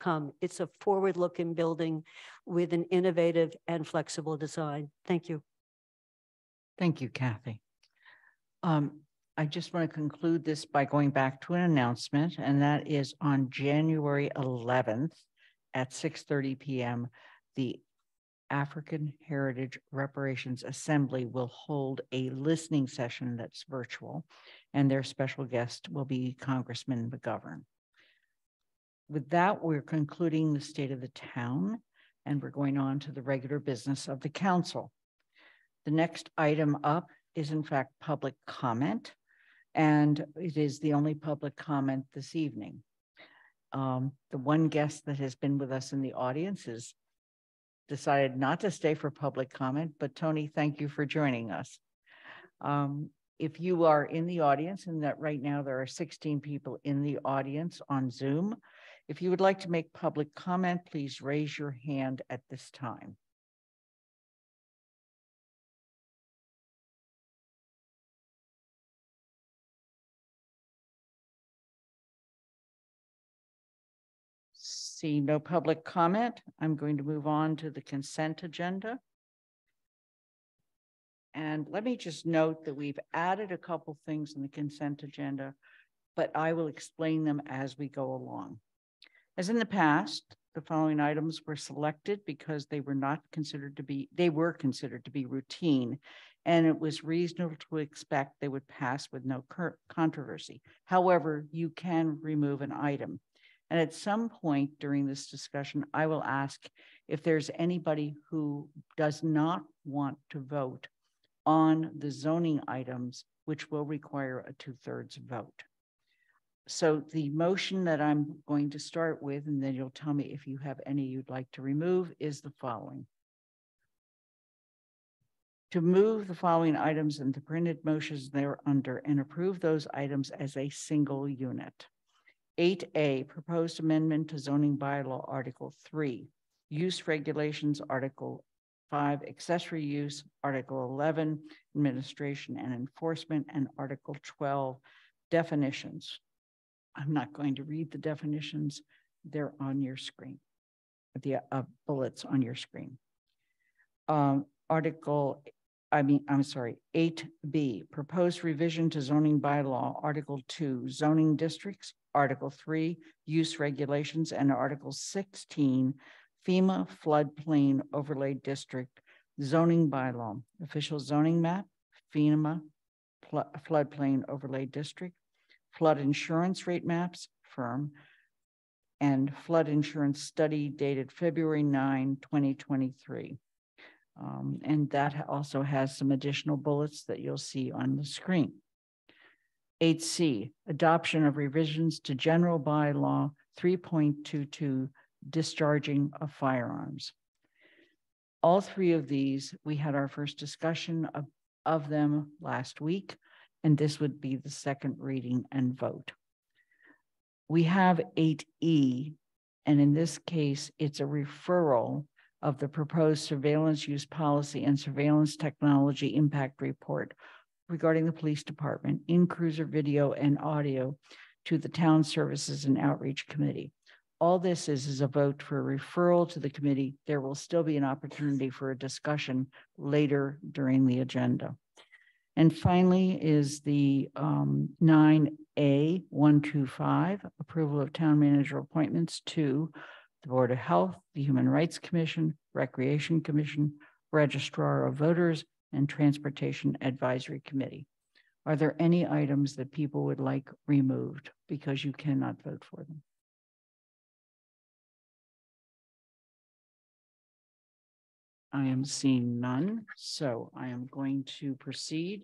come. It's a forward-looking building with an innovative and flexible design. Thank you. Thank you, Kathy. Um, I just want to conclude this by going back to an announcement, and that is on January 11th at 6:30 p.m. The African Heritage Reparations Assembly will hold a listening session that's virtual, and their special guest will be Congressman McGovern. With that, we're concluding the state of the town and we're going on to the regular business of the council. The next item up is in fact public comment, and it is the only public comment this evening. Um, the one guest that has been with us in the audience has decided not to stay for public comment, but Tony, thank you for joining us. Um, if you are in the audience, and that right now there are 16 people in the audience on Zoom, if you would like to make public comment, please raise your hand at this time. See no public comment. I'm going to move on to the consent agenda. And let me just note that we've added a couple things in the consent agenda, but I will explain them as we go along. As in the past, the following items were selected because they were not considered to be, they were considered to be routine, and it was reasonable to expect they would pass with no controversy. However, you can remove an item. And at some point during this discussion, I will ask if there's anybody who does not want to vote on the zoning items, which will require a two thirds vote. So the motion that I'm going to start with, and then you'll tell me if you have any you'd like to remove, is the following. To move the following items and the printed motions thereunder and approve those items as a single unit. Eight A, proposed amendment to zoning bylaw, Article Three, use regulations, Article Five, accessory use, Article Eleven, administration and enforcement, and Article twelve, definitions. I'm not going to read the definitions. They're on your screen. The uh, bullets on your screen. Um, Article, I mean, I'm sorry, eight B, proposed revision to zoning bylaw, Article two, zoning districts, Article three, use regulations, and Article sixteen, FEMA floodplain overlay district zoning bylaw, official zoning map, FEMA floodplain overlay district, flood insurance rate maps, firm, and flood insurance study dated February 9, 2023. Um, and that also has some additional bullets that you'll see on the screen. 8C, adoption of revisions to general bylaw 3.22, discharging of firearms. All three of these, we had our first discussion of, of them last week and this would be the second reading and vote. We have 8E, and in this case, it's a referral of the proposed surveillance use policy and surveillance technology impact report regarding the police department in cruiser video and audio to the Town Services and Outreach Committee. All this is is a vote for a referral to the committee. There will still be an opportunity for a discussion later during the agenda. And finally is the um, 9A 125, approval of town manager appointments to the Board of Health, the Human Rights Commission, Recreation Commission, Registrar of Voters, and Transportation Advisory Committee. Are there any items that people would like removed because you cannot vote for them? I am seeing none, so I am going to proceed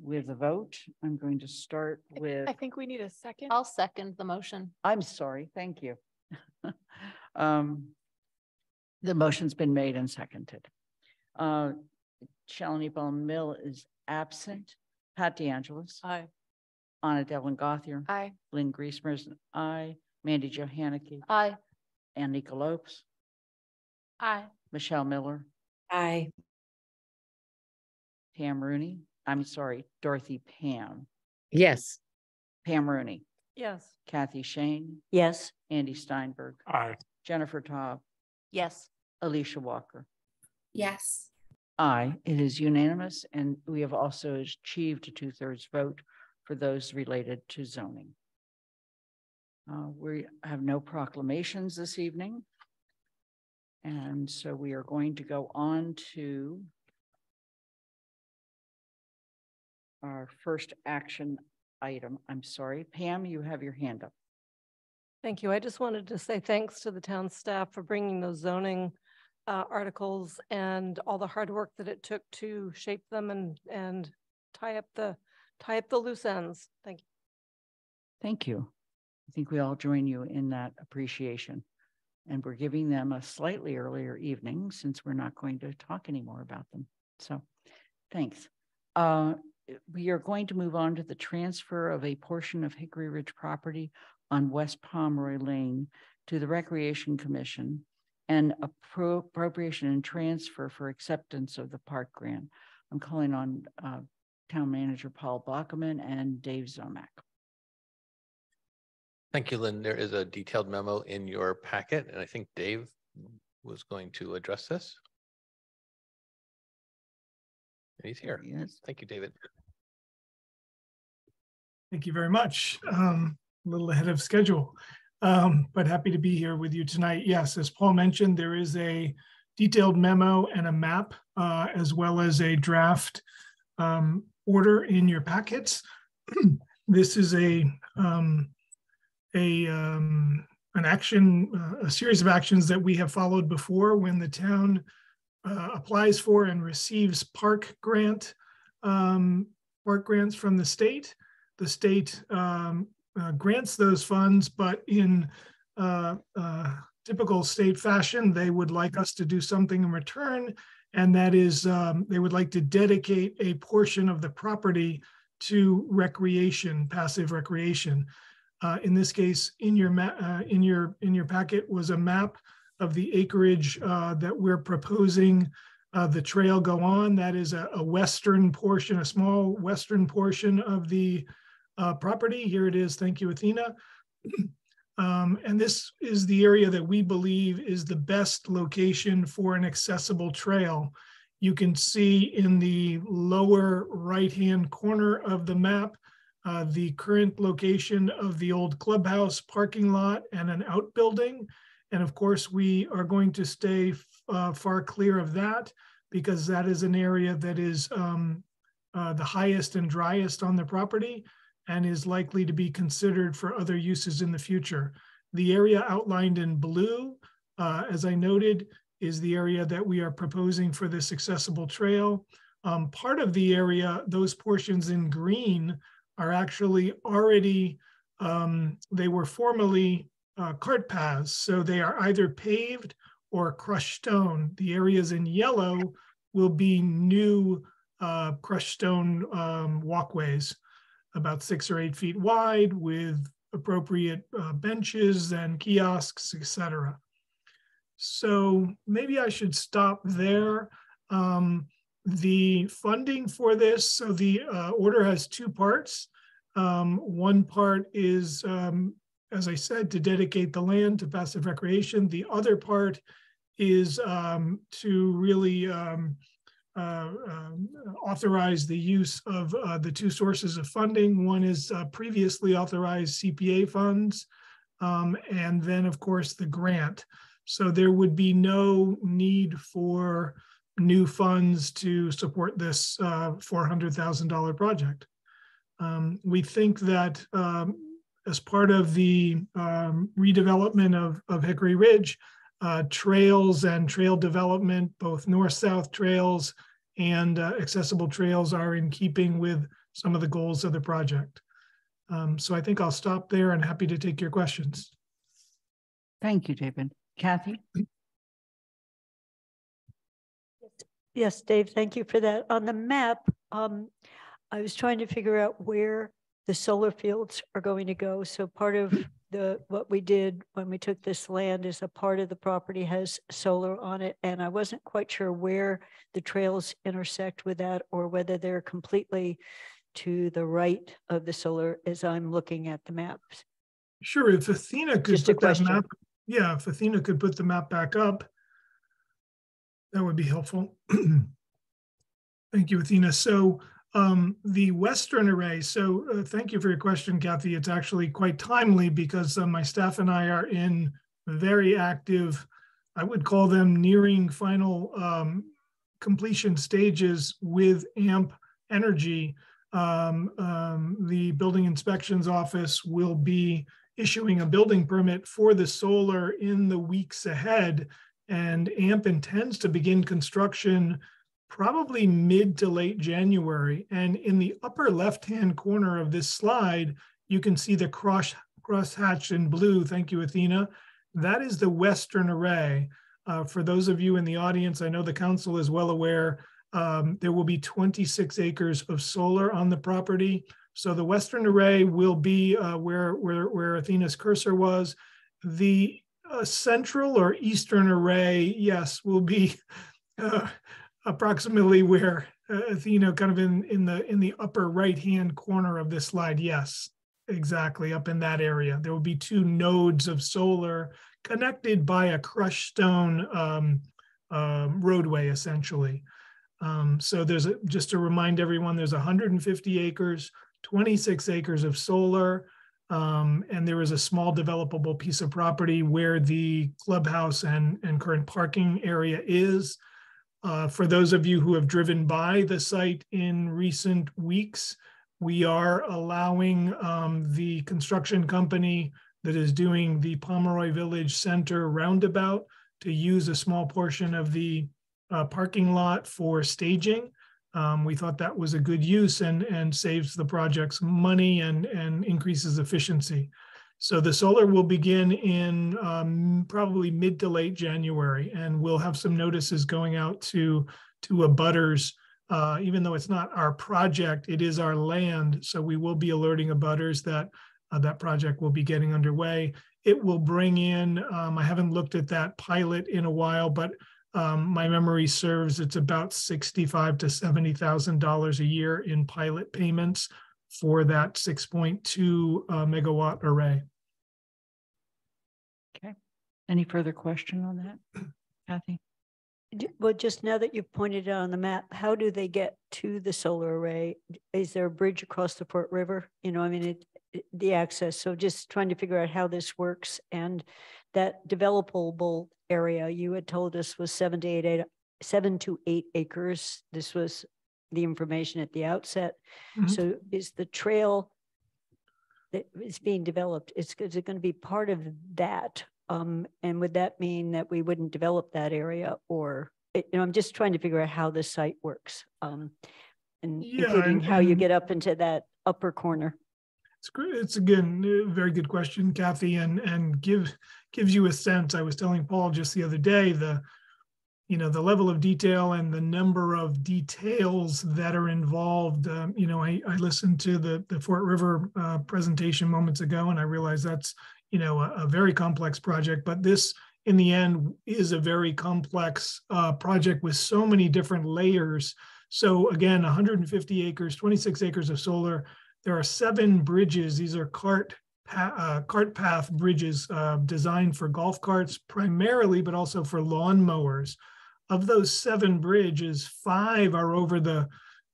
with the vote. I'm going to start with, I think we need a second. I'll second the motion. I'm sorry, thank you. Um, The motion's been made and seconded. Uh, Shalini Bahl-Milne is absent. Pat DeAngelis. Aye. Ana Devlin Gauthier. Aye. Lynn Griesemer is an aye. Mandi Jo Hanneke. Aye. Anika Lopes. Aye. Michelle Miller. Aye. Pam Rooney. I'm sorry, Dorothy Pam. Yes. Pam Rooney. Yes. Kathy Schoen. Yes. Andy Steinberg. Aye. Jennifer Taub. Yes. Ellisha Walker. Yes. Aye, it is unanimous, and we have also achieved a two-thirds vote for those related to zoning. Uh, we have no proclamations this evening. And so we are going to go on to our first action item. I'm sorry, Pam, you have your hand up. Thank you. I just wanted to say thanks to the town staff for bringing those zoning uh, articles and all the hard work that it took to shape them and, and tie up the, tie up the loose ends. Thank you. Thank you. I think we all join you in that appreciation. And we're giving them a slightly earlier evening since we're not going to talk anymore about them. So thanks. Uh, we are going to move on to the transfer of a portion of Hickory Ridge property on West Pomeroy Lane to the Recreation Commission and appropriation and transfer for acceptance of the park grant. I'm calling on uh, Town Manager Paul Bockelman and Dave Ziomek. Thank you, Lynn. There is a detailed memo in your packet, and I think Dave was going to address this. And he's here. Yes. Thank you, David. Thank you very much. Um, a little ahead of schedule, um, but happy to be here with you tonight. Yes, as Paul mentioned, there is a detailed memo and a map, uh, as well as a draft um, order in your packets. this is a um, a um, an action, uh, a series of actions that we have followed before when the town uh, applies for and receives park grant um, park grants from the state the state um, uh, grants those funds, but in uh, uh, typical state fashion, they would like us to do something in return. And that is, um, they would like to dedicate a portion of the property to recreation, passive recreation. Uh, in this case, in your uh, in your in your packet was a map of the acreage uh, that we're proposing uh, the trail go on. That is a, a, western portion, a small western portion of the uh, property. Here it is. Thank you, Athena. Um, and this is the area that we believe is the best location for an accessible trail. You can see in the lower right-hand corner of the map, uh, the current location of the old clubhouse parking lot and an outbuilding. And of course, we are going to stay uh, far clear of that because that is an area that is um, uh, the highest and driest on the property and is likely to be considered for other uses in the future. The area outlined in blue, uh, as I noted, is the area that we are proposing for this accessible trail. Um, part of the area, those portions in green are actually already, um, they were formerly uh, cart paths. So they are either paved or crushed stone. The areas in yellow will be new uh, crushed stone um, walkways, about six or eight feet wide with appropriate uh, benches and kiosks, etc. So maybe I should stop there. Um, the funding for this, so the uh, order has two parts. Um, one part is um, as I said, to dedicate the land to passive recreation. The other part is um, to really um, uh, um, authorize the use of uh, the two sources of funding. One is uh, previously authorized CPA funds, um, and then, of course, the grant. So there would be no need for new funds to support this uh, $400,000 project. Um, we think that um, as part of the um, redevelopment of, of Hickory Ridge, uh, trails and trail development, both north-south trails and uh, accessible trails are in keeping with some of the goals of the project. Um, so I think I'll stop there and happy to take your questions. Thank you, David. Kathy? Yes, Dave, thank you for that. On the map, um, I was trying to figure out where the solar fields are going to go. So part of the what we did when we took this land is a part of the property has solar on it. And I wasn't quite sure where the trails intersect with that or whether they're completely to the right of the solar as I'm looking at the maps. Sure, if Athena could Just put that map, yeah, if Athena could put the map back up, that would be helpful. Thank you, Athena. So um, the Western array, so uh, thank you for your question, Kathy. It's actually quite timely because uh, my staff and I are in very active, I would call them nearing final um, completion stages with AMP Energy. Um, um, the building inspections office will be issuing a building permit for the solar in the weeks ahead. And AMP intends to begin construction probably mid to late January. And in the upper left-hand corner of this slide, you can see the cross crosshatched in blue. Thank you, Athena. That is the Western Array. Uh, for those of you in the audience, I know the council is well aware, um, there will be 26 acres of solar on the property. So the Western Array will be uh, where, where, where Athena's cursor was. The uh, Central or Eastern Array, yes, will be uh, approximately where uh, Athena kind of in, in the in the upper right hand corner of this slide. Yes, exactly up in that area. There will be two nodes of solar connected by a crushed stone um, um, roadway essentially. Um, so there's a, just to remind everyone, there's 150 acres, 26 acres of solar, um, and there is a small developable piece of property where the clubhouse and, and current parking area is. Uh, for those of you who have driven by the site in recent weeks, we are allowing um, the construction company that is doing the Pomeroy Village Center roundabout to use a small portion of the uh, parking lot for staging. Um, we thought that was a good use and, and saves the projects money and, and increases efficiency. So the solar will begin in um, probably mid to late January, and we'll have some notices going out to to abutters. Uh, even though it's not our project, it is our land, so we will be alerting abutters that uh, that project will be getting underway. It will bring in. Um, I haven't looked at that pilot in a while, but um, my memory serves it's about sixty-five to seventy thousand dollars a year in pilot payments for that six point two uh, megawatt array. Okay. Any further question on that, Kathy? Well, just now that you've pointed it out on the map, how do they get to the solar array? Is there a bridge across the Fort River? You know, I mean, it, it- the access, so just trying to figure out how this works and that developable area you had told us was seven to eight, eight, seven to eight acres. This was the information at the outset. Mhm. So is the trail that is being developed, is, is it going to be part of that? Um, and would that mean that we wouldn't develop that area or, you know, I'm just trying to figure out how the site works. Um, and Yeah, including and- how you get up into that upper corner. It's great. It's again a very good question, Kathy, and and give gives you a sense. I was telling Paul just the other day the you know the level of detail and the number of details that are involved. Um, you know, I I listened to the the Fort River uh, presentation moments ago, and I realized that's you know a, a very complex project. But this, in the end, is a very complex uh, project with so many different layers. So again, 150 acres, 26 acres of solar. There are seven bridges. These are cart pa- uh, cart path bridges uh, designed for golf carts primarily, but also for lawn mowers. Of those seven bridges, five are over the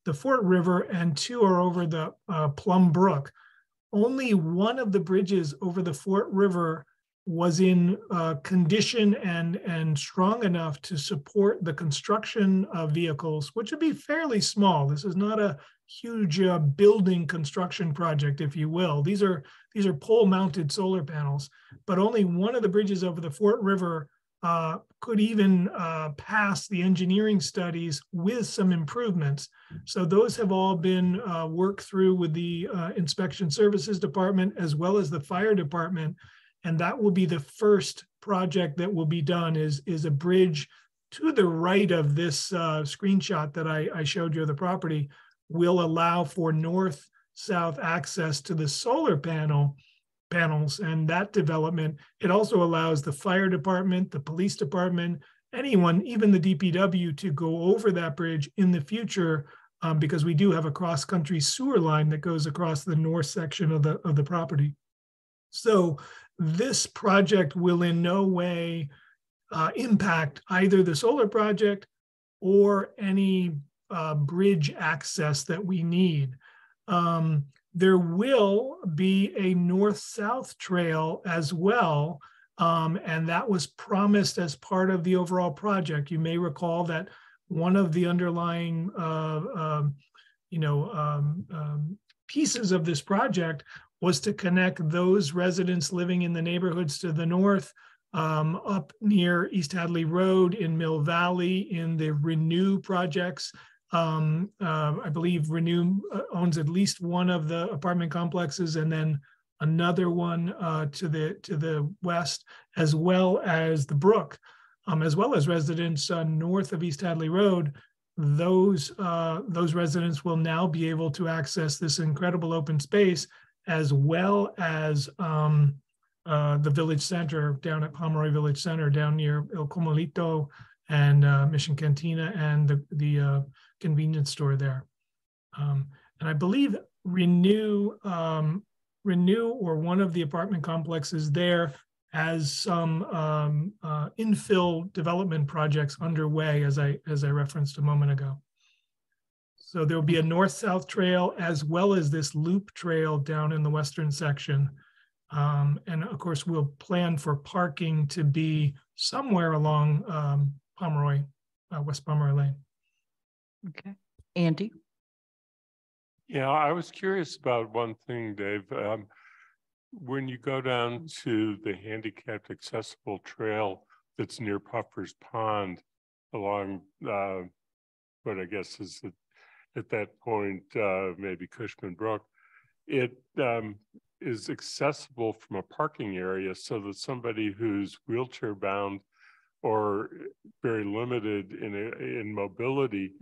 the Fort River and two are over the uh, Plum Brook. Only one of the bridges over the Fort River was in uh, condition and and strong enough to support the construction of vehicles, which would be fairly small. This is not a huge uh, building construction project, if you will. These are these are pole-mounted solar panels, but only one of the bridges over the Fort River uh, could even uh, pass the engineering studies with some improvements. So those have all been uh, worked through with the uh, Inspection Services Department as well as the Fire Department, and that will be the first project that will be done. is is a bridge to the right of this uh, screenshot that I, I showed you of the property will allow for north-south access to the solar panel panels and that development. It also allows the fire department, the police department, anyone, even the DPW to go over that bridge in the future um, because we do have a cross-country sewer line that goes across the north section of the of the property. So this project will in no way uh, impact either the solar project or any uh, bridge access that we need. Um, there will be a north-south trail as well, um, and that was promised as part of the overall project. You may recall that one of the underlying, uh, um, you know, um, um, pieces of this project was to connect those residents living in the neighborhoods to the north um, up near East Hadley Road in Mill Valley in the Renew projects um, uh, I believe Renew uh, owns at least one of the apartment complexes and then another one uh, to the to the west, as well as the Brook, um, as well as residents uh, north of East Hadley Road. Those uh, those residents will now be able to access this incredible open space, as well as um, uh, the village center down at Pomeroy Village Center, down near El Comalito and uh, Mission Cantina and the the uh, convenience store there. Um, and I believe Renew um, Renew or one of the apartment complexes there has some um, uh, infill development projects underway, as I as I referenced a moment ago. So there will be a north-south trail as well as this loop trail down in the western section. Um, and of course, we'll plan for parking to be somewhere along um, Pomeroy, uh, West Pomeroy Lane. Okay. Andy? Yeah, I was curious about one thing, Dave. Um, when you go down to the handicapped accessible trail that's near Puffer's Pond along uh, what I guess is the at that point, uh, maybe Cushman Brook, it um, is accessible from a parking area so that somebody who's wheelchair bound or very limited in, in mobility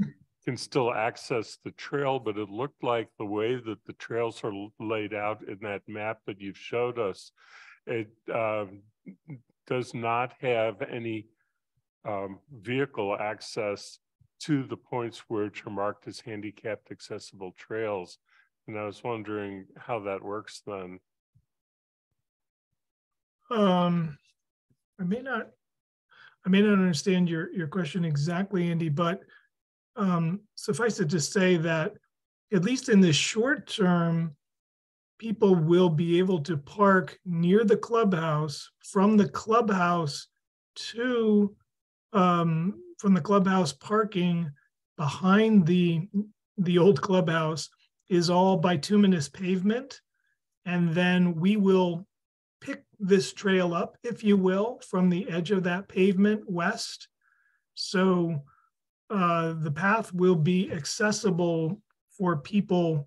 can still access the trail, but it looked like the way that the trails are laid out in that map that you've showed us, it um, does not have any um, vehicle access to the points which are marked as handicapped accessible trails. And I was wondering how that works then. Um, I may not, I may not understand your, your question exactly, Andy, but um, suffice it to say that at least in the short term, people will be able to park near the clubhouse from the clubhouse to um, from the clubhouse parking behind the the old clubhouse is all bituminous pavement. And then we will pick this trail up if you will from the edge of that pavement west so uh, the path will be accessible for people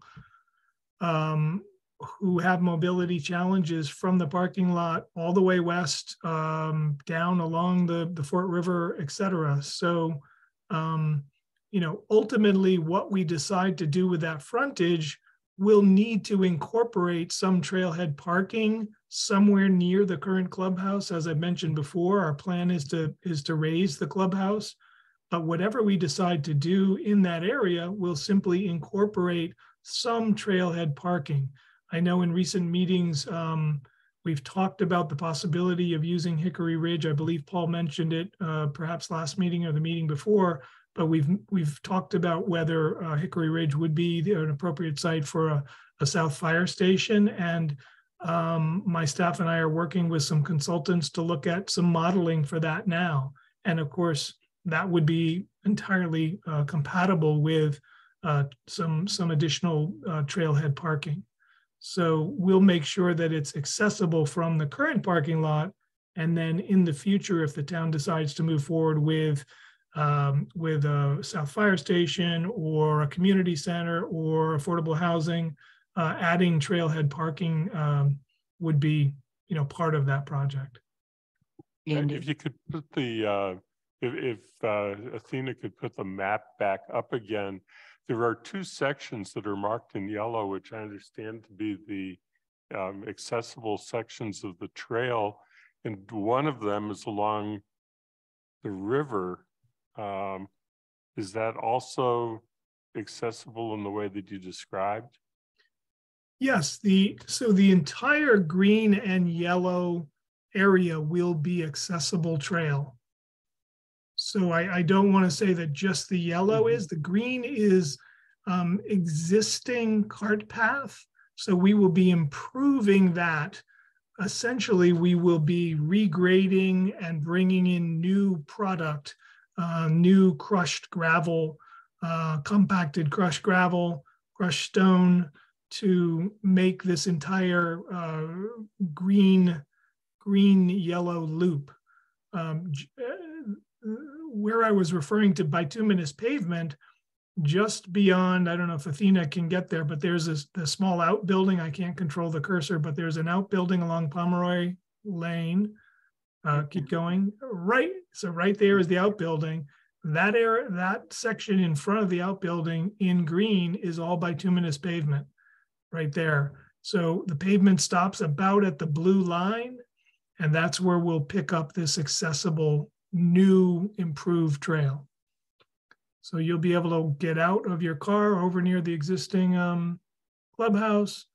um, who have mobility challenges from the parking lot all the way west, um, down along the, the Fort River, et cetera. So, um, you know, ultimately what we decide to do with that frontage will need to incorporate some trailhead parking somewhere near the current clubhouse. As I mentioned before, our plan is to is to raze the clubhouse. But whatever we decide to do in that area will simply incorporate some trailhead parking. I know in recent meetings, um, we've talked about the possibility of using Hickory Ridge. I believe Paul mentioned it uh, perhaps last meeting or the meeting before, but we've we've talked about whether uh, Hickory Ridge would be the, an appropriate site for a, a South Fire Station. And um, my staff and I are working with some consultants to look at some modeling for that now. And of course, that would be entirely uh, compatible with uh, some some additional uh, trailhead parking. So we'll make sure that it's accessible from the current parking lot. And then in the future, if the town decides to move forward with um, with a South Fire Station or a community center or affordable housing, uh, adding trailhead parking um, would be, you know, part of that project. And if you could put the, uh, if, if uh, Athena could put the map back up again, there are two sections that are marked in yellow, which I understand to be the um, accessible sections of the trail. And one of them is along the river. Um, is that also accessible in the way that you described? Yes, the so the entire green and yellow area will be accessible trail. So I, I don't want to say that just the yellow mm-hmm. is. The green is um, existing cart path. So we will be improving that. Essentially, we will be regrading and bringing in new product, uh, new crushed gravel, uh, compacted crushed gravel, crushed stone to make this entire uh, green, green yellow loop. Um, where I was referring to bituminous pavement, just beyond, I don't know if Athena can get there, but there's this the small outbuilding. I can't control the cursor, but there's an outbuilding along Pomeroy Lane. Uh, keep going. Right. So right there is the outbuilding. That area, that section in front of the outbuilding in green is all bituminous pavement right there. So the pavement stops about at the blue line, and that's where we'll pick up this accessible new improved trail. So you'll be able to get out of your car over near the existing um, clubhouse,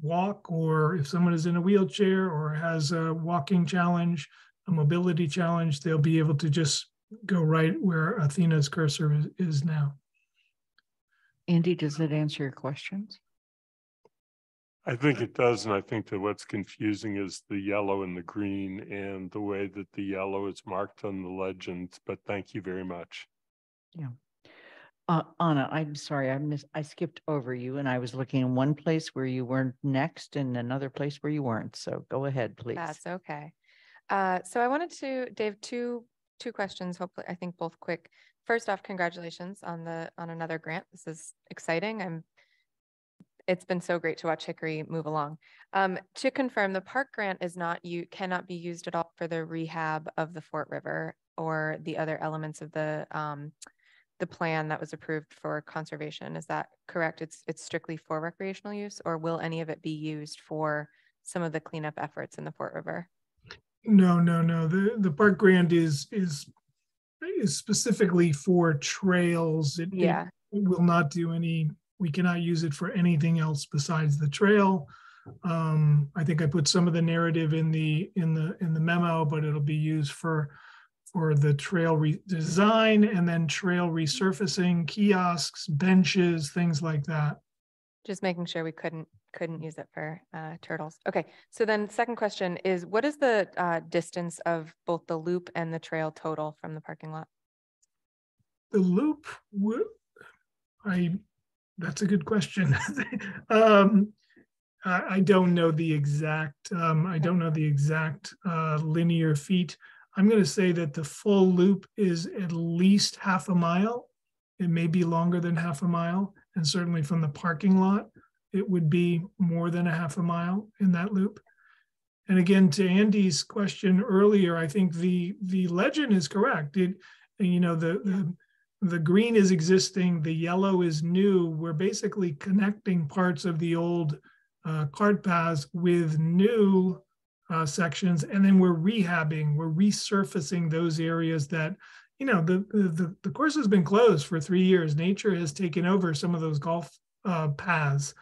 walk, or if someone is in a wheelchair or has a walking challenge, a mobility challenge, they'll be able to just go right where Athena's cursor is, is now. Andy, does that answer your questions? I think it does, and I think that what's confusing is the yellow and the green and the way that the yellow is marked on the legend, but thank you very much. Yeah. Uh, Anna, I'm sorry, I missed, I skipped over you and I was looking in one place where you weren't next and another place where you weren't. So go ahead, please. That's okay. Uh, so I wanted to, Dave, two, two questions, hopefully, I think both quick. first off, congratulations on the on another grant. This is exciting. I'm it's been so great to watch Hickory move along. Um, to confirm, the park grant is not you cannot be used at all for the rehab of the Fort River or the other elements of the um, the plan that was approved for conservation. Is that correct? It's it's strictly for recreational use, or will any of it be used for some of the cleanup efforts in the Fort River? No, no, no. The the park grant is is is specifically for trails. It, it- Yeah. It will not do any, we cannot use it for anything else besides the trail. Um, I think I put some of the narrative in the, in the, in the memo, but it'll be used for, for the trail redesign and then trail resurfacing, kiosks, benches, things like that. Just making sure we couldn't couldn't use it for uh, turtles. Okay, so then second question is, what is the uh, distance of both the loop and the trail total from the parking lot? The loop, I, that's a good question. Um, I, I don't know the exact, um, I don't know the exact, uh, linear feet. I'm gonna say that the full loop is at least half a mile. It may be longer than half a mile, and certainly from the parking lot, it would be more than a half a mile in that loop. And again, to Andy's question earlier, I think the, the legend is correct. It, you know, the, the, the green is existing, the yellow is new. We're basically connecting parts of the old uh, cart paths with new uh, sections, and then we're rehabbing, we're resurfacing those areas that, you know, the, the, the, course has been closed for three years. Nature has taken over some of those golf uh, paths.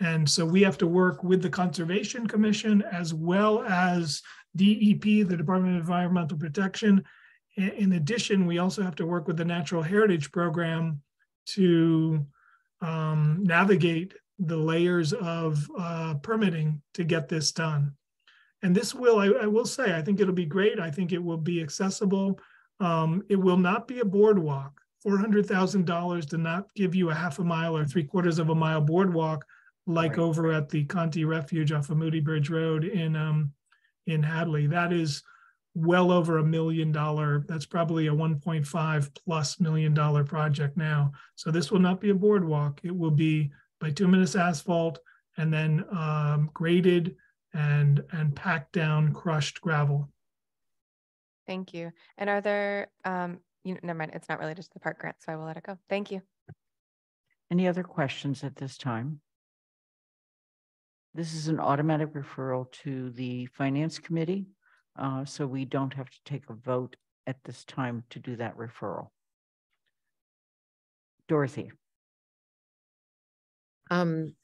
And so we have to work with the Conservation Commission as well as DEP, the Department of Environmental Protection. In addition, we also have to work with the Natural Heritage Program to um, navigate the layers of uh, permitting to get this done. And this will, I, I will say, I think it'll be great. I think it will be accessible. Um, it will not be a boardwalk. Four hundred thousand dollars to not give you a half a mile or three quarters of a mile boardwalk like over at the Conte Refuge off of Moody Bridge Road in um in Hadley. That is well over a million dollar. That's probably a 1.5 plus million dollar project now. So this will not be a boardwalk. It will be bituminous asphalt and then um, graded and and packed down crushed gravel. Thank you. And are there, um, you know, never mind, it's not related to the park grant, so I will let it go. Thank you. Any other questions at this time? This is an automatic referral to the Finance Committee, uh, so we don't have to take a vote at this time to do that referral. Dorothy, Um,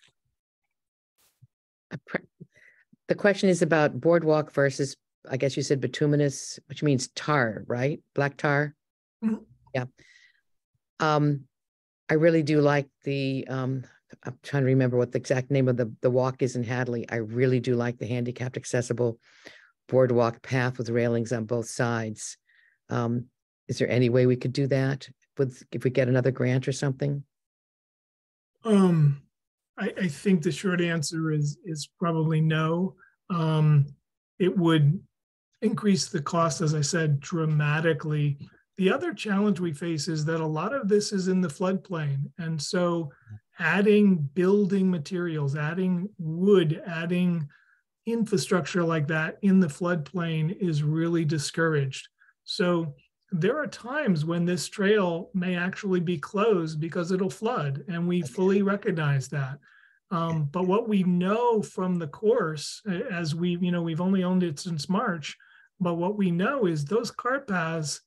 a pre- the question is about boardwalk versus, I guess you said bituminous, which means tar, right? Black tar? Mhm. Yeah. Um, I really do like the, um, I'm trying to remember what the exact name of the, the walk is in Hadley. I really do like the handicapped accessible boardwalk path with railings on both sides. Um, is there any way we could do that with, if we get another grant or something? Um, I, I think the short answer is, is probably no. Um, it would increase the cost, as I said, dramatically. The other challenge we face is that a lot of this is in the floodplain. And so adding building materials, adding wood, adding infrastructure like that in the floodplain is really discouraged. So there are times when this trail may actually be closed because it'll flood, and we fully recognize that. Um, but what we know from the course, as we, you know, we've only owned it since March, but what we know is those cart paths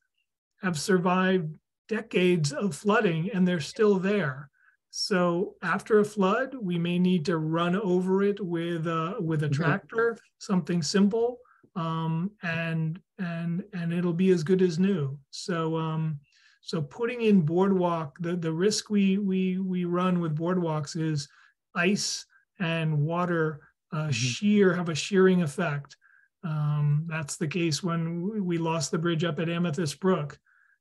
have survived decades of flooding and they're still there. So after a flood, we may need to run over it with a, with a Mhm. tractor, something simple. Um, and, and, and it'll be as good as new. So, um, so putting in boardwalk, the, the risk we, we, we run with boardwalks is ice and water uh, shear, have a shearing effect. Um, that's the case when we- we lost the bridge up at Amethyst Brook.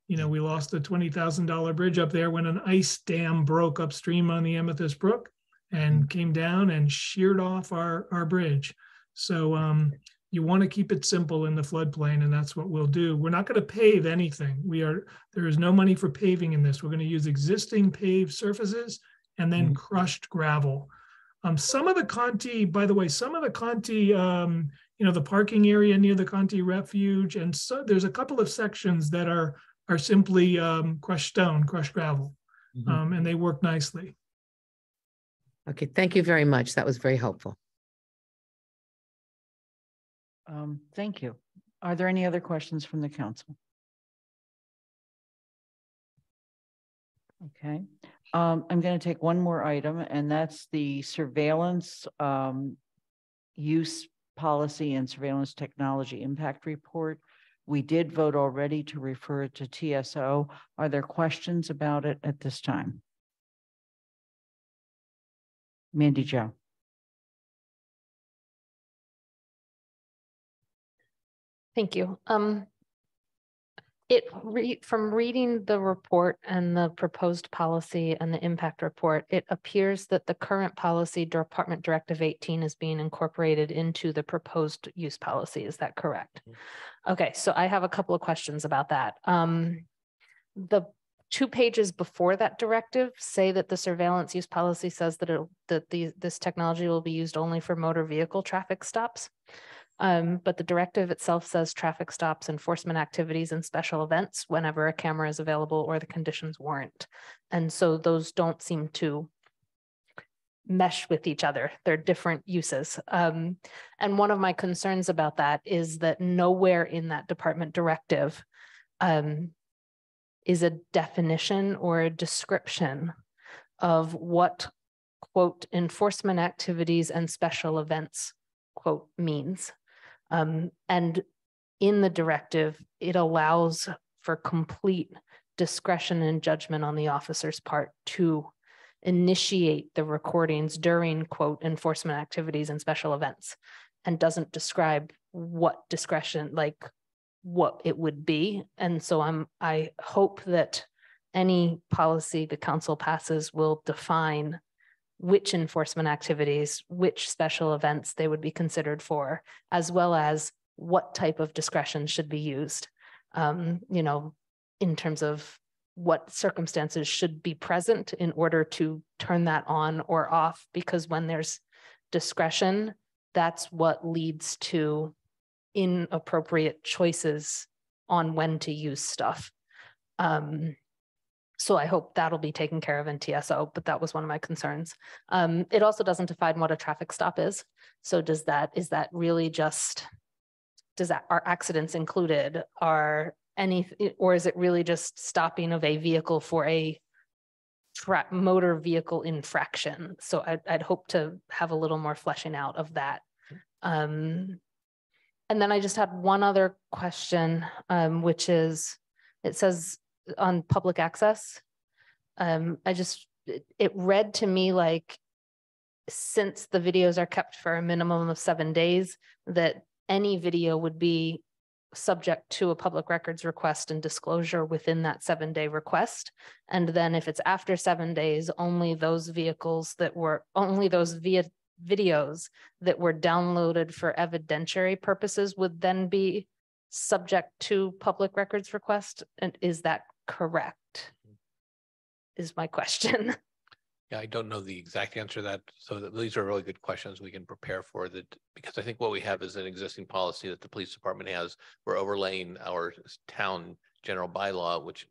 You know, we lost the twenty thousand dollar bridge up there when an ice dam broke upstream on the Amethyst Brook and came down and sheared off our, our bridge. So, um, You want to keep it simple in the floodplain, and that's what we'll do. We're not going to pave anything. We are, there is no money for paving in this. We're going to use existing paved surfaces and then crushed gravel. Um, some of the Conte, by the way, some of the Conte, um, you know, the parking area near the Conte Refuge, and so there's a couple of sections that are are simply um, crushed stone, crushed gravel, Mhm. um, and they work nicely. Okay, thank you very much. That was very helpful. Um, thank you. Are there any other questions from the council? Okay, um, I'm going to take one more item and that's the surveillance, um, use policy and surveillance technology impact report. We did vote already to refer it to TSO. Are there questions about it at this time? Mandi Jo. Thank you. Um, it re, from reading the report and the proposed policy and the impact report, it appears that the current policy, Department Directive eighteen is being incorporated into the proposed use policy. Is that correct? Okay, so I have a couple of questions about that. Um, the two pages before that directive say that the surveillance use policy says that it, that the, this technology will be used only for motor vehicle traffic stops. Um, but the directive itself says traffic stops, enforcement activities and special events whenever a camera is available or the conditions warrant. And so those don't seem to mesh with each other. They're different uses. Um, and one of my concerns about that is that nowhere in that department directive um, is a definition or a description of what quote enforcement activities and special events quote means. Um, and in the directive, it allows for complete discretion and judgment on the officer's part to initiate the recordings during quote enforcement activities and special events and doesn't describe what discretion like what it would be. And so i'm i hope that any policy the council passes will define which enforcement activities, which special events they would be considered for, as well as what type of discretion should be used. Um, you know, in terms of what circumstances should be present in order to turn that on or off, because when there's discretion, that's what leads to inappropriate choices on when to use stuff. Um, so I hope that'll be taken care of in TSO, but that was one of my concerns. Um, it also doesn't define what a traffic stop is. So does that, is that really just, does that, are accidents included? Are any, or is it really just stopping of a vehicle for a motor vehicle infraction? So I'd, I'd hope to have a little more fleshing out of that. Um, and then I just had one other question, um, which is, it says on public access. Um, I just, it, read to me like since the videos are kept for a minimum of seven days, that any video would be subject to a public records request and disclosure within that seven day request. And then if it's after seven days, only those vehicles that were, only those via videos that were downloaded for evidentiary purposes would then be subject to public records request. And is that correct? Is my question. Yeah, I don't know the exact answer to that. So these are really good questions we can prepare for that, because I think what we have is an existing policy that the police department has. We're overlaying our town general bylaw, which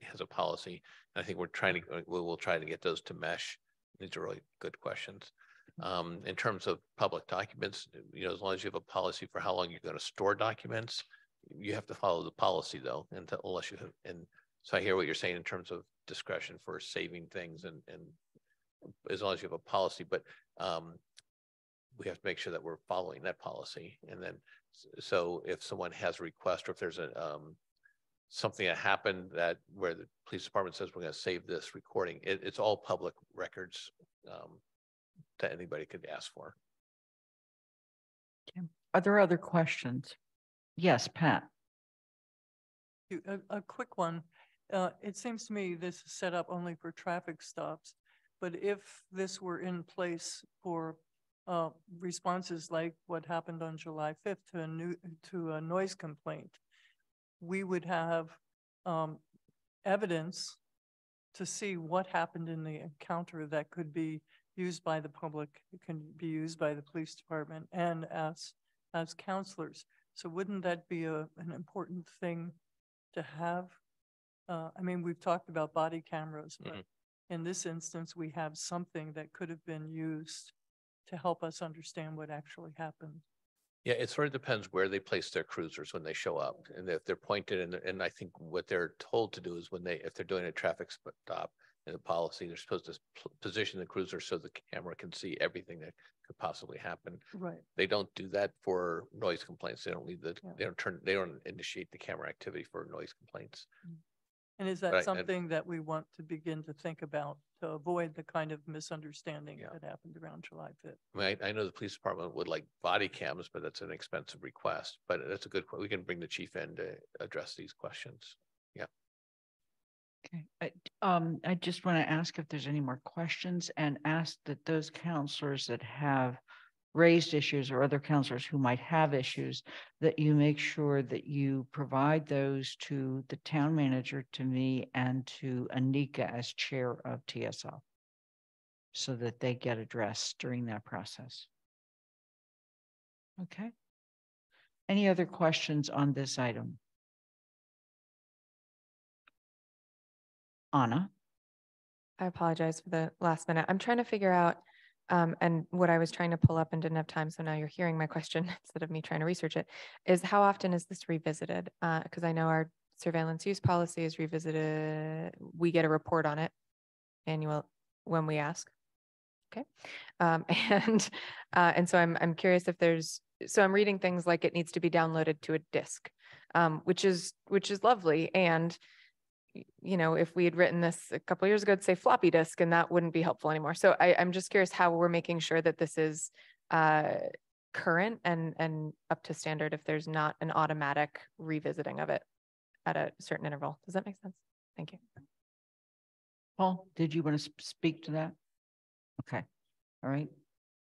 has a policy. And I think we're trying to, uh, we will try to get those to mesh. These are really good questions. Um, in terms of public documents, you know, as long as you have a policy for how long you're going to store documents, you have to follow the policy though, and unless you have, and so I hear what you're saying in terms of discretion for saving things and, and as long as you have a policy, but, um, we have to make sure that we're following that policy. And then, so if someone has a request or if there's a, um, something that happened that where the police department says we're going to save this recording, it, it's all public records, um, that anybody could ask for. Are there other questions? Yes, Pat. A, a quick one. Uh, it seems to me this is set up only for traffic stops. But if this were in place for uh, responses like what happened on July fifth to a new, to a noise complaint, we would have, um, evidence to see what happened in the encounter that could be used by the public, it can be used by the police department and as, as councilors. So wouldn't that be a, an important thing to have? Uh, I mean, we've talked about body cameras, but Mhm. in this instance, we have something that could have been used to help us understand what actually happened. Yeah, it sort of depends where they place their cruisers when they show up. And if they're pointed and, and I think what they're told to do is when they, if they're doing a traffic stop in the policy, they're supposed to position the cruiser so the camera can see everything that could possibly happen. Right. They don't do that for noise complaints. They don't leave the, Yeah. they don't turn, they don't initiate the camera activity for noise complaints. Mm. And is But I- that I- something that we want to begin to think about to avoid the kind of misunderstanding that happened around July fifth? I mean, I, I know the police department would like body cams, but that's an expensive request, but that's a good. We can bring the chief in to address these questions. Yeah. Okay, I, um, I just want to ask if there's any more questions and ask that those councilors that have raised issues or other councilors who might have issues, that you make sure that you provide those to the town manager, to me, and to Anika as chair of TSO. So that they get addressed during that process. Okay. Any other questions on this item? Anna? I apologize for the last minute. I'm trying to figure out, um, and what I was trying to pull up and didn't have time, so now you're hearing my question instead of me trying to research it, is how often is this revisited? Uh, because I know our surveillance use policy is revisited, we get a report on it annual, when we ask. Okay, um, and, uh, and so I'm, I'm curious if there's, so I'm reading things like it needs to be downloaded to a disk, um, which is, which is lovely, and you know, if we had written this a couple years ago, it'd say floppy disk and that wouldn't be helpful anymore. So I, I'm just curious how we're making sure that this is uh, current and, and up to standard if there's not an automatic revisiting of it at a certain interval. Does that make sense? Thank you. Paul, did you want to speak to that? Okay, all right.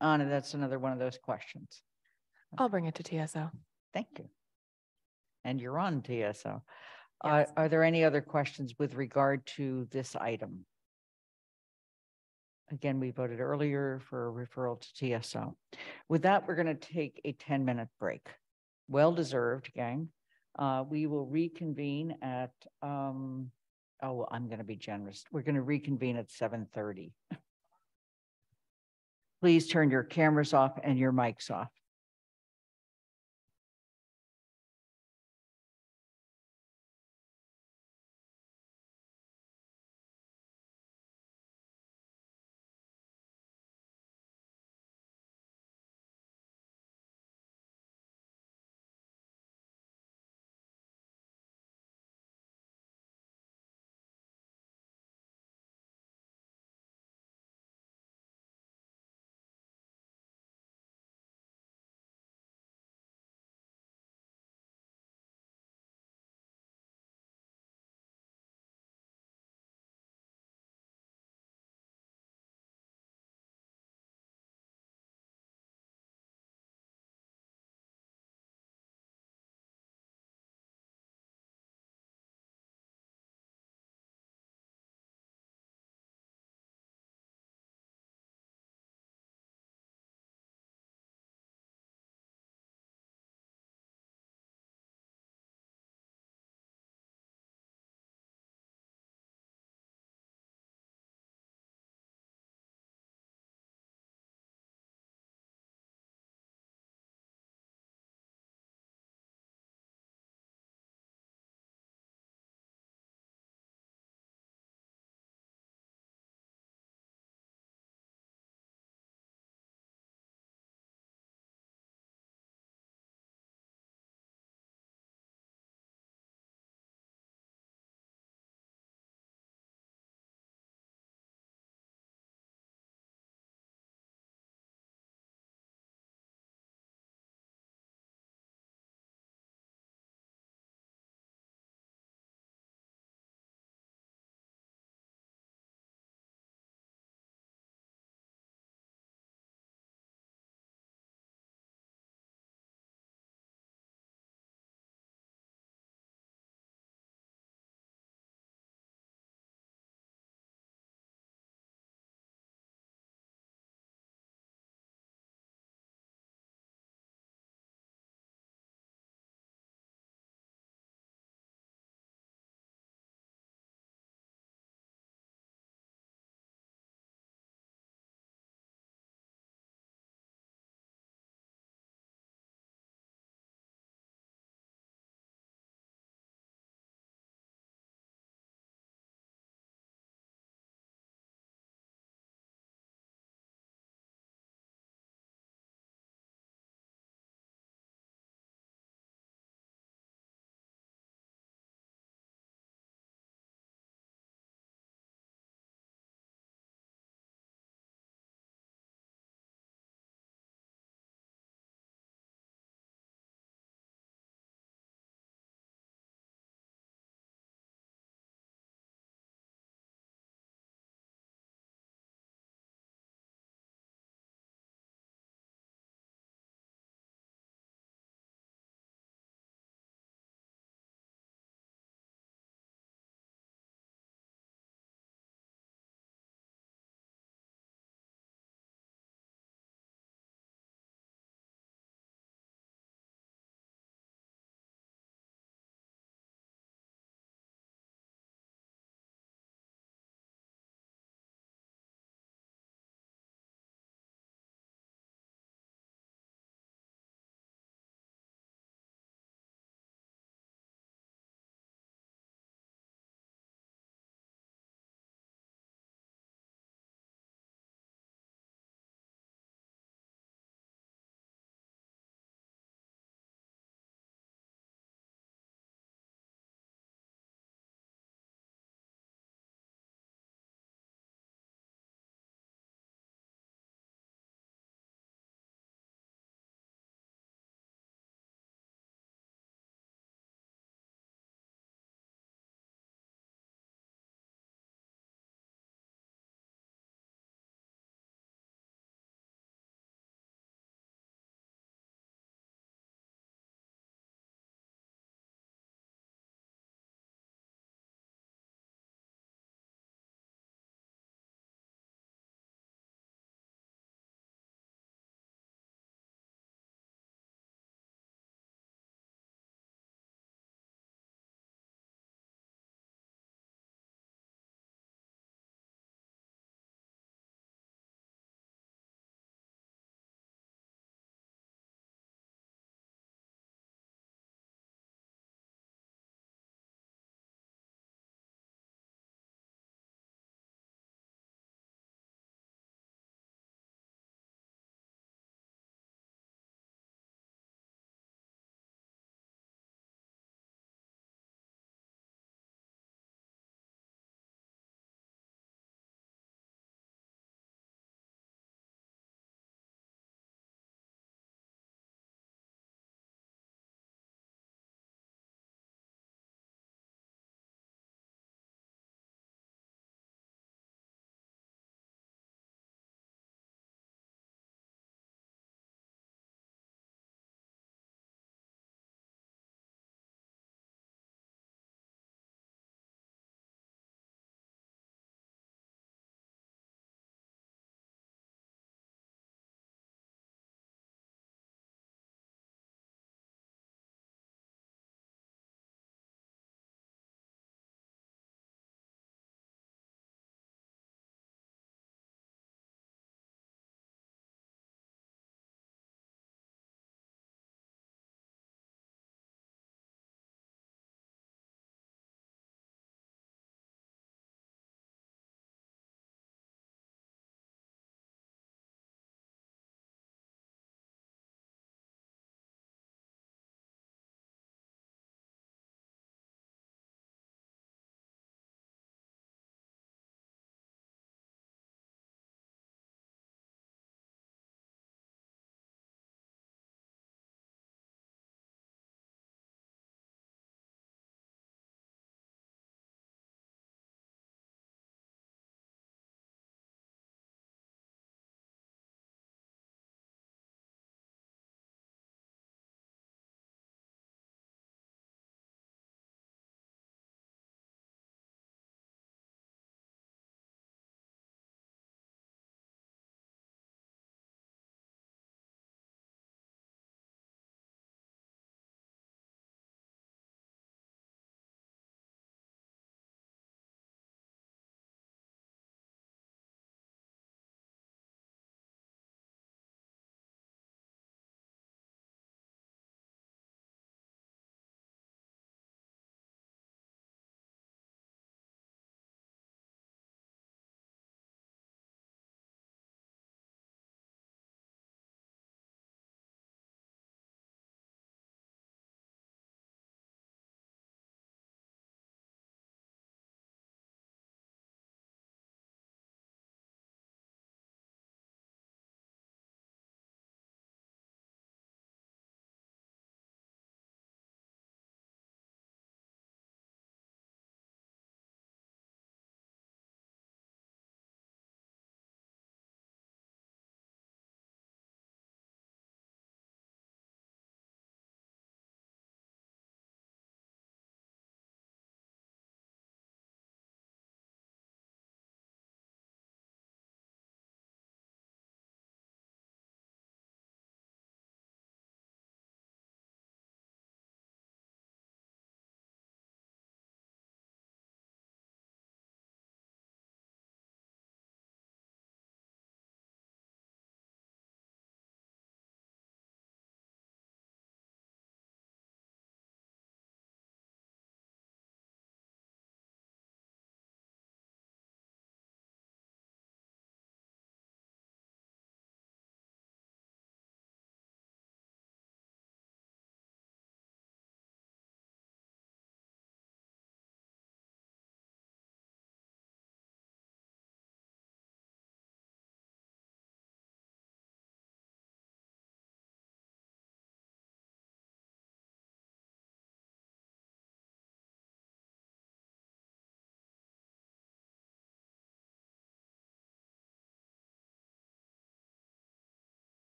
Anna, that's another one of those questions. I'll bring it to TSO. Thank you. And you're on TSO. Uh, Are there any other questions with regard to this item? Again, we voted earlier for a referral to TSO. With that, we're going to take a 10-minute break. Well-deserved, gang. Uh, We will reconvene at, um, oh, I'm going to be generous. We're going to reconvene at 7:30. Please turn your cameras off and your mics off.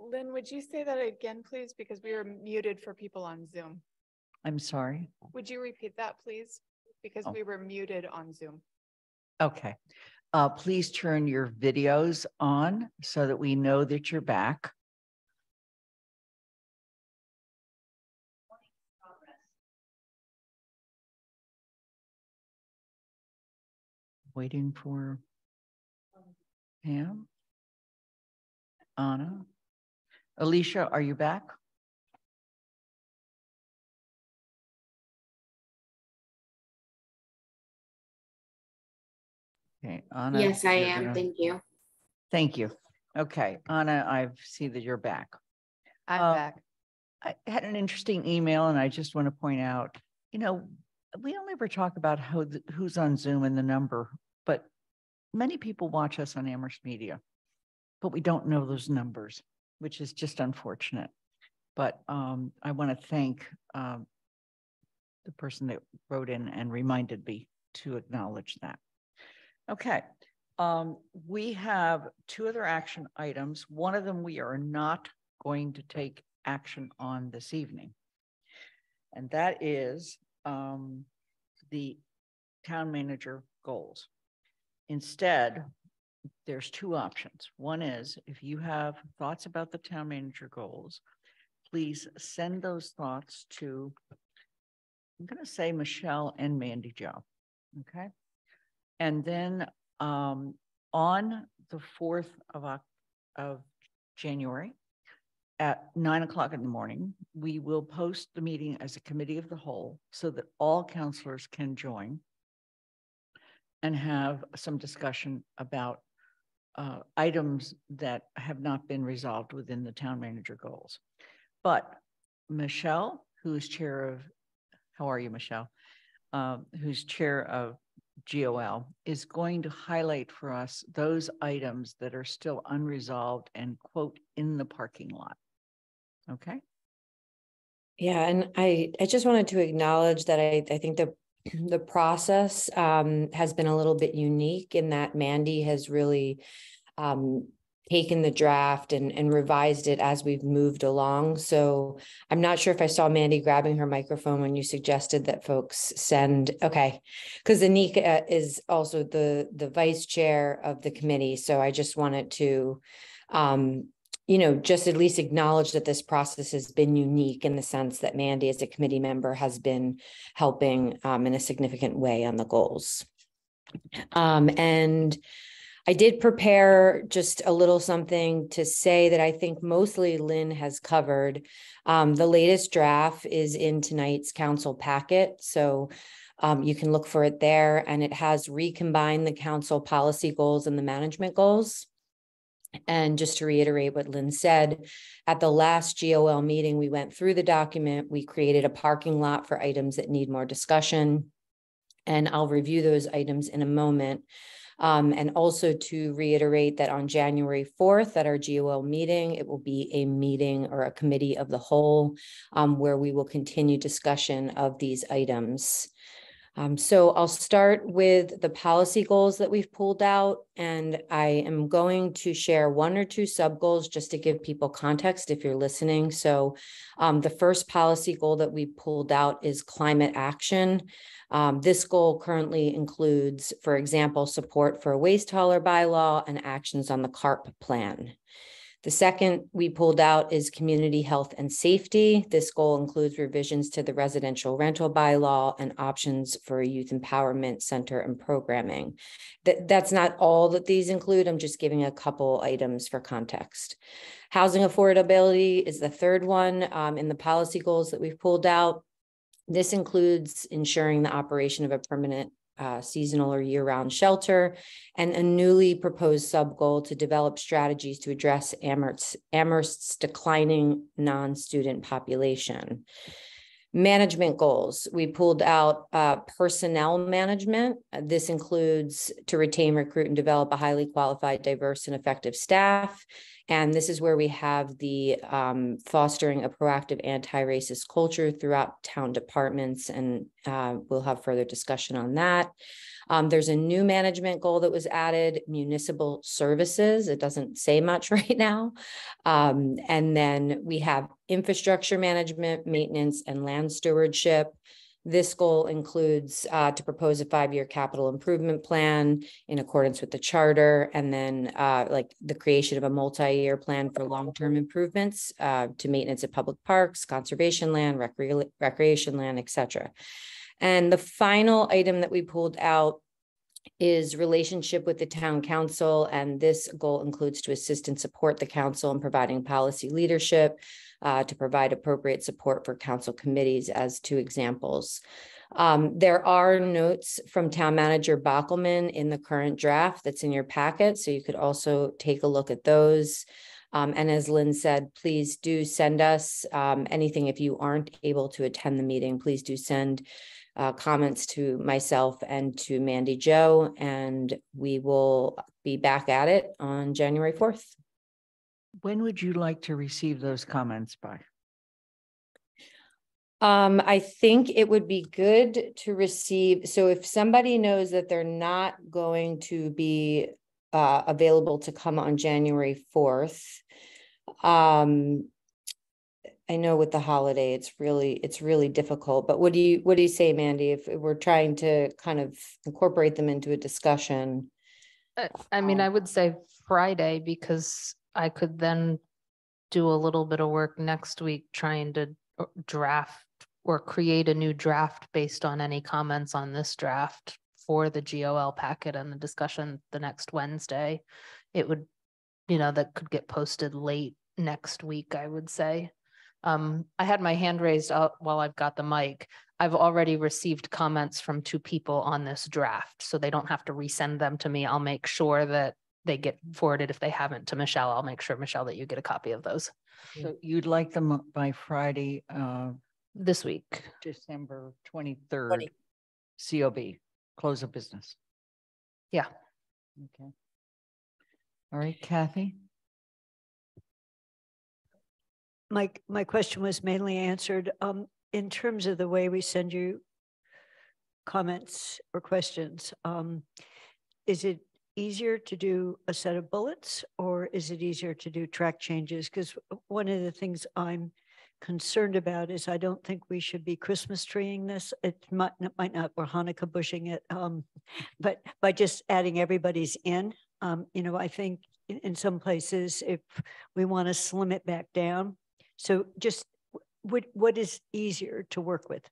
Lynn, would you say that again, please? Because we were muted for people on Zoom. I'm sorry. Would you repeat that, please? Because Oh. we were muted on Zoom. Okay. Uh, please turn your videos on so that we know that you're back. Waiting for Pam. Anna. Alicia, are you back? Okay, Ana. Yes, I am. gonna- Thank you. Thank you. Okay, Ana, I see that you're back. I'm Uh, back. I had an interesting email and I just want to point out, you know, we don't ever talk about how, th- who's on Zoom and the number, but many people watch us on Amherst Media, but we don't know those numbers, which is just unfortunate. But um, I want to thank um, the person that wrote in and reminded me to acknowledge that. Okay, um, we have two other action items. One of them we are not going to take action on this evening. And that is um, the town manager goals. Instead, there's two options. One is if you have thoughts about the town manager goals, please send those thoughts to, I'm going to say Michelle and Mandi Jo. Okay. And then um, on the 4th of, of January at nine o'clock in the morning, we will post the meeting as a committee of the whole so that all counselors can join and have some discussion about uh, items that have not been resolved within the town manager goals. But Michelle, who is chair of, how are you, Michelle? Um, who's chair of GOL, is going to highlight for us those items that are still unresolved and quote, in the parking lot. Okay? Yeah, and I, I just wanted to acknowledge that I, I think the, the process um, has been a little bit unique in that Mandi has really um, taken the draft and, and revised it as we've moved along. So I'm not sure if I saw Mandi grabbing her microphone when you suggested that folks send, okay. Because Anika is also the, the vice chair of the committee. So I just wanted to um, you know, just at least acknowledge that this process has been unique in the sense that Mandi, as a committee member, has been helping um, in a significant way on the goals. Um, and I did prepare just a little something to say that I think mostly Lynn has covered. Um, the latest draft is in tonight's council packet, so um, you can look for it there, and it has recombined the council policy goals and the management goals. And just to reiterate what Lynn said, at the last GOL meeting, we went through the document. We created a parking lot for items that need more discussion. And I'll review those items in a moment. Um, and also to reiterate that on January 4th at our GOL meeting, it will be a meeting or a committee of the whole um, where we will continue discussion of these items. Um, so I'll start with the policy goals that we've pulled out, and I am going to share one or two sub goals just to give people context if you're listening. So um, the first policy goal that we pulled out is climate action. Um, this goal currently includes, for example, support for a waste hauler bylaw and actions on the CARP plan. The second we pulled out is community health and safety. This goal includes revisions to the residential rental bylaw and options for a youth empowerment center and programming. That, that's not all that these include. I'm just giving a couple items for context. Housing affordability is the third one um, in the policy goals that we've pulled out. This includes ensuring the operation of a permanent uh, seasonal or year-round shelter, and a newly proposed sub-goal to develop strategies to address Amherst's, Amherst's declining non-student population. Management goals, we pulled out uh, personnel management. This includes to retain, recruit, and develop a highly qualified, diverse, and effective staff, And this is where we have the um, fostering a proactive anti-racist culture throughout town departments, and uh, we'll have further discussion on that. Um, there's a new management goal that was added, municipal services. It doesn't say much right now. Um, and then we have infrastructure management, maintenance, and land stewardship. This goal includes uh, to propose a five-year capital improvement plan in accordance with the charter, and then uh, like the creation of a multi-year plan for long-term improvements uh, to maintenance of public parks, conservation land, recre- recreation land, etc. And the final item that we pulled out is relationship with the town council, and this goal includes to assist and support the council in providing policy leadership, uh, to provide appropriate support for council committees as two examples. Um, there are notes from town manager Bockelman in the current draft that's in your packet, so you could also take a look at those. Um, and as Lynn said, please do send us um, anything if you aren't able to attend the meeting. Please do send uh, comments to myself and to Mandi Jo, and we will be back at it on January 4th. When would you like to receive those comments by? Um, I think it would be good to receive, so if somebody knows that they're not going to be uh, available to come on January fourth. Um, I know with the holiday, it's really, it's really difficult, but what do you, what do you say, Mandi, if we're trying to kind of incorporate them into a discussion? Uh, I mean, I would say Friday because I could then do a little bit of work next week trying to uh, draft or create a new draft based on any comments on this draft for the GOL packet and the discussion the next Wednesday. It would, you know, that could get posted late next week, I would say. Um, I had my hand raised up while I've got the mic. I've already received comments from two people on this draft, so they don't have to resend them to me. I'll make sure that they get forwarded if they haven't to Michelle. I'll make sure, Michelle, that you get a copy of those So you'd like them by Friday, uh, this week. December twenty-third, COB, close of business. Yeah. Okay. All right, Kathy? My, my question was mainly answered. Um, in terms of the way we send you comments or questions, um, is it easier to do a set of bullets or is it easier to do track changes? Because one of the things I'm concerned about is I don't think we should be Christmas treeing this. It might, it might not, or Hanukkah bushing it. Um, but by just adding everybody's in, um, you know, I think in, in some places, if we want to slim it back down, so just what, what is easier to work with?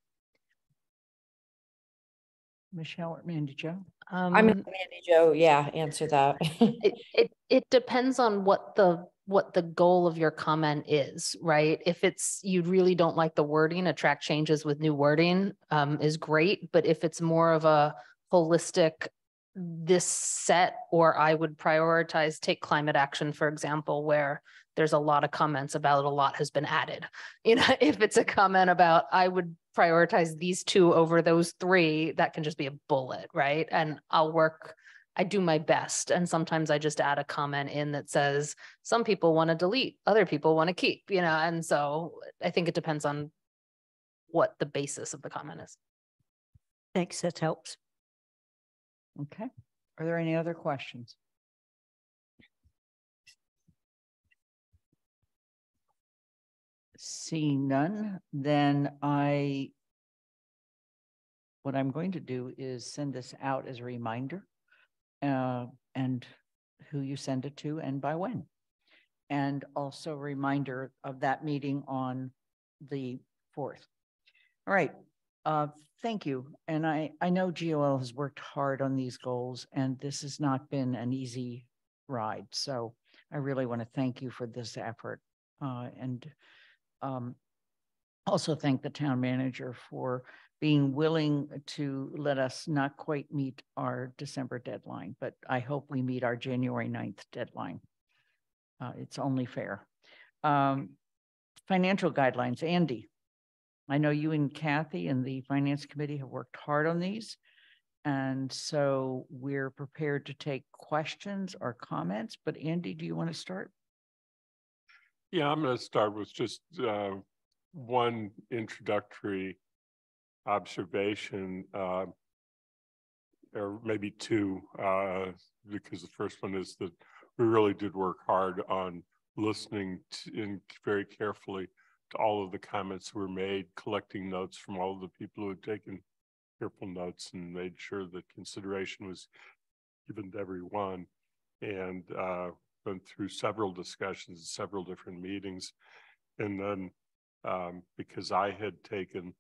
Michelle or Mandi Jo? I'm Um, Mandi Jo, yeah, answer that. it, it it depends on what the what the goal of your comment is, right? If it's you really don't like the wording, attract changes with new wording um, is great. But if it's more of a holistic, this set, or I would prioritize take climate action, for example, where there's a lot of comments about a lot has been added. You know, if it's a comment about I would prioritize these two over those three, that can just be a bullet, right? And I'll work I do my best. And sometimes I just add a comment in that says, some people want to delete, other people want to keep, you know, and so I think it depends on what the basis of the comment is. Thanks, that helps. Okay. Are there any other questions? Seeing none, then I, what I'm going to do is send this out as a reminder uh, and who you send it to and by when. And also reminder of that meeting on the 4th. All right, uh, thank you. And I, I know GOL has worked hard on these goals and this has not been an easy ride. So I really want to thank you for this effort. Uh, and um, also thank the town manager for being willing to let us not quite meet our December deadline, but I hope we meet our January 9th deadline. Uh, it's only fair. Um, financial guidelines, Andy. I know you and Kathy and the Finance Committee have worked hard on these. And so we're prepared to take questions or comments, but Andy, do you want to start? Yeah, I'm going to start with just uh, one introductory observation, uh, or maybe two, uh, because the first one is that we really did work hard on listening to, in very carefully to all of the comments that were made, collecting notes from all of the people who had taken careful notes and made sure that consideration was given to everyone. And went through several discussions, several different meetings. And then um, because I had taken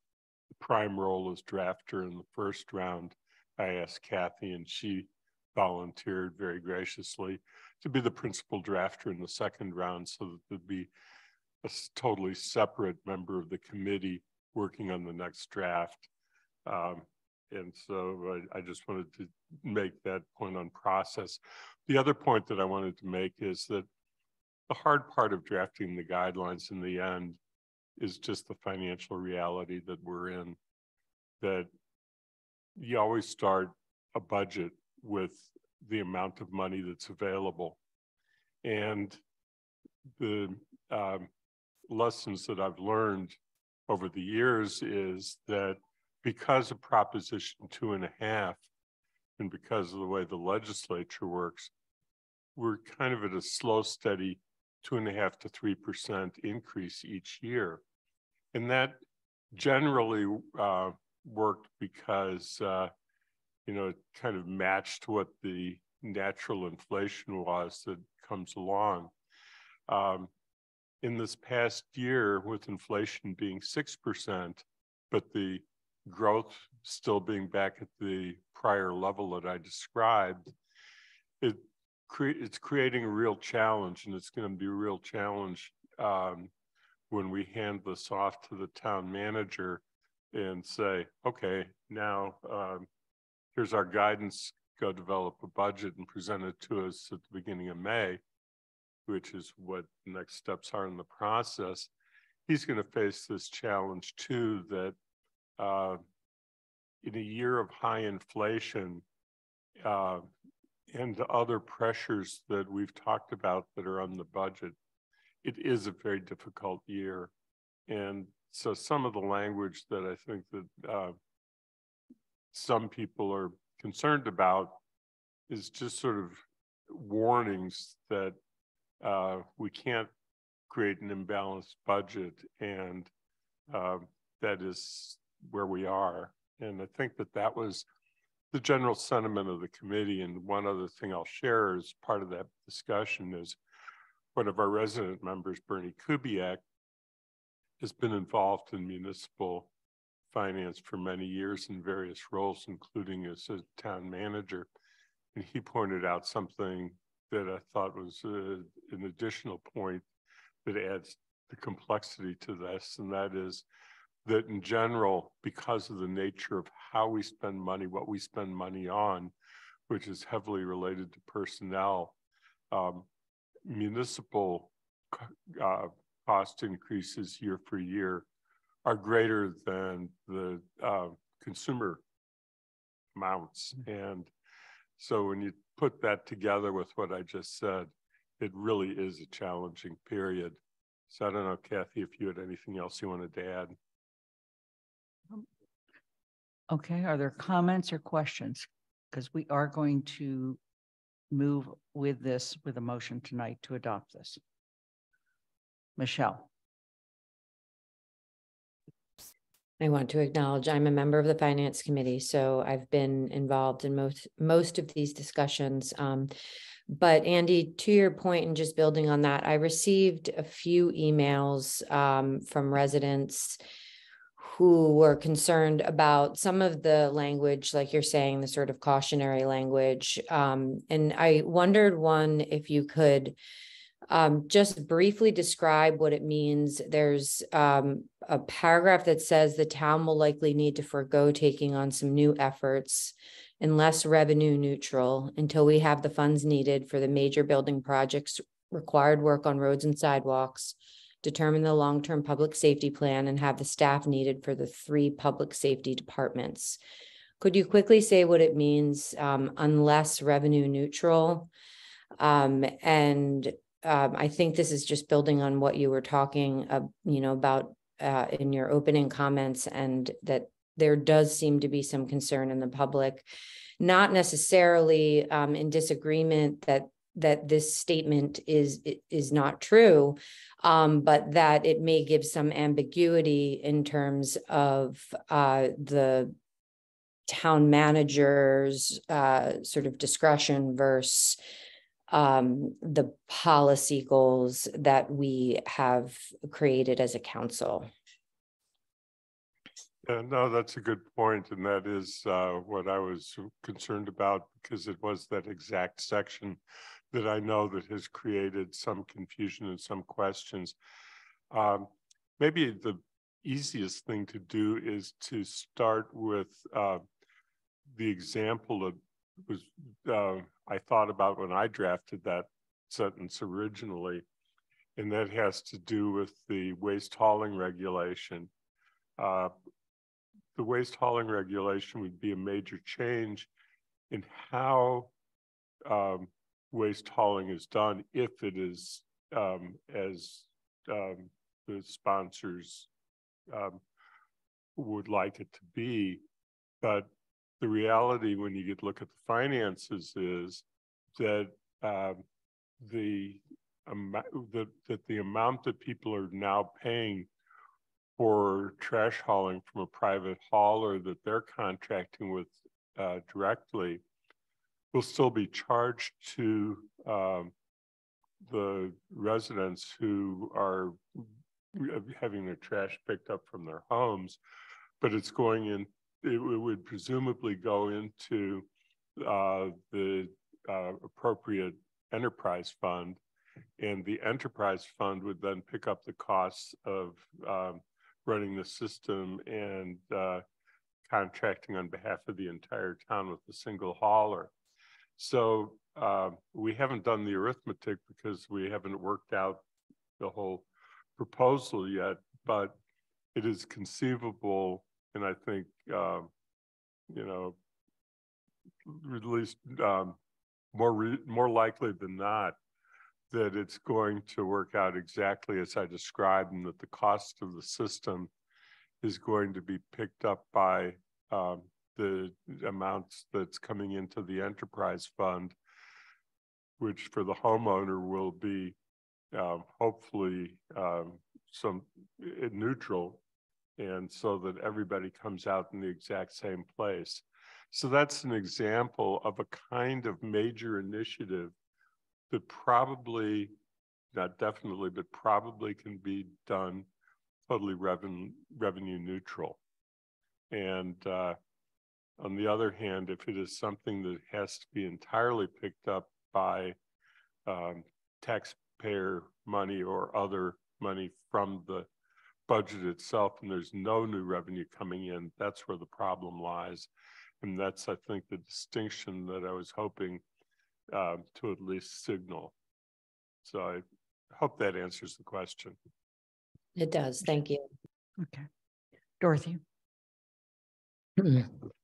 the prime role as drafter in the first round, I asked Kathy and she volunteered very graciously to be the principal drafter in the second round so that there'd be a totally separate member of the committee working on the next draft. Um, and so I, I, just wanted to make that point on process. The other point that I wanted to make is that the hard part of drafting the guidelines in the end is just the financial reality that we're in. That you always start a budget with the amount of money that's available. And the um, lessons that I've learned over the years is that because of Proposition two and a half, and because of the way the legislature works, we're kind of at a slow, steady two and a half to three percent increase each year. And that generally uh, worked because uh, you know it kind of matched what the natural inflation was that comes along. Um, in this past year, with inflation being 6%, but the growth still being back at the prior level that I described, it cre- it's creating a real challenge, and it's going to be a real challenge um, when we hand this off to the town manager and say, okay, now um, here's our guidance, go develop a budget and present it to us at the beginning of May which is what the next steps are in the process, he's going to face this challenge too that uh, in a year of high inflation uh, and other pressures that we've talked about that are on the budget, it is a very difficult year. And so some of the language that I think that uh, some people are concerned about is just sort of warnings that uh, we can't create an imbalanced budget and uh, that is where we are. And I think that that was the general sentiment of the committee. And one other thing I'll share as part of that discussion is one of our resident members, Bernie Kubiak, has been involved in municipal finance for many years in various roles, including as a town manager. And he pointed out something that I thought was uh, an additional point that adds the complexity to this, and that is that in general, because of the nature of how we spend money, what we spend money on, which is heavily related to personnel, um, municipal uh, cost increases year for year are greater than the uh, consumer amounts. Mm-hmm. And so when you put that together with what I just said, it really is a challenging period. So I don't know, Kathy, if you had anything else you wanted to add. Okay, are there comments or questions? Because we are going to move with this with a motion tonight to adopt this. Michelle. I want to acknowledge I'm a member of the Finance Committee, so I've been involved in most most of these discussions. Um, but Andy, to your point, and just building on that, I received a few emails um, from residents who were concerned about some of the language, like you're saying, the sort of cautionary language. Um, and I wondered, one, if you could um, just briefly describe what it means. There's um, a paragraph that says the town will likely need to forego taking on some new efforts unless revenue neutral until we have the funds needed for the major building projects, required work on roads and sidewalks, determine the long-term public safety plan and have the staff needed for the three public safety departments. Could you quickly say what it means um, unless revenue neutral? Um, and um, I think this is just building on what you were talking, uh, you know, about uh, in your opening comments, and that there does seem to be some concern in the public, not necessarily um, in disagreement that that this statement is is not true, um, but that it may give some ambiguity in terms of uh, the town manager's uh, sort of discretion versus um, the policy goals that we have created as a council. Yeah, no, that's a good point, and that is uh, what I was concerned about because it was that exact section that I know that has created some confusion and some questions. Um, maybe the easiest thing to do is to start with uh, the example of was uh, I thought about when I drafted that sentence originally, and that has to do with the waste hauling regulation. Uh, the waste hauling regulation would be a major change in how um, waste hauling is done if it is um, as um, the sponsors um, would like it to be. But the reality when you get look at the finances is that um, the amount that, that the amount that people are now paying for trash hauling from a private hauler that they're contracting with uh, directly will still be charged to um, the residents who are having their trash picked up from their homes, but it's going in it would presumably go into uh, the uh, appropriate enterprise fund. And the enterprise fund would then pick up the costs of um, running the system and uh, contracting on behalf of the entire town with a single hauler. So uh, we haven't done the arithmetic because we haven't worked out the whole proposal yet, but it is conceivable and I think, um, you know, at least um, more re- more likely than not that it's going to work out exactly as I described, and that the cost of the system is going to be picked up by um, the amounts that's coming into the enterprise fund, which for the homeowner will be um, hopefully um, some uh, neutral and so that everybody comes out in the exact same place. So that's an example of a kind of major initiative that probably, not definitely, but probably can be done totally revenue, revenue neutral. And uh, on the other hand, if it is something that has to be entirely picked up by um, taxpayer money or other money from the budget itself and there's no new revenue coming in, that's where the problem lies. And that's, I think, the distinction that I was hoping uh, to at least signal. So I hope that answers the question. It does. Thank you. Okay. Dorothy.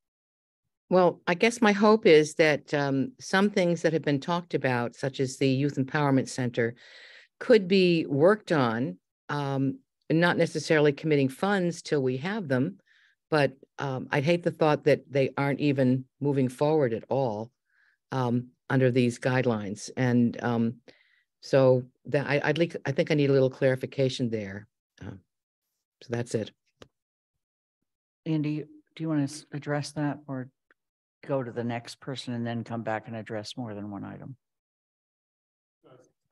Well, I guess my hope is that um, some things that have been talked about, such as the Youth Empowerment Center, could be worked on um, not necessarily committing funds till we have them, but um, I'd hate the thought that they aren't even moving forward at all um, under these guidelines. And um, so that I, would like, I think I need a little clarification there. Um, so that's it. Andy, do you want to address that or go to the next person and then come back and address more than one item?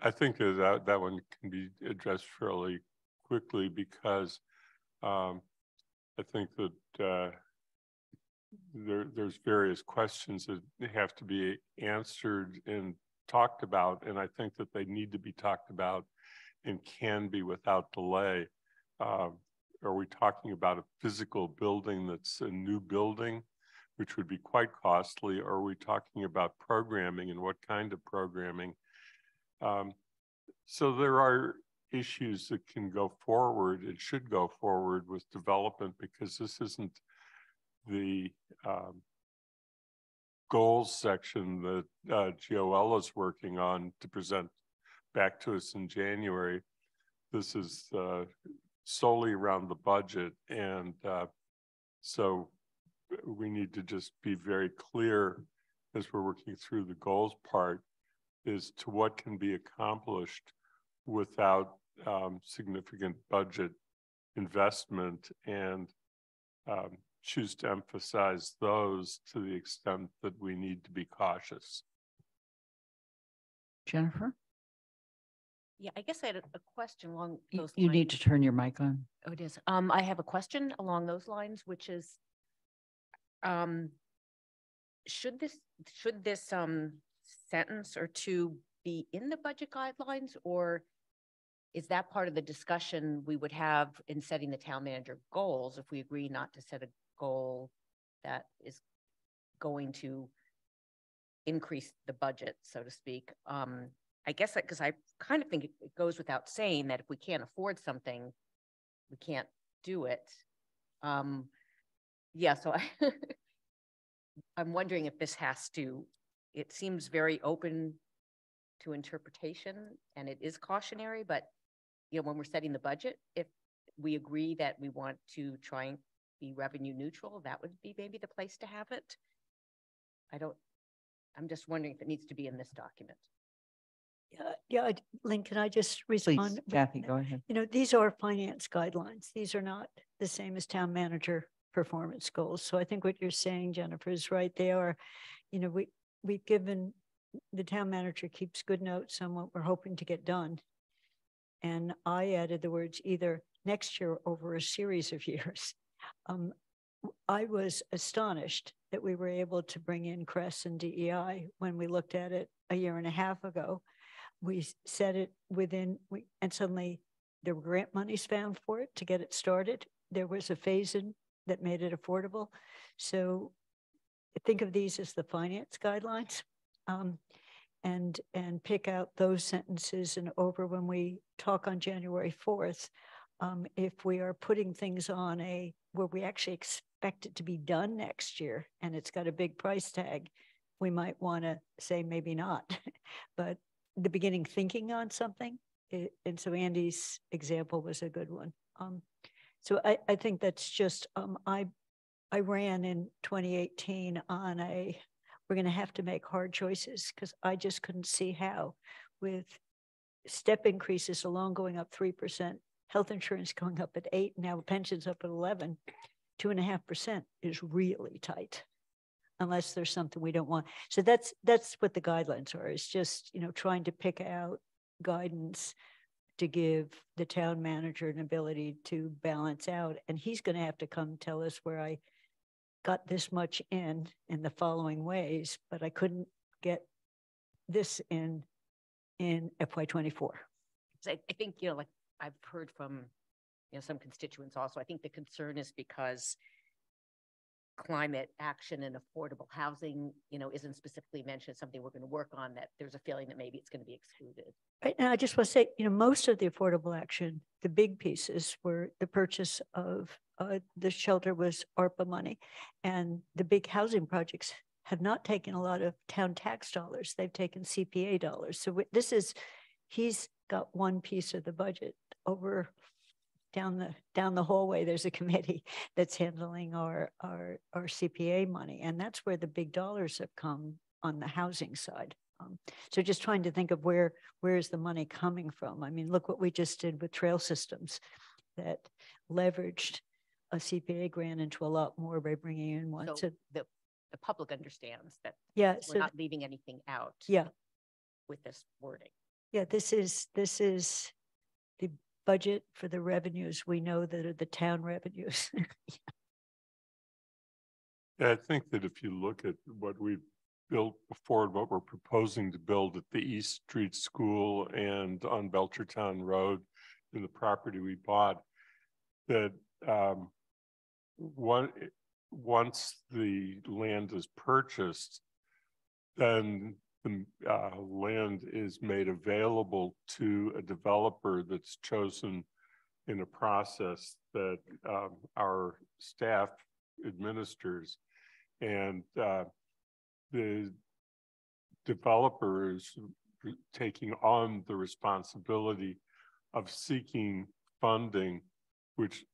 I think that that one can be addressed fairly quickly because um, I think that uh, there, there's various questions that have to be answered and talked about, and I think that they need to be talked about and can be without delay. Uh, are we talking about a physical building that's a new building, which would be quite costly? Or are we talking about programming and what kind of programming? Um, so there are issues that can go forward, it should go forward with development because this isn't the um, goals section that uh, GOL is working on to present back to us in January. This is uh, solely around the budget. And uh, so we need to just be very clear as we're working through the goals part is to what can be accomplished without um, significant budget investment and um, choose to emphasize those to the extent that we need to be cautious. Jennifer, Yeah, I guess I had a, a question along you, those you lines. need to turn your mic on. Oh, it is. Um, I have a question along those lines, which is, um, should this, should this, um, sentence or two be in the budget guidelines or is that part of the discussion we would have in setting the town manager goals if we agree not to set a goal that is going to increase the budget, so to speak? Um, I guess because I kind of think it it goes without saying that if we can't afford something, we can't do it. Um, yeah, so I, I'm wondering if this has to, it seems very open to interpretation and it is cautionary, but you know, when we're setting the budget, if we agree that we want to try and be revenue neutral, that would be maybe the place to have it. I don't, I'm just wondering if it needs to be in this document. Yeah, yeah, I- Lynn, can I just respond? Kathy, go ahead. You know, these are finance guidelines. These are not the same as town manager performance goals. So I think what you're saying, Jennifer, is right. They are, you know, we, we've given, the town manager keeps good notes on what we're hoping to get done. And I added the words either next year over a series of years. Um, I was astonished that we were able to bring in CRESS and DEI when we looked at it a year and a half ago. We s- said it within, we, and suddenly there were grant monies found for it to get it started. There was a phase in that made it affordable. So think of these as the finance guidelines. Um, and, and pick out those sentences and over when we talk on January 4th, um, if we are putting things on a, where we actually expect it to be done next year and it's got a big price tag, we might want to say maybe not. But the beginning thinking on something, it, and so Andy's example was a good one. Um, so I, I think that's just, um, I, I ran in 2018 on a, we're going to have to make hard choices because I just couldn't see how with step increases alone going up 3%, health insurance going up at eight, now pensions up at 11, two and a half percent is really tight unless there's something we don't want. So that's, that's what the guidelines are. It's just, you know, trying to pick out guidance to give the town manager an ability to balance out. And he's going to have to come tell us where I got this much in, in the following ways, but I couldn't get this in, in FY twenty-four. 'Cause I, I think, you know, like I've heard from, you know, some constituents also, I think the concern is because climate action and affordable housing, you know, isn't specifically mentioned, something we're going to work on, that there's a feeling that maybe it's going to be excluded. Right, and I just want to say, you know, most of the affordable action, the big pieces were the purchase of, uh, the shelter was ARPA money. And the big housing projects have not taken a lot of town tax dollars. They've taken CPA dollars. So this is, he's got one piece of the budget over down the, down the hallway, there's a committee that's handling our, our, our CPA money. And that's where the big dollars have come on the housing side. Um, So just trying to think of where, where is the money coming from? I mean, look what we just did with trail systems that leveraged a CPA grant into a lot more by bringing in one. So So, the, the public understands that Yeah, we're so not leaving anything out. Yeah. With this wording. yeah, this is, this is the budget for the revenues we know that are the town revenues. Yeah, I think that if you look at what we built before, and what we're proposing to build at the East Street School and on Belchertown Road in the property we bought, that um, one, once the land is purchased, then the uh, land is made available to a developer that's chosen in a process that um, our staff administers. And uh, the developer is taking on the responsibility of seeking funding, which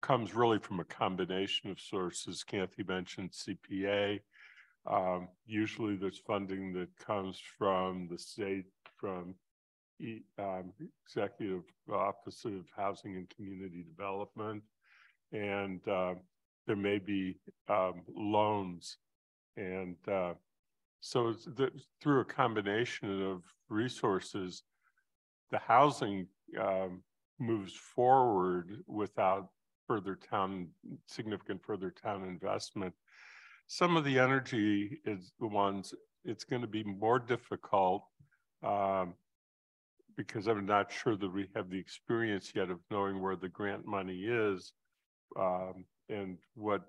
comes really from a combination of sources. Kathy mentioned CPA. Um, usually there's funding that comes from the state, from E- um, Executive Office of Housing and Community Development. And uh, there may be um, loans. And uh, so the, through a combination of resources, the housing um, moves forward without further town, significant further town investment. Some of the energy is the ones, it's going to be more difficult um, because I'm not sure that we have the experience yet of knowing where the grant money is um, and what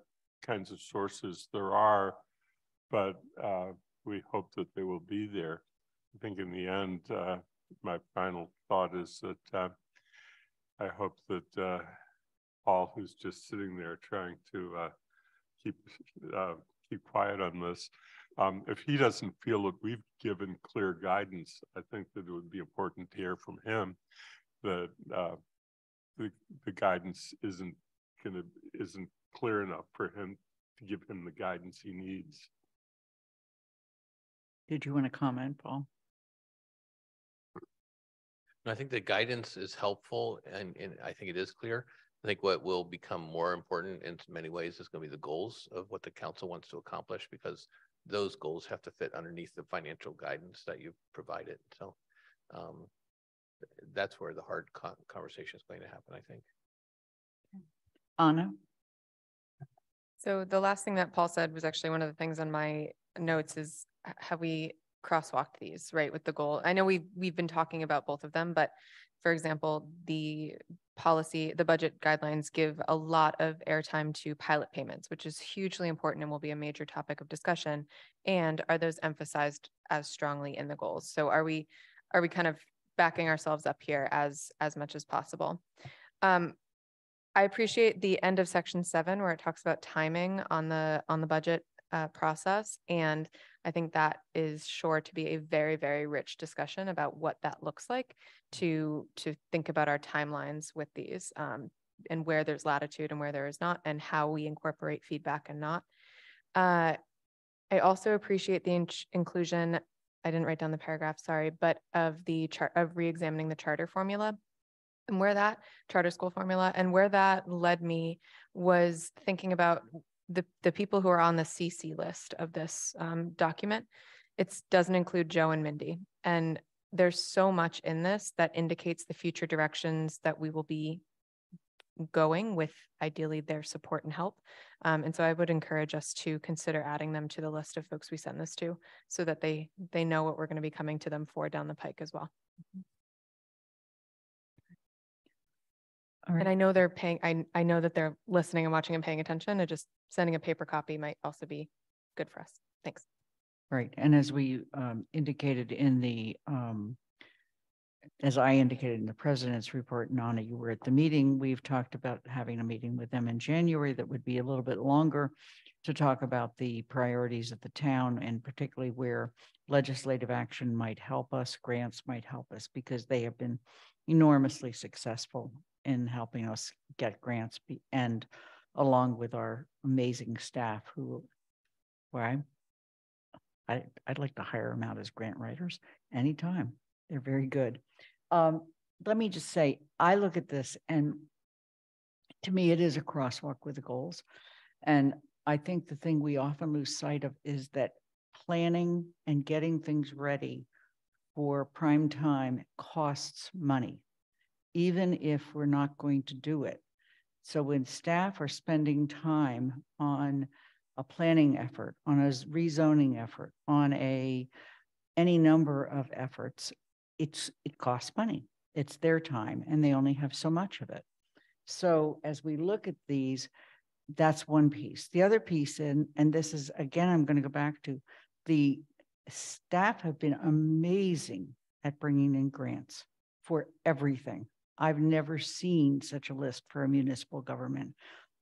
kinds of sources there are. But uh, we hope that they will be there. I think in the end, uh, my final thought is that uh, I hope that uh, Paul, who's just sitting there trying to uh, keep uh, keep quiet on this, um, if he doesn't feel that we've given clear guidance, I think that it would be important to hear from him that uh, the, the guidance isn't gonna isn't clear enough for him to give him the guidance he needs. Did you want to comment, Paul? I think the guidance is helpful and, and I think it is clear. I think what will become more important in many ways is going to be the goals of what the council wants to accomplish because those goals have to fit underneath the financial guidance that you've provided. So um, that's where the hard con conversation is going to happen, I think. Ana? So the last thing that Paul said was actually one of the things on my notes is have we crosswalked these, right, with the goal? I know we've, we've been talking about both of them, but for example, the policy, the budget guidelines give a lot of airtime to pilot payments, which is hugely important and will be a major topic of discussion. And are those emphasized as strongly in the goals? So are we, are we kind of backing ourselves up here as, as much as possible? Um, I appreciate the end of section seven where it talks about timing on the on the budget uh, process. And I think that is sure to be a very, very rich discussion about what that looks like to, to think about our timelines with these um, and where there's latitude and where there is not, and how we incorporate feedback and not. Uh, I also appreciate the in inclusion, I didn't write down the paragraph, sorry, but of the chart of re-examining the charter formula and where that charter school formula and where that led me was thinking about the, the people who are on the CC list of this um, document, it doesn't include Jo and Mindy. And there's so much in this that indicates the future directions that we will be going with ideally their support and help. Um, and so I would encourage us to consider adding them to the list of folks we send this to so that they they know what we're going to be coming to them for down the pike as well. And I know they're paying, I, I know that they're listening and watching and paying attention. And just sending a paper copy might also be good for us. Thanks. Right. And as we um, indicated in the, um, as I indicated in the president's report, Nana, you were at the meeting. We've talked about having a meeting with them in January that would be a little bit longer to talk about the priorities of the town and particularly where legislative action might help us, grants might help us, because they have been enormously successful in helping us get grants be, and along with our amazing staff who where I, I I'd like to hire them out as grant writers anytime. They're very good. Um, let me just say, I look at this and to me, it is a crosswalk with the goals. And I think the thing we often lose sight of is that planning and getting things ready for prime time costs money even if we're not going to do it. So when staff are spending time on a planning effort, on a rezoning effort, on a any number of efforts, it's it costs money. It's their time and they only have so much of it. So as we look at these, that's one piece. The other piece, and, and this is again, I'm going to go back to the staff have been amazing at bringing in grants for everything. I've never seen such a list for a municipal government.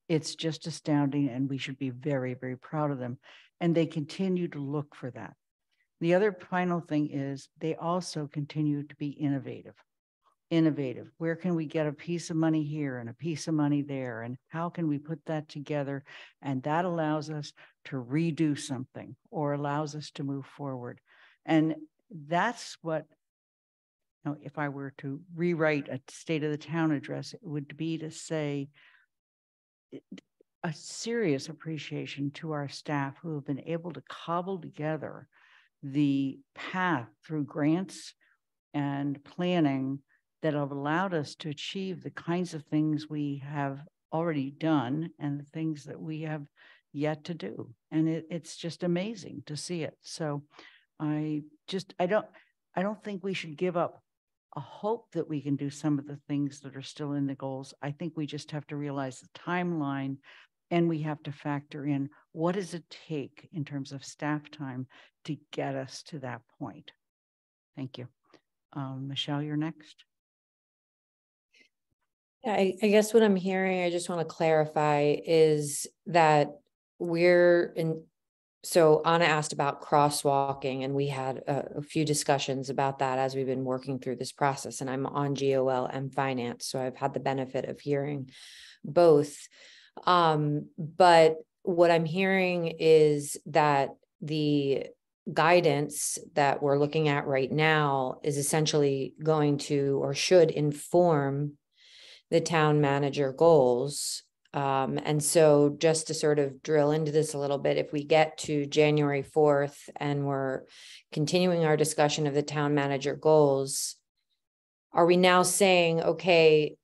It's just astounding, and we should be very, very proud of them. And they continue to look for that. The other final thing is they also continue to be innovative. Innovative. Where can we get a piece of money here and a piece of money there? And how can we put that together? And that allows us to redo something or allows us to move forward. And that's what, know, if I were to rewrite a state of the town address, it would be to say a serious appreciation to our staff who have been able to cobble together the path through grants and planning that have allowed us to achieve the kinds of things we have already done and the things that we have yet to do. And it, it's just amazing to see it. So I just, I don't, I don't think we should give up a hope that we can do some of the things that are still in the goals. I think we just have to realize the timeline and we have to factor in what does it take in terms of staff time to get us to that point. Thank you. Um, Michelle, you're next. I, I guess what I'm hearing, I just want to clarify is that we're in, so Ana asked about crosswalking and we had a, a, few discussions about that as we've been working through this process and I'm on GOL and finance. So I've had the benefit of hearing both. Um, but what I'm hearing is that the guidance that we're looking at right now is essentially going to or should inform the town manager goals. Um, and so just to sort of drill into this a little bit, if we get to January 4th and we're continuing our discussion of the town manager goals, are we now saying, okay,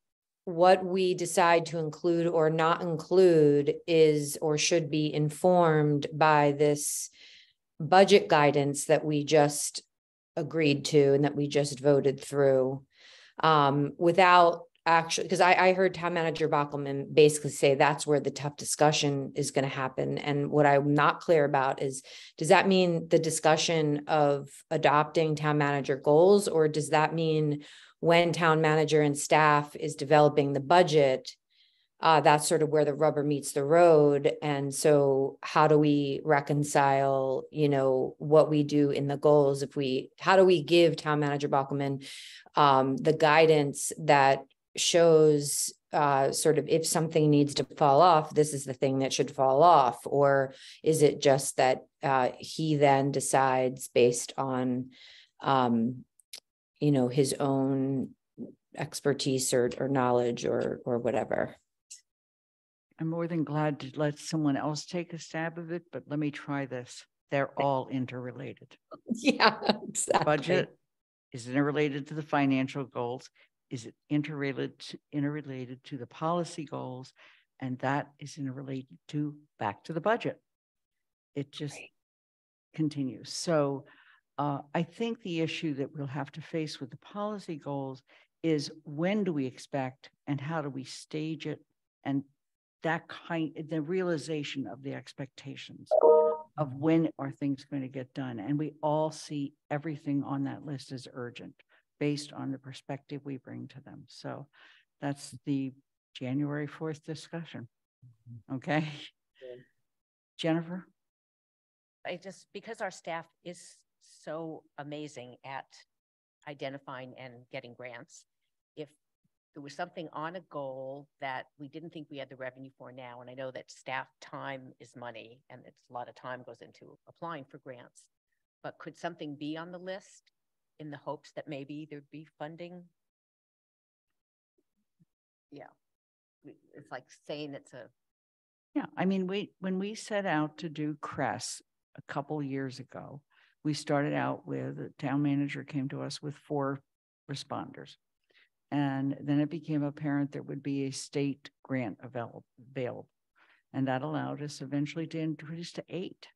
what we decide to include or not include is or should be informed by this budget guidance that we just agreed to and that we just voted through um, without actually because I, I heard town manager Bockelman basically say that's where the tough discussion is going to happen and what i'm not clear about is does that mean the discussion of adopting town manager goals or does that mean when town manager and staff is developing the budget, uh, that's sort of where the rubber meets the road. And so how do we reconcile, you know, what we do in the goals? If we, how do we give town manager Bockelman um, the guidance that shows uh, sort of if something needs to fall off, this is the thing that should fall off? Or is it just that uh, he then decides based on um, you know, his own expertise or, or knowledge or, or whatever. I'm more than glad to let someone else take a stab of it, but let me try this. They're all interrelated. Yeah, exactly. Budget is interrelated to the financial goals. Is it interrelated, to, interrelated to the policy goals? And that is interrelated to back to the budget. It just right. continues. So uh, I think the issue that we'll have to face with the policy goals is when do we expect and how do we stage it and that kind the realization of the expectations of when are things going to get done and we all see everything on that list as urgent based on the perspective we bring to them. So that's mm-hmm. the january 4th discussion. Mm-hmm. Okay? Jennifer? I just because our staff is so amazing at identifying and getting grants. If there was something on a goal that we didn't think we had the revenue for now, and I know that staff time is money and it's a lot of time goes into applying for grants, but could something be on the list in the hopes that maybe there'd be funding? Yeah, it's like saying it's a. Yeah, I mean, we when we set out to do CRESS a couple years ago, we started out with the town manager came to us with four responders. And then it became apparent there would be a state grant available. And that allowed us eventually to increase to eight.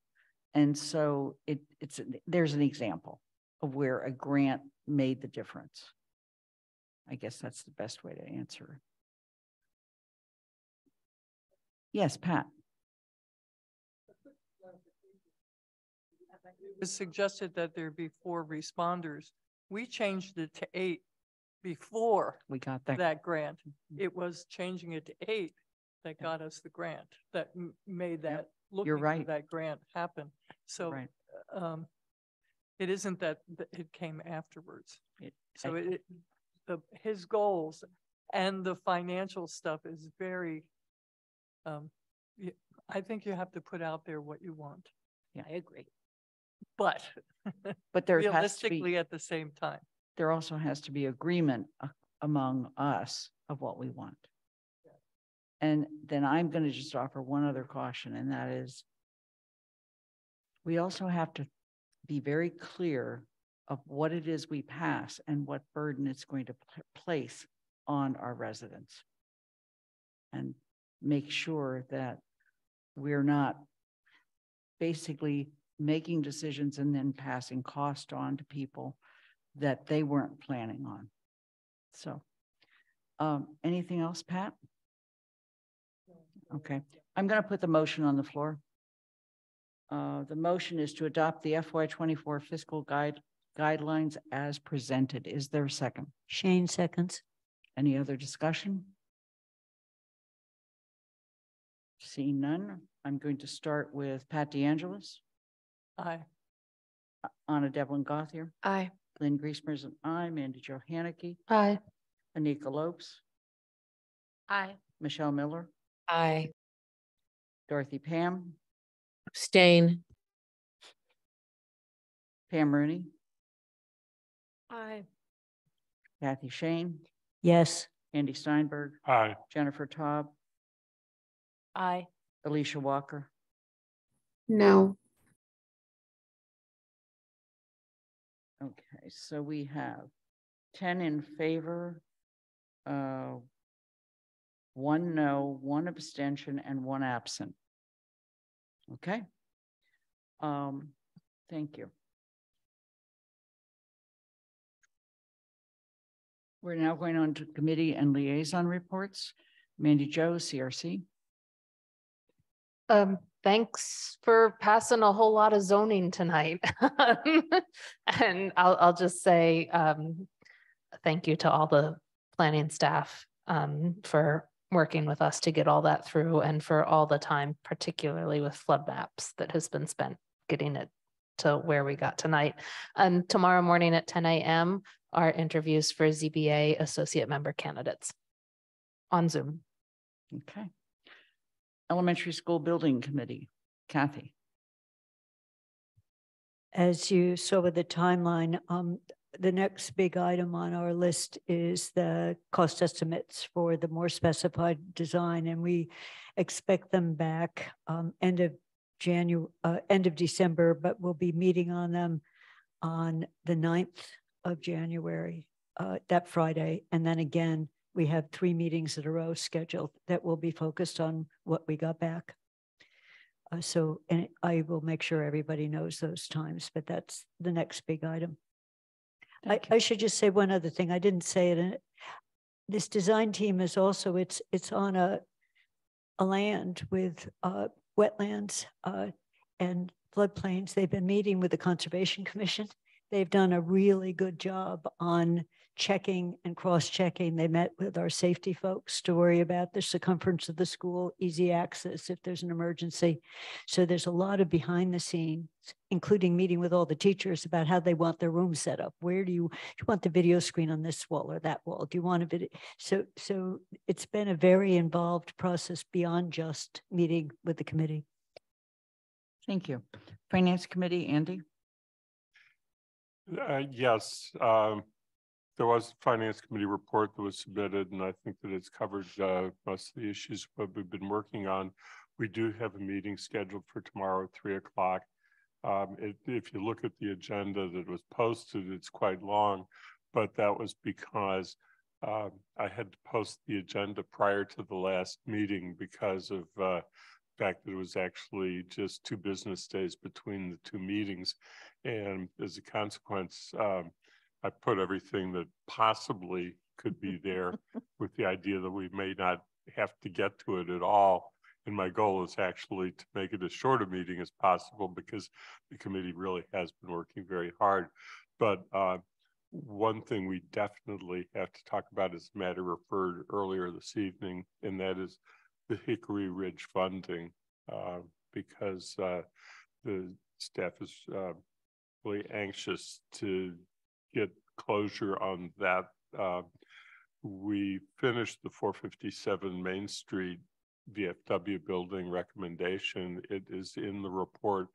And so it, it's there's an example of where a grant made the difference. I guess that's the best way to answer. Yes, Pat. It was suggested that there be four responders. We changed it to eight before we got that, that grant. It was changing it to eight that got us the grant, that made that, You're looking for right. that grant happen. So, Right. um, It isn't that it came afterwards. So I- it, it- the, his goals and the financial stuff is very, um, I think you have to put out there what you want. Yeah, I agree. But But there has to realistically be, at the same time. there also has to be agreement among us of what we want. And then I'm going to just offer one other caution, and that is we also have to be very clear of what it is we pass and what burden it's going to pl- place on our residents. And make sure that we're not basically making decisions and then passing cost on to people that they weren't planning on. So, um, anything else, Pat? Okay, I'm going to put the motion on the floor. Uh, the motion is to adopt the FY twenty-four fiscal guide, guidelines as presented. Is there a second? Schoen seconds. Any other discussion? Seeing none, I'm going to start with Pat DeAngelis, Aye. Ana Devlin Gauthier, Aye. Lynn Griesemer is an aye, Mandi Jo Hanneke, Aye. Anika Lopes, Aye. Michelle Miller, Aye. Dorothy Pam, Abstain. Pam Rooney, Aye. Kathy Schoen, Yes. Andy Steinberg, Aye. Jennifer Taub, Aye. Ellisha Walker, No. Okay, so we have ten in favor, uh, one no, one abstention, and one absent. Okay? Um, thank you. We're now going on to committee and liaison reports. Mandi Jo, CRC. Um, thanks for passing a whole lot of zoning tonight. And I'll, I'll just say, um, thank you to all the planning staff, um, for working with us to get all that through and for all the time, particularly with flood maps that has been spent getting it to where we got tonight. And tomorrow morning at ten AM are interviews for ZBA associate member candidates on Zoom. Okay. Elementary School Building Committee, Kathy. As you saw with the timeline, um, the next big item on our list is the cost estimates for the more specified design, and we expect them back um, end of January, uh, end of December, but we'll be meeting on them on the 9th of January, uh, that Friday. And then again, we have three meetings in a row scheduled that will be focused on what we got back. Uh, so, and I will make sure everybody knows those times, but that's the next big item. I, I should just say one other thing. I didn't say it. in. This design team is also, it's, it's on a, a land with, uh, wetlands, uh, and floodplains. They've been meeting with the Conservation Commission. They've done a really good job on checking and cross-checking. They met with our safety folks to worry about the circumference of the school, easy access if there's an emergency. So there's a lot of behind the scenes, including meeting with all the teachers about how they want their room set up. Where do you, do you want the video screen on this wall or that wall? Do you want a video? So, so it's been a very involved process beyond just meeting with the committee. Thank you. Finance Committee, Andy? Uh, yes, um, there was a finance committee report that was submitted, and I think that it's covered, uh, most of the issues what we've been working on. We do have a meeting scheduled for tomorrow at three o'clock. Um, if you look at the agenda that was posted, it's quite long, but that was because um, I had to post the agenda prior to the last meeting because of, uh, fact that it was actually just two business days between the two meetings. And as a consequence, um, I put everything that possibly could be there with the idea that we may not have to get to it at all. And my goal is actually to make it as short a meeting as possible because the committee really has been working very hard. But uh, one thing we definitely have to talk about is a matter referred earlier this evening, and that is the Hickory Ridge funding, uh, because uh, the staff is uh, really anxious to get closure on that. Uh, we finished the four fifty-seven Main Street VFW building recommendation. It is in the report.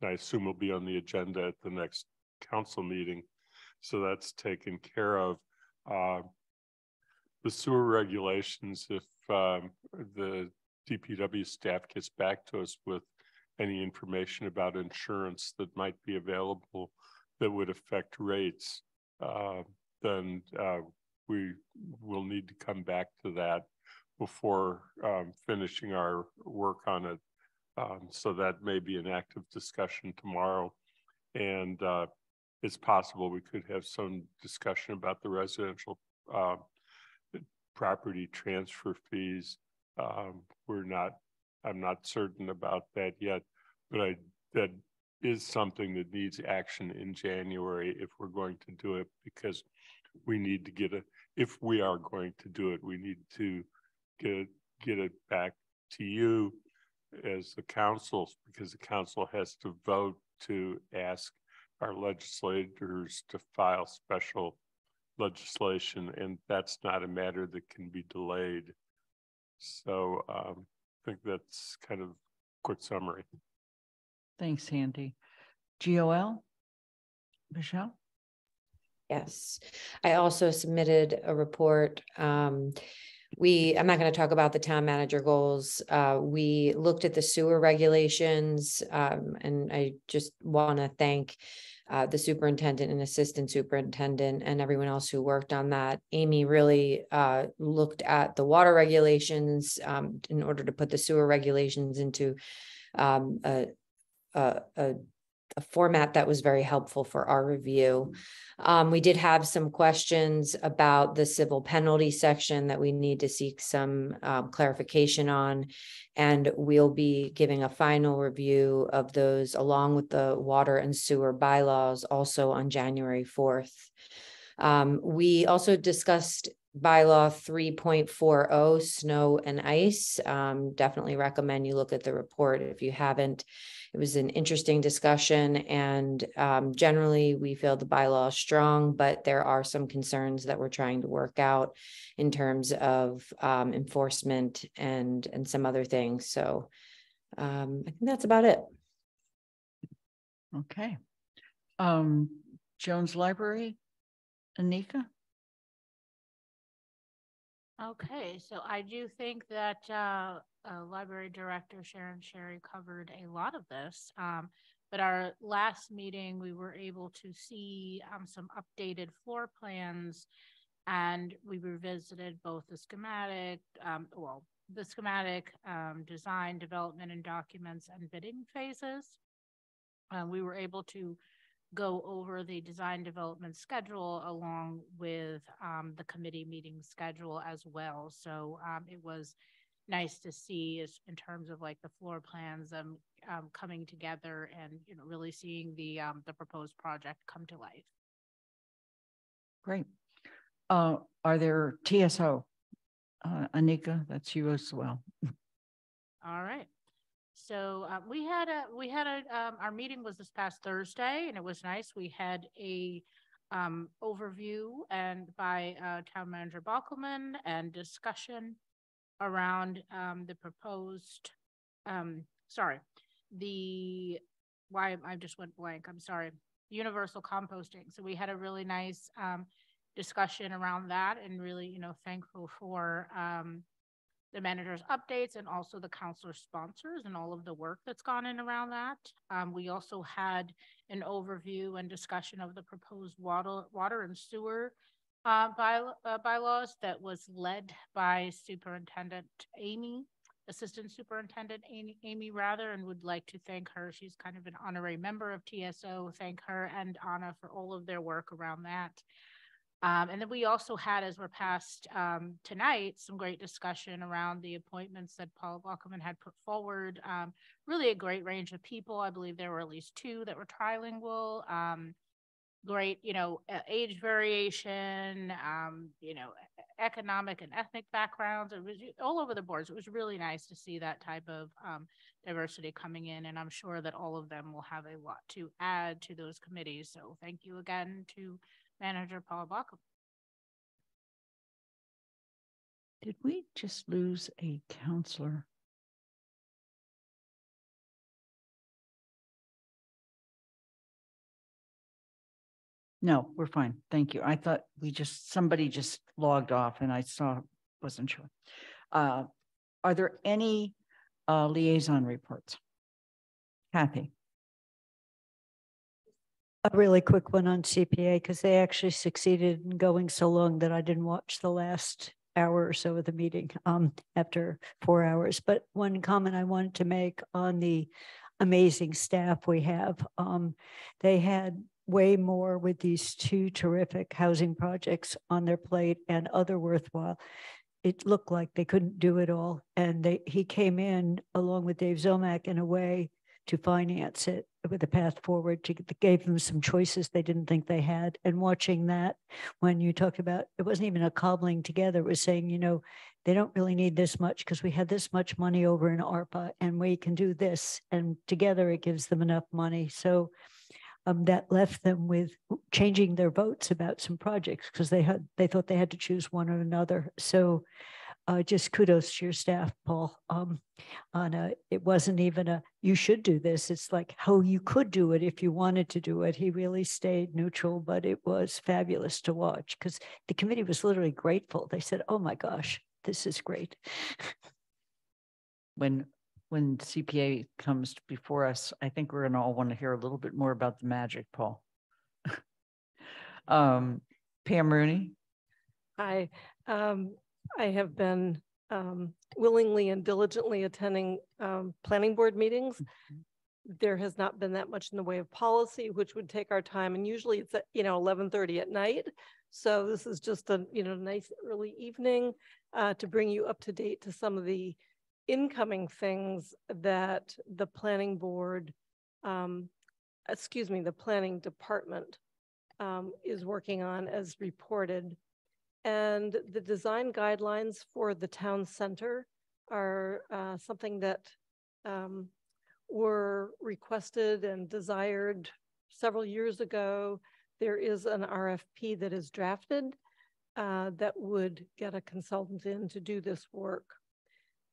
and I assume will be on the agenda at the next council meeting. So that's taken care of. Uh, the sewer regulations, if um, the DPW staff gets back to us with any information about insurance that might be available that would affect rates, uh, then uh, we will need to come back to that before um, finishing our work on it. Um, so that may be an active discussion tomorrow. And uh, it's possible we could have some discussion about the residential uh, property transfer fees. Um, we're not, I'm not certain about that yet, but I, that is something that needs action in January if we're going to do it because we need to get it. if we are going to do it, we need to get, get it back to you as the council, because the council has to vote to ask our legislators to file special legislation, and that's not a matter that can be delayed. So um, I think that's kind of quick summary. Thanks, Sandy. GOL? Michelle? Yes, I also submitted a report. Um, we, I'm not going to talk about the town manager goals. Uh, we looked at the sewer regulations, um, and I just want to thank uh, the superintendent and assistant superintendent and everyone else who worked on that. Amy really uh, looked at the water regulations um, in order to put the sewer regulations into um, a, a, a a format that was very helpful for our review. Um, we did have some questions about the civil penalty section that we need to seek some um, clarification on. And we'll be giving a final review of those along with the water and sewer bylaws also on January 4th. Um, we also discussed bylaw 3.40 snow and ice. Um, definitely recommend you look at the report if you haven't. It was an interesting discussion, and um, generally, we feel the bylaw is strong, but there are some concerns that we're trying to work out in terms of um, enforcement and and some other things. So, um, I think that's about it. Okay. Um, Jones Library, Anika? Okay, so I do think that uh, uh, Library Director Sharon Sharry covered a lot of this. Um, but our last meeting, we were able to see um, some updated floor plans and we revisited both the schematic, um, well, the schematic um, design, development and documents and bidding phases. Uh, we were able to go over the design development schedule along with um, the committee meeting schedule as well. So um, it was nice to see in terms of like the floor plans um, um coming together and you know really seeing the um, the proposed project come to life. Great. Uh, are there TSO? Uh, Anika, that's you as well. All right. So uh, we had a we had a um, our meeting was this past Thursday and it was nice. We had a um, overview and by uh, Town Manager Bockelman and discussion around um, the proposed. Um, sorry, the why I just went blank. I'm sorry. Universal composting. So we had a really nice um, discussion around that, and really, you know, thankful for um, the manager's updates and also the councilor sponsors and all of the work that's gone in around that. Um, we also had an overview and discussion of the proposed water, water and sewer uh, by, uh, bylaws that was led by Superintendent Amy, Assistant Superintendent Amy, Amy Rather, and would like to thank her. She's kind of an honorary member of TSO. Thank her and Ana for all of their work around that. Um, and then we also had, as we're past um, tonight, some great discussion around the appointments that Paul Bockelman had put forward. Um, really a great range of people. I believe there were at least two that were trilingual. Um, great, you know, age variation, um, you know, economic and ethnic backgrounds. It was all over the boards. It was really nice to see that type of um, diversity coming in, and I'm sure that all of them will have a lot to add to those committees. So thank you again to Manager Paul Bockelman. Did we just lose a councilor? No, we're fine. Thank you. I thought we just, somebody just logged off and I saw, wasn't sure. Uh, Are there any uh, liaison reports? Kathy? A really quick one on CPA because they actually succeeded in going so long that I didn't watch the last hour or so of the meeting um, after four hours. But one comment I wanted to make on the amazing staff we have. Um, they had way more with these two terrific housing projects on their plate and other worthwhile. It looked like they couldn't do it all. And they, he came in along with Dave Ziomek in a way to finance it with a path forward to gave them some choices they didn't think they had. And watching that, when you talked about it wasn't even a cobbling together, it was saying, you know, they don't really need this much because we had this much money over in ARPA and we can do this. And together it gives them enough money. So um, that left them with changing their votes about some projects because they had they thought they had to choose one or another. So uh, just kudos to your staff, Paul. Um, on a, it wasn't even a you should do this. It's like how you could do it if you wanted to do it. He really stayed neutral, but it was fabulous to watch because the committee was literally grateful. They said, "Oh my gosh, this is great." When when CPA comes before us, I think we're gonna all want to hear a little bit more about the magic, Paul. um, Pam Rooney. Hi, um, I have been um, willingly and diligently attending um, planning board meetings. There has not been that much in the way of policy, which would take our time, and usually it's at you know 11:30 at night. So this is just a you know nice early evening uh, to bring you up to date to some of the incoming things that the planning board, um, excuse me, the planning department um, is working on as reported. And the design guidelines for the town center are uh, something that um, were requested and desired several years ago. There is an RFP that is drafted uh, that would get a consultant in to do this work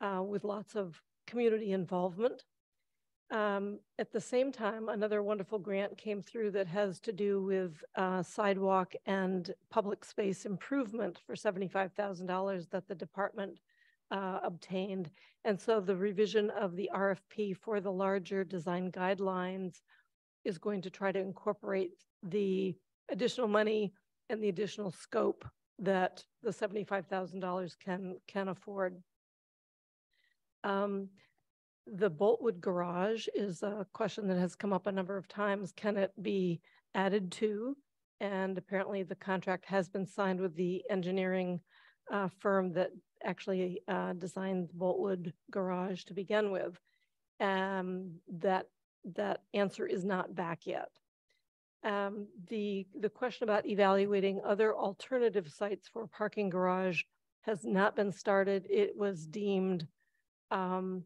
uh, with lots of community involvement. Um, at the same time, another wonderful grant came through that has to do with uh, sidewalk and public space improvement for $75,000 that the department uh, obtained. And so the revision of the RFP for the larger design guidelines is going to try to incorporate the additional money and the additional scope that the $75,000 can, can afford. Um, the Boltwood garage is a question that has come up a number of times. Can it be added to? And apparently the contract has been signed with the engineering uh, firm that actually uh, designed the Boltwood garage to begin with. Um, that that answer is not back yet. Um, the the question about evaluating other alternative sites for parking garage has not been started. It was deemed um,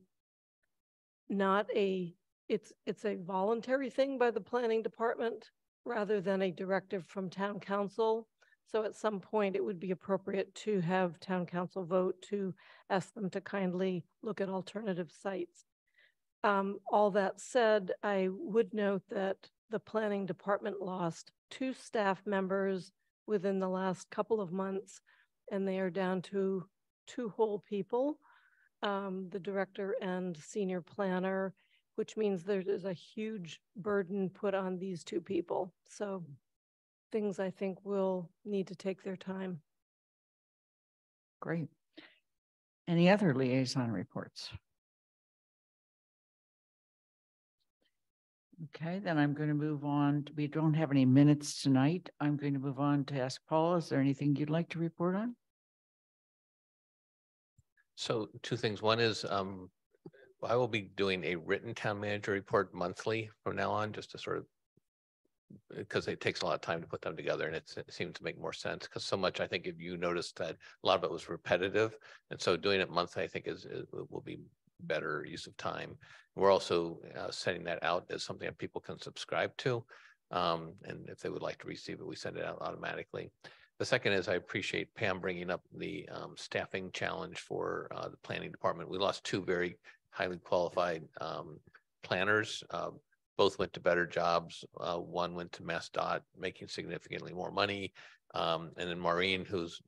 not a, it's, it's a voluntary thing by the planning department rather than a directive from town council. So at some point, it would be appropriate to have town council vote to ask them to kindly look at alternative sites. Um, all that said, I would note that the planning department lost two staff members within the last couple of months, and they are down to two whole people um, the director and senior planner, which means there is a huge burden put on these two people. So things I think will need to take their time. Great. Any other liaison reports? Okay, then I'm going to move on. We don't have any minutes tonight. I'm going to move on to ask Paul, is there anything you'd like to report on? So two things. One is um, I will be doing a written town manager report monthly from now on, just to sort of because it takes a lot of time to put them together and it seems to make more sense because so much, I think if you noticed that a lot of it was repetitive. And so doing it monthly, I think is, will be better use of time. We're also uh, sending that out as something that people can subscribe to. Um, and if they would like to receive it, we send it out automatically. The second is I appreciate Pam bringing up the um, staffing challenge for uh, the planning department. We lost two very highly qualified um, planners. Uh, both went to better jobs. Uh, one went to MassDOT, making significantly more money. Um, and then Maureen, who's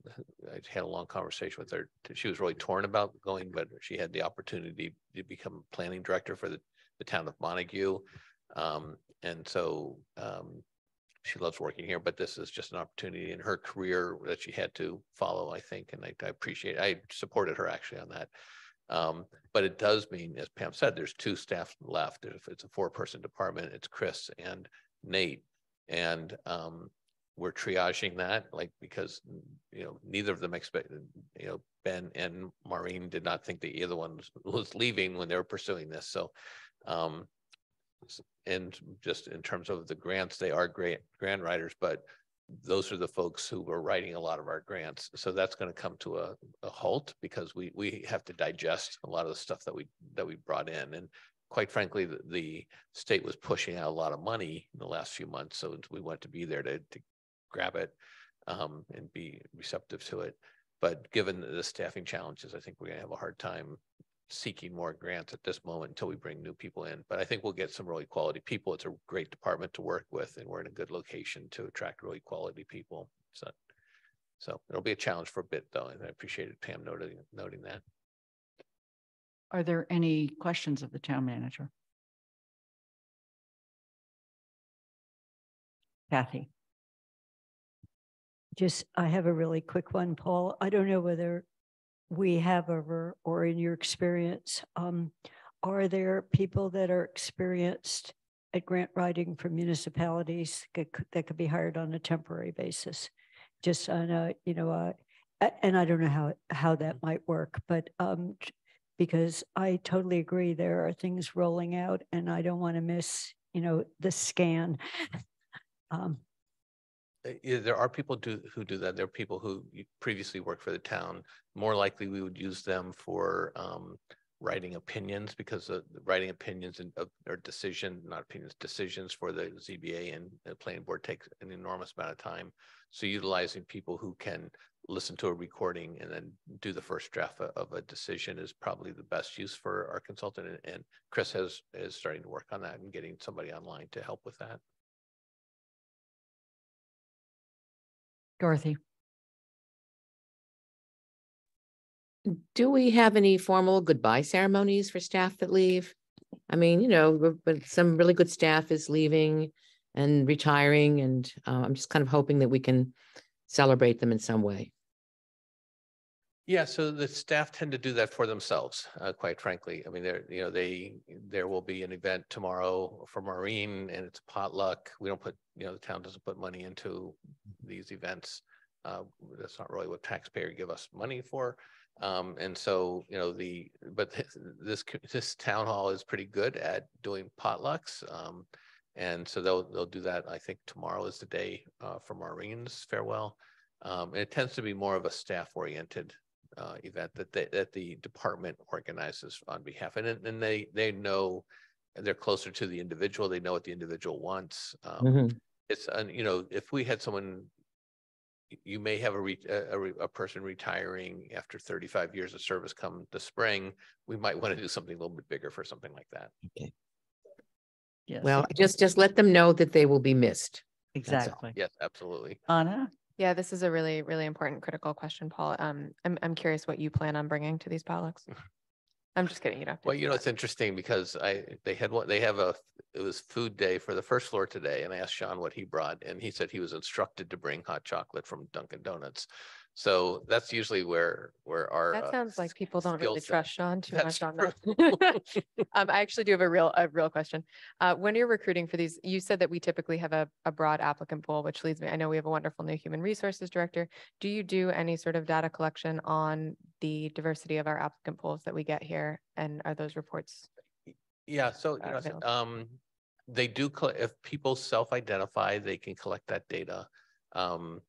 I had a long conversation with her. She was really torn about going, but she had the opportunity to become planning director for the, the town of Montague. Um, and so um, she loves working here, but this is just an opportunity in her career that she had to follow, I think. And I, I appreciate, I supported her actually on that. Um, but it does mean, as Pam said, there's two staff left. If it's a four person department, it's Chris and Nate. And um, we're triaging that, like, because, you know, neither of them expected, you know, Ben and Maureen did not think that either one was, was leaving when they were pursuing this. So, um, and just in terms of the grants, they are great grant writers, but those are the folks who were writing a lot of our grants. So that's going to come to a, a halt because we we have to digest a lot of the stuff that we that we brought in. And quite frankly, the, the state was pushing out a lot of money in the last few months. So we want to be there to, to grab it um, and be receptive to it. But given the staffing challenges, I think we're going to have a hard time seeking more grants at this moment until we bring new people in. But I think we'll get some really quality people. It's a great department to work with, and we're in a good location to attract really quality people. So, so it'll be a challenge for a bit, though, and I appreciated Pam noting noting that. Are there any questions of the town manager? Kathy. Just, I have a really quick one, Paul. I don't know whether we have ever, or in your experience, um, are there people that are experienced at grant writing for municipalities that could, be hired on a temporary basis? Just on a, you know, uh, and I don't know how how that might work, but um, because I totally agree, there are things rolling out, and I don't want to miss, you know, the scan. um, there are people do, who do that. There are people who previously worked for the town. More likely, we would use them for um, writing opinions because uh, writing opinions and uh, or decision, not opinions, decisions for the ZBA and the planning board takes an enormous amount of time. So utilizing people who can listen to a recording and then do the first draft of a decision is probably the best use for our consultant. And Chris has is starting to work on that and getting somebody online to help with that. Dorothy. Do we have any formal goodbye ceremonies for staff that leave? I mean, you know, but some really good staff is leaving and retiring, and uh, I'm just kind of hoping that we can celebrate them in some way. Yeah, so the staff tend to do that for themselves, uh, quite frankly. I mean, there, you know, they, there will be an event tomorrow for Maureen and it's potluck. We don't put, you know, the town doesn't put money into these events. Uh, that's not really what taxpayer give us money for. Um, and so, you know, the, but this, this town hall is pretty good at doing potlucks. Um, and so they'll, they'll do that. I think tomorrow is the day uh, for Maureen's farewell. Um, and it tends to be more of a staff oriented uh, event that they, that the department organizes on behalf, and and they they know they're closer to the individual. They know what the individual wants. Um, mm-hmm. It's you know if we had someone, you may have a, re, a, a person retiring after 35 years of service come the spring. We might want to do something a little bit bigger for something like that. Okay. Yes. Well, just just let them know that they will be missed. Exactly. Yes, absolutely. Ana. Yeah, this is a really, really important critical question, Paul. Um, I'm, I'm curious what you plan on bringing to these potlucks. I'm just kidding. You don't. Well, you know, it's interesting because I, they had one, they have a, it was food day for the first floor today. And I asked Sean what he brought and he said he was instructed to bring hot chocolate from Dunkin' Donuts. So that's usually where where our That uh, sounds like people don't really set. trust Sean too That's much on that. Um, I actually do have a real, a real question. Uh, when you're recruiting for these, you said that we typically have a, a broad applicant pool, which leads me, I know we have a wonderful new human resources director. Do you do any sort of data collection on the diversity of our applicant pools that we get here? And are those reports? Yeah, so, you uh, know, um, they do, if people self-identify, they can collect that data. Um,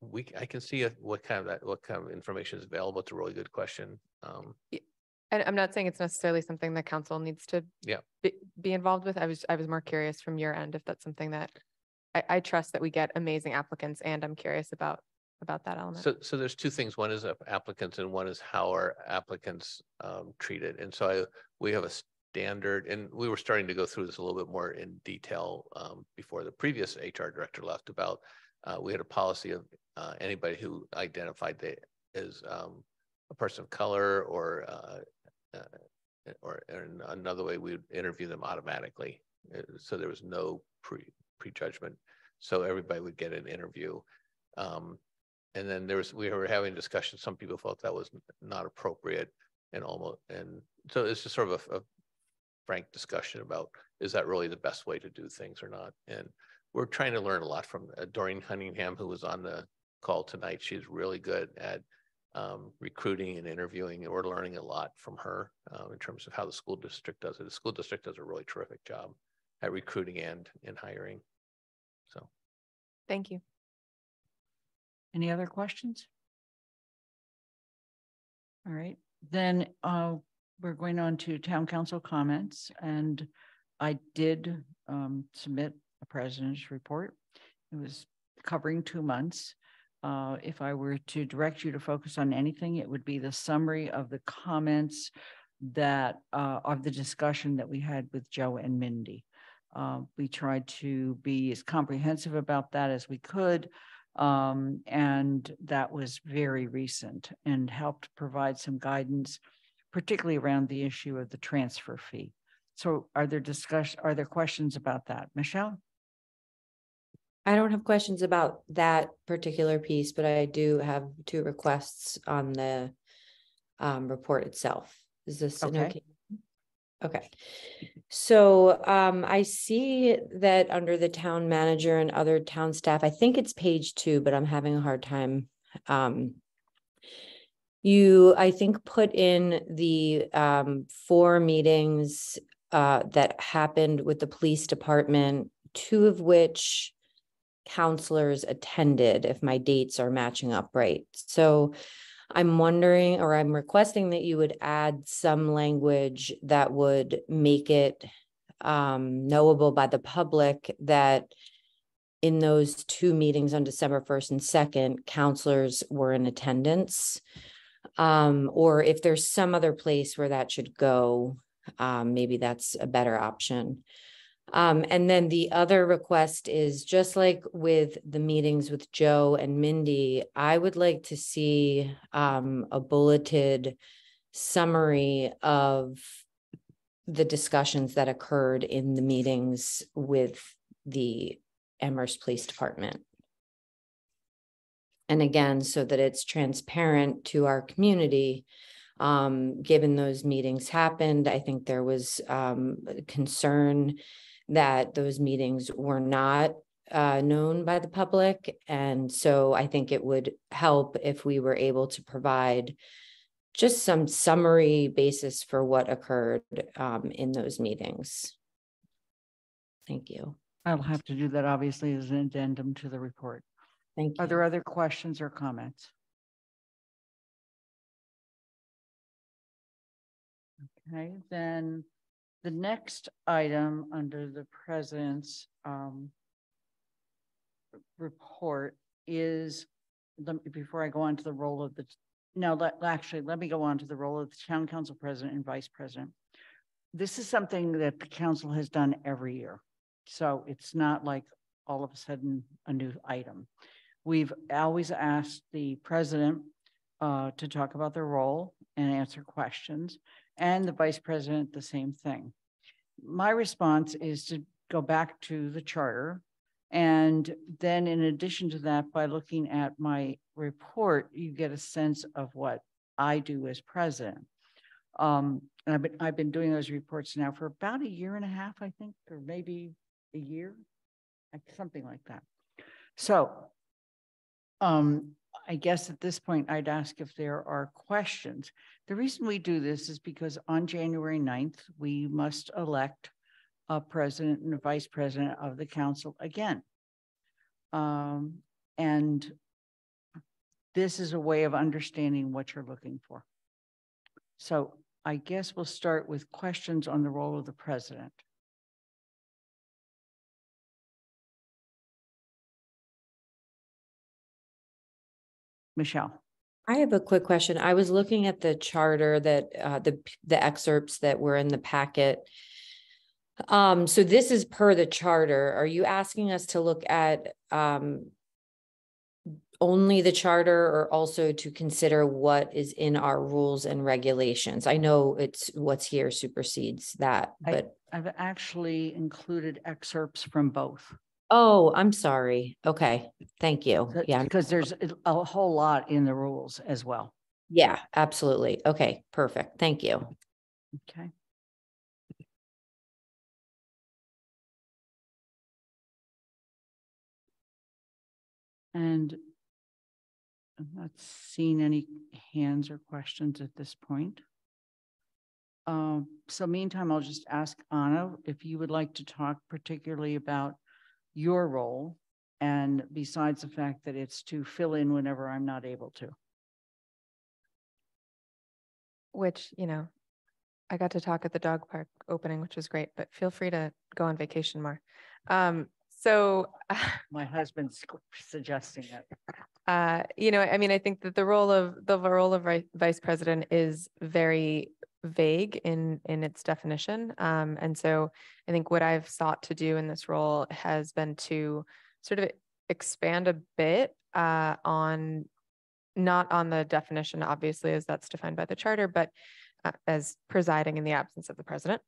we, I can see what kind of that, what kind of information is available. It's a really good question. Um, And I'm not saying it's necessarily something the council needs to yeah. be, be involved with. I was, I was more curious from your end if that's something that I, I trust that we get amazing applicants and I'm curious about, about that element. So, so there's two things. One is applicants and one is how are applicants um, treated. And so I, we have a standard, and we were starting to go through this a little bit more in detail um, before the previous HR director left about, uh, we had a policy of uh, anybody who identified as um, a person of color or uh, uh, or in another way, we would interview them automatically. Uh, So there was no pre prejudgment. So everybody would get an interview. Um, and then there was, we were having discussions, some people felt that was not appropriate and almost, and so it's just sort of a, a frank discussion about, is that really the best way to do things or not? And we're trying to learn a lot from uh, Doreen Cunningham, who was on the call tonight. She's really good at um, recruiting and interviewing, and we're learning a lot from her um, in terms of how the school district does it. The school district does a really terrific job at recruiting and in hiring. So. Thank you. Any other questions? All right, then uh, we're going on to town council comments and I did um, submit a president's report. It was covering two months. Uh, If I were to direct you to focus on anything, it would be the summary of the comments that uh, of the discussion that we had with Jo and Mindy. Uh, We tried to be as comprehensive about that as we could. Um, and that was very recent and helped provide some guidance, particularly around the issue of the transfer fee. So are there discuss, are there questions about that? Michelle? I don't have questions about that particular piece, but I do have two requests on the um, report itself. Is this an Okay. okay? Okay, so um, I see that under the town manager and other town staff, I think it's page two, but I'm having a hard time. Um, you, I think, put in the um, four meetings uh, that happened with the police department, two of which councilors attended, if my dates are matching up right. So I'm wondering, or I'm requesting that you would add some language that would make it um, knowable by the public that in those two meetings on December first and second, councilors were in attendance. Um, or if there's some other place where that should go, um, maybe that's a better option. Um, and then the other request is just like with the meetings with Jo and Mindy, I would like to see um, a bulleted summary of the discussions that occurred in the meetings with the Amherst Police Department. And again, so that it's transparent to our community, um, given those meetings happened, I think there was um, concern that those meetings were not uh, known by the public. And so I think it would help if we were able to provide just some summary basis for what occurred um, in those meetings. Thank you. I'll have to do that obviously as an addendum to the report. Thank you. Are there other questions or comments? Okay, then the next item under the president's um, report is, let me- before I go on to the role of the, no, let, actually, let me go on to the role of the town council president and vice president. This is something that the council has done every year. So it's not like all of a sudden a new item. We've always asked the president uh, to talk about their role and answer questions, and the vice president, the same thing. My response is to go back to the charter. And then in addition to that, by looking at my report, you get a sense of what I do as president. Um, and I've been, I've been doing those reports now for about a year and a half, I think, or maybe a year, something like that. So um, I guess at this point, I'd ask if there are questions. The reason we do this is because on January 9th, we must elect a president and a vice president of the council again. Um, and this is a way of understanding what you're looking for. So I guess we'll start with questions on the role of the president. Michelle. I have a quick question. I was looking at the charter that, uh, the, the excerpts that were in the packet. Um, so this is per the charter. Are you asking us to look at, um, only the charter or also to consider what is in our rules and regulations? I know it's what's here supersedes that, I- but, I've actually included excerpts from both. Oh, I'm sorry. Okay, thank you. Yeah. Because there's a- whole lot in the rules as well. Yeah, absolutely. Okay, perfect. Thank you. Okay. And I'm not seeing any hands or questions at this point. Um, so meantime, I'll just ask Ana if you would like to talk particularly about your role and besides the fact that it's to fill in whenever I'm not able to. which, you know, I got to talk at the dog park opening, which was great, but feel free to go on vacation more. Um, so, My husband's suggesting it. uh, you know, I mean, I think that the role of, the role of vice president is very vague in, in its definition. Um, and so I think what I've sought to do in this role has been to sort of expand a bit, uh, on not on the definition, obviously, as that's defined by the charter, but uh, as presiding in the absence of the president.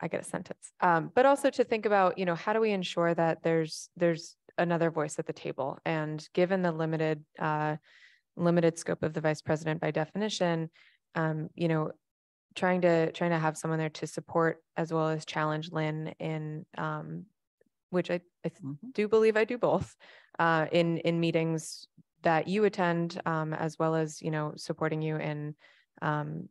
I get a sentence. Um, but also to think about, you know, how do we ensure that there's there's another voice at the table? And given the limited uh, limited scope of the vice president by definition, um, you know, trying to trying to have someone there to support as well as challenge Lynn in um, which I, I th- do believe I do both uh, in in meetings that you attend, um, as well as you know supporting you in um,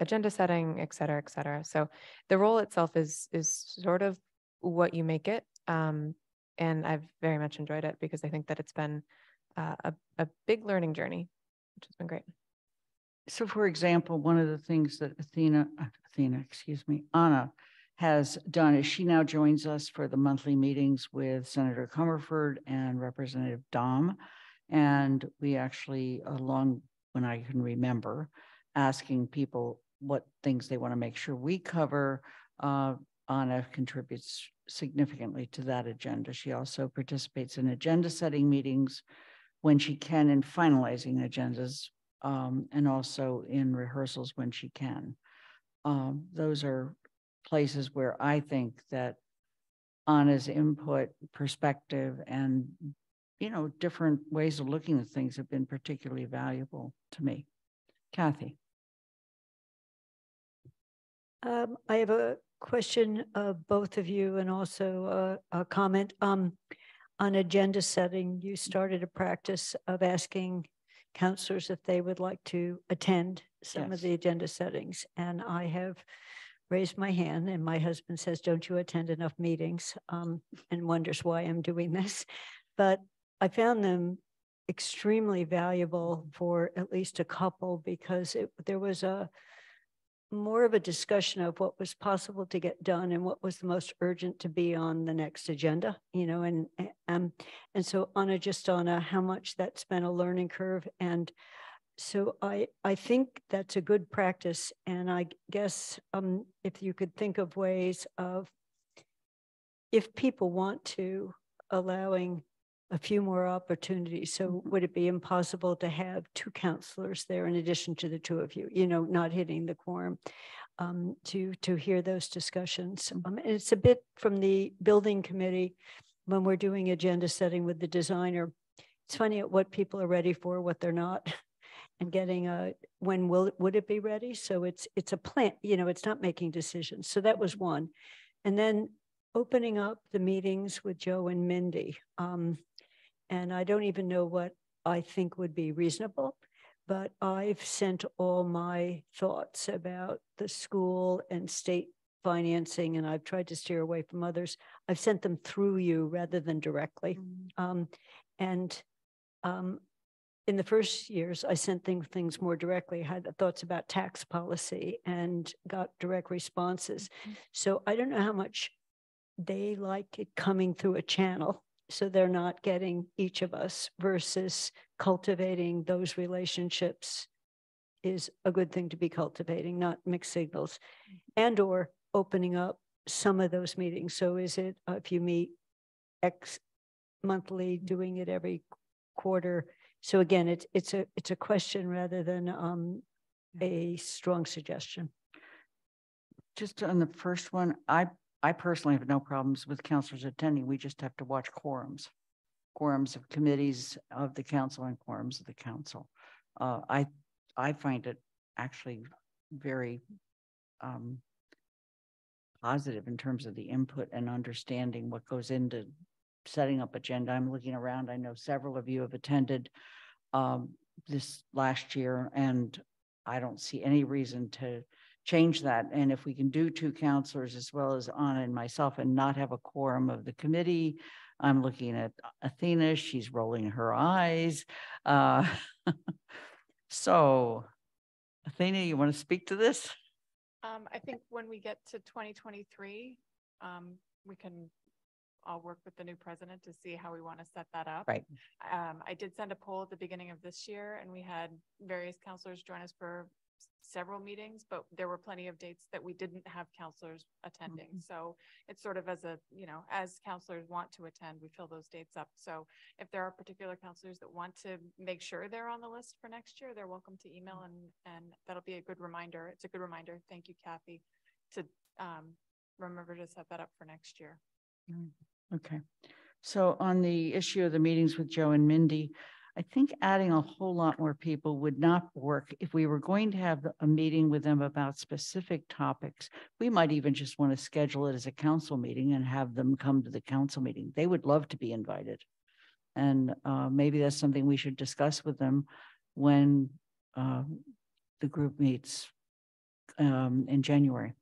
agenda setting, et cetera, et cetera. So the role itself is is sort of what you make it, um, and I've very much enjoyed it because I think that it's been uh, a a big learning journey, which has been great. So for example, one of the things that Athena, uh, Athena, excuse me, Ana has done is she now joins us for the monthly meetings with Senator Comerford and Representative Domb. And we actually, along when I can remember, asking people what things they want to make sure we cover. Uh, Ana contributes significantly to that agenda. She also participates in agenda setting meetings when she can in finalizing agendas um, and also in rehearsals when she can. Um, those are places where I think that Ana's input, perspective, and you know, different ways of looking at things have been particularly valuable to me. Kathy. Um, I have a question of both of you and also a, a comment. Um, on agenda setting, you started a practice of asking councilors if they would like to attend some Yes. of the agenda settings. And I have raised my hand and my husband says, don't you attend enough meetings? Um, and wonders why I'm doing this. But I found them extremely valuable for at least a couple because it, there was a more of a discussion of what was possible to get done and what was the most urgent to be on the next agenda, you know, and, um, and so Ana, just on a, how much that's been a learning curve. And so I, I think that's a good practice. And I guess, um, if you could think of ways of, if people want to, allowing a few more opportunities. So would it be impossible to have two councilors there in addition to the two of you, you know, not hitting the quorum? Um, to, to hear those discussions. Um, and it's a bit from the building committee, when we're doing agenda setting with the designer. It's funny at what people are ready for, what they're not. And getting a, when will, it would it be ready? So it's, it's a plan, you know, it's not making decisions. So that was one. And then opening up the meetings with Jo and Mindy. Um, and I don't even know what I think would be reasonable, but I've sent all my thoughts about the school and state financing, and I've tried to steer away from others, I've sent them through you rather than directly. Um, and um, in the first years, I sent things, things more directly, had thoughts about tax policy and got direct responses. So I don't know how much they like it coming through a channel. So they're not getting each of us versus cultivating those relationships is a good thing to be cultivating, not mixed signals. And or opening up some of those meetings. So is it uh, if you meet X monthly, doing it every quarter? So again, it's it's a it's a question rather than um, a strong suggestion. Just on the first one, I, I personally have no problems with councilors attending. We just have to watch quorums. Quorums of committees of the council and quorums of the council. Uh, I, I find it actually very, um, positive in terms of the input and understanding what goes into setting up agenda. I'm looking around. I know several of you have attended um, this last year, and I don't see any reason to change that. And if we can do two councilors as well as Ana and myself and not have a quorum of the committee, I'm looking at Athena. She's rolling her eyes. Uh, so, Athena, you want to speak to this? Um, I think when we get to twenty twenty-three, um, we can all work with the new president to see how we want to set that up. Right. Um, I did send a poll at the beginning of this year and we had various councilors join us for several meetings, but there were plenty of dates that we didn't have councilors attending. Mhm. So it's sort of as a, you know, as councilors want to attend, we fill those dates up. So if there are particular councilors that want to make sure they're on the list for next year, they're welcome to email and, and that'll be a good reminder. It's a good reminder. Thank you, Kathy, to, um, remember to set that up for next year. Mm, Okay. So on the issue of the meetings with Jo and Mindy, I think adding a whole lot more people would not work. If we were going to have a meeting with them about specific topics, we might even just want to schedule it as a council meeting and have them come to the council meeting. They would love to be invited. And uh, maybe that's something we should discuss with them when uh, the group meets um, in January.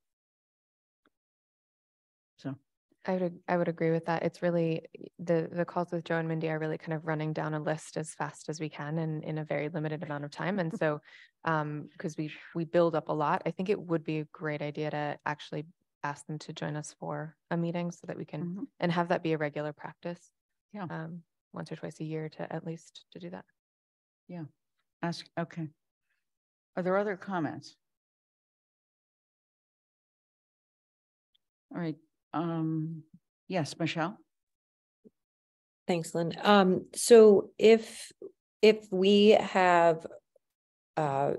I would, I would agree with that. It's really, the, the calls with Jo and Mindy are really kind of running down a list as fast as we can and in a very limited amount of time. And so, um, because we, we build up a lot, I think it would be a great idea to actually ask them to join us for a meeting so that we can, Mhm. and have that be a regular practice. Yeah. Um, once or twice a year to at least to do that. Yeah, ask, okay. Are there other comments? All right, um, yes, Michelle? Thanks, Lynn. Um, so if, if we have uh,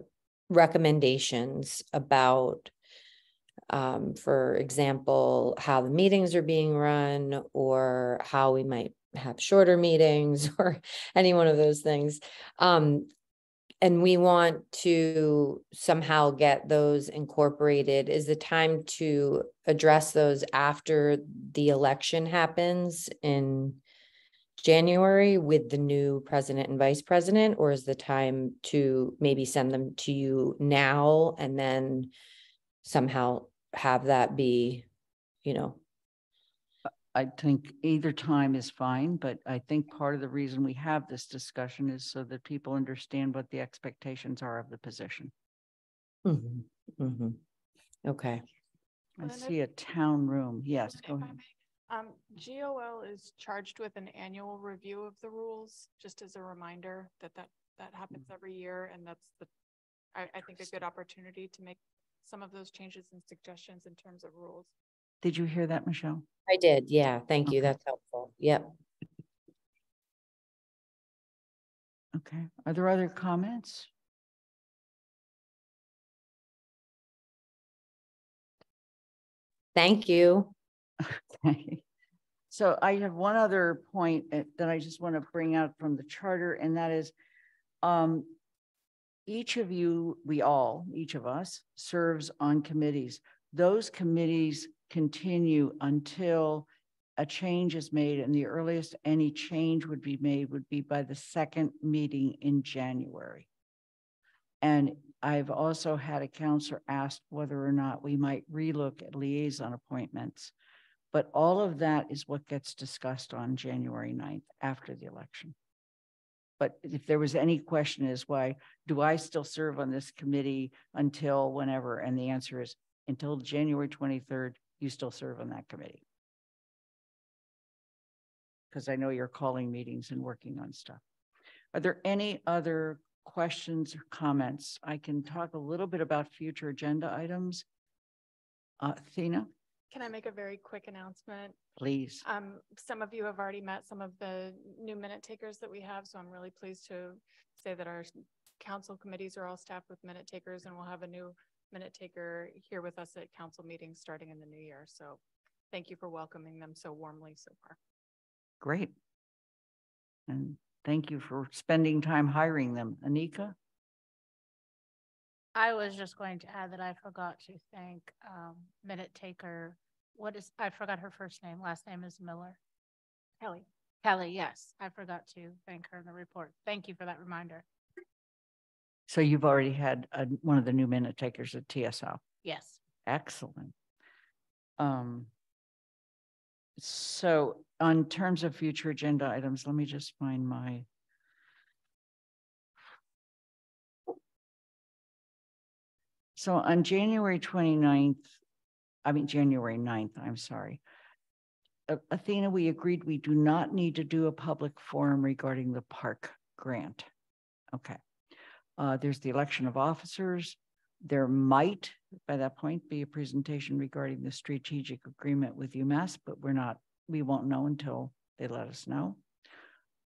recommendations about, um, for example, how the meetings are being run or how we might have shorter meetings or any one of those things. Um, and we want to somehow get those incorporated. Is the time to address those after the election happens in January with the new president and vice president? Or is the time to maybe send them to you now and then somehow have that be, you know, I think either time is fine, but I think part of the reason we have this discussion is so that people understand what the expectations are of the position. mhm, mhm. okay. I see a town room, yes, go ahead. Um, GOL is charged with an annual review of the rules, just as a reminder that that, that happens every year. And that's the, I, I think a good opportunity to make some of those changes and suggestions in terms of rules. Did you hear that, Michelle? I did, yeah, thank you, that's helpful, yep. Okay, are there other comments? Thank you. Okay. So I have one other point uh, that I just want to bring out from the charter, and that is um, each of you, we all, each of us serves on committees. Those committees continue until a change is made, and the earliest any change would be made would be by the second meeting in January. And I've also had a counselor ask whether or not we might relook at liaison appointments. But all of that is what gets discussed on January 9th after the election. But if there was any question is why, do I still serve on this committee until whenever? And the answer is until January 23rd, you still serve on that committee. Because I know you're calling meetings and working on stuff. Are there any other questions or comments? I can talk a little bit about future agenda items. Uh, Athena, Can I make a very quick announcement? please. Um, some of you have already met some of the new minute takers that we have, so I'm really pleased to say that our council committees are all staffed with minute takers and we'll have a new minute taker here with us at council meetings starting in the new year. So thank you for welcoming them so warmly so far. Great. And thank you for spending time hiring them. Anika? I was just going to add that I forgot to thank um minute taker. What is, I forgot her first name. Last name is Miller. Kelly. Kelly, yes. I forgot to thank her in the report. Thank you for that reminder. So you've already had uh, one of the new minute takers at TSO. Yes. Excellent. Um, so on terms of future agenda items, let me just find my. So on January 29th, I mean, January 9th, I'm sorry. Athena, we agreed we do not need to do a public forum regarding the park grant. Okay. Uh, there's the election of officers. There might, by that point, be a presentation regarding the strategic agreement with UMass, but we're not, we won't know until they let us know.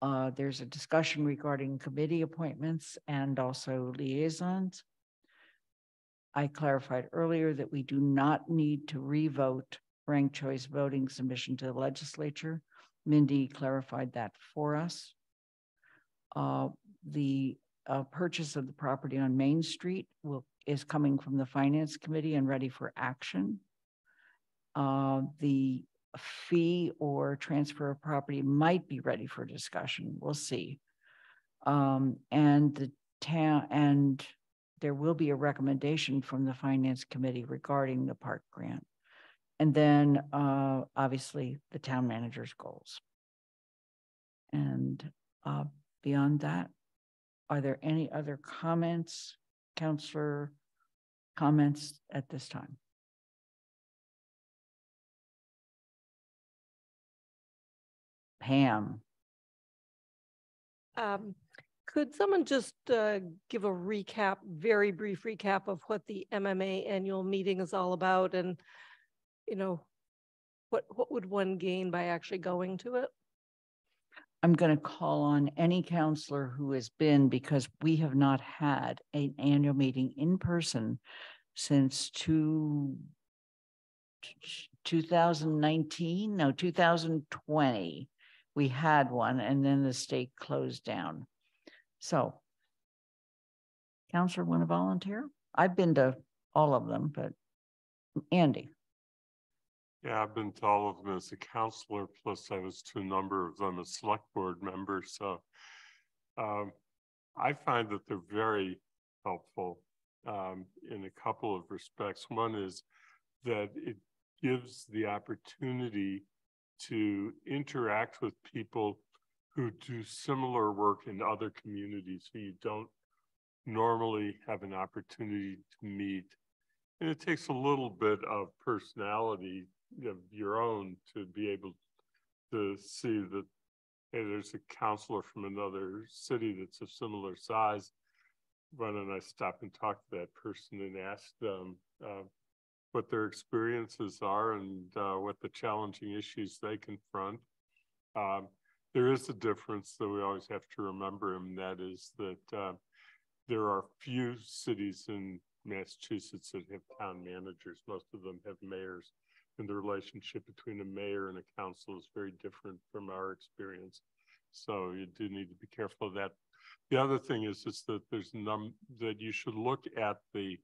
Uh, there's a discussion regarding committee appointments and also liaisons. I clarified earlier that we do not need to revote ranked choice voting submission to the legislature. Mindy clarified that for us. Uh, the uh, purchase of the property on Main Street will, is coming from the Finance Committee and ready for action. Uh, the fee or transfer of property might be ready for discussion. We'll see. Um, and the town, and there will be a recommendation from the Finance Committee regarding the park grant. And then, uh, obviously, the town manager's goals. And, uh, beyond that, are there any other comments, councilor comments at this time? Pam, Um, could someone just uh, give a recap, very brief recap of what the MMA annual meeting is all about and, you know, what, what would one gain by actually going to it? I'm going to call on any councilor who has been, because we have not had an annual meeting in person since two, 2019, no, 2020. We had one and then the state closed down. So councilor want to volunteer? I've been to all of them, but Andy. Yeah, I've been to all of them as a councilor, plus I was to a number of them as select board member, so. Um, I find that they're very helpful, um, in a couple of respects. One is that it gives the opportunity to interact with people who do similar work in other communities who you don't normally have an opportunity to meet. And it takes a little bit of personality of your own to be able to see that hey, there's a councilor from another city that's of similar size. Why don't I stop and talk to that person and ask them uh, what their experiences are and uh, what the challenging issues they confront. Um, there is a difference that we always have to remember, and that is that uh, there are few cities in Massachusetts that have town managers. Most of them have mayors, and the relationship between a mayor and a council is very different from our experience. So you do need to be careful of that. The other thing is, is that there's num that you should look at the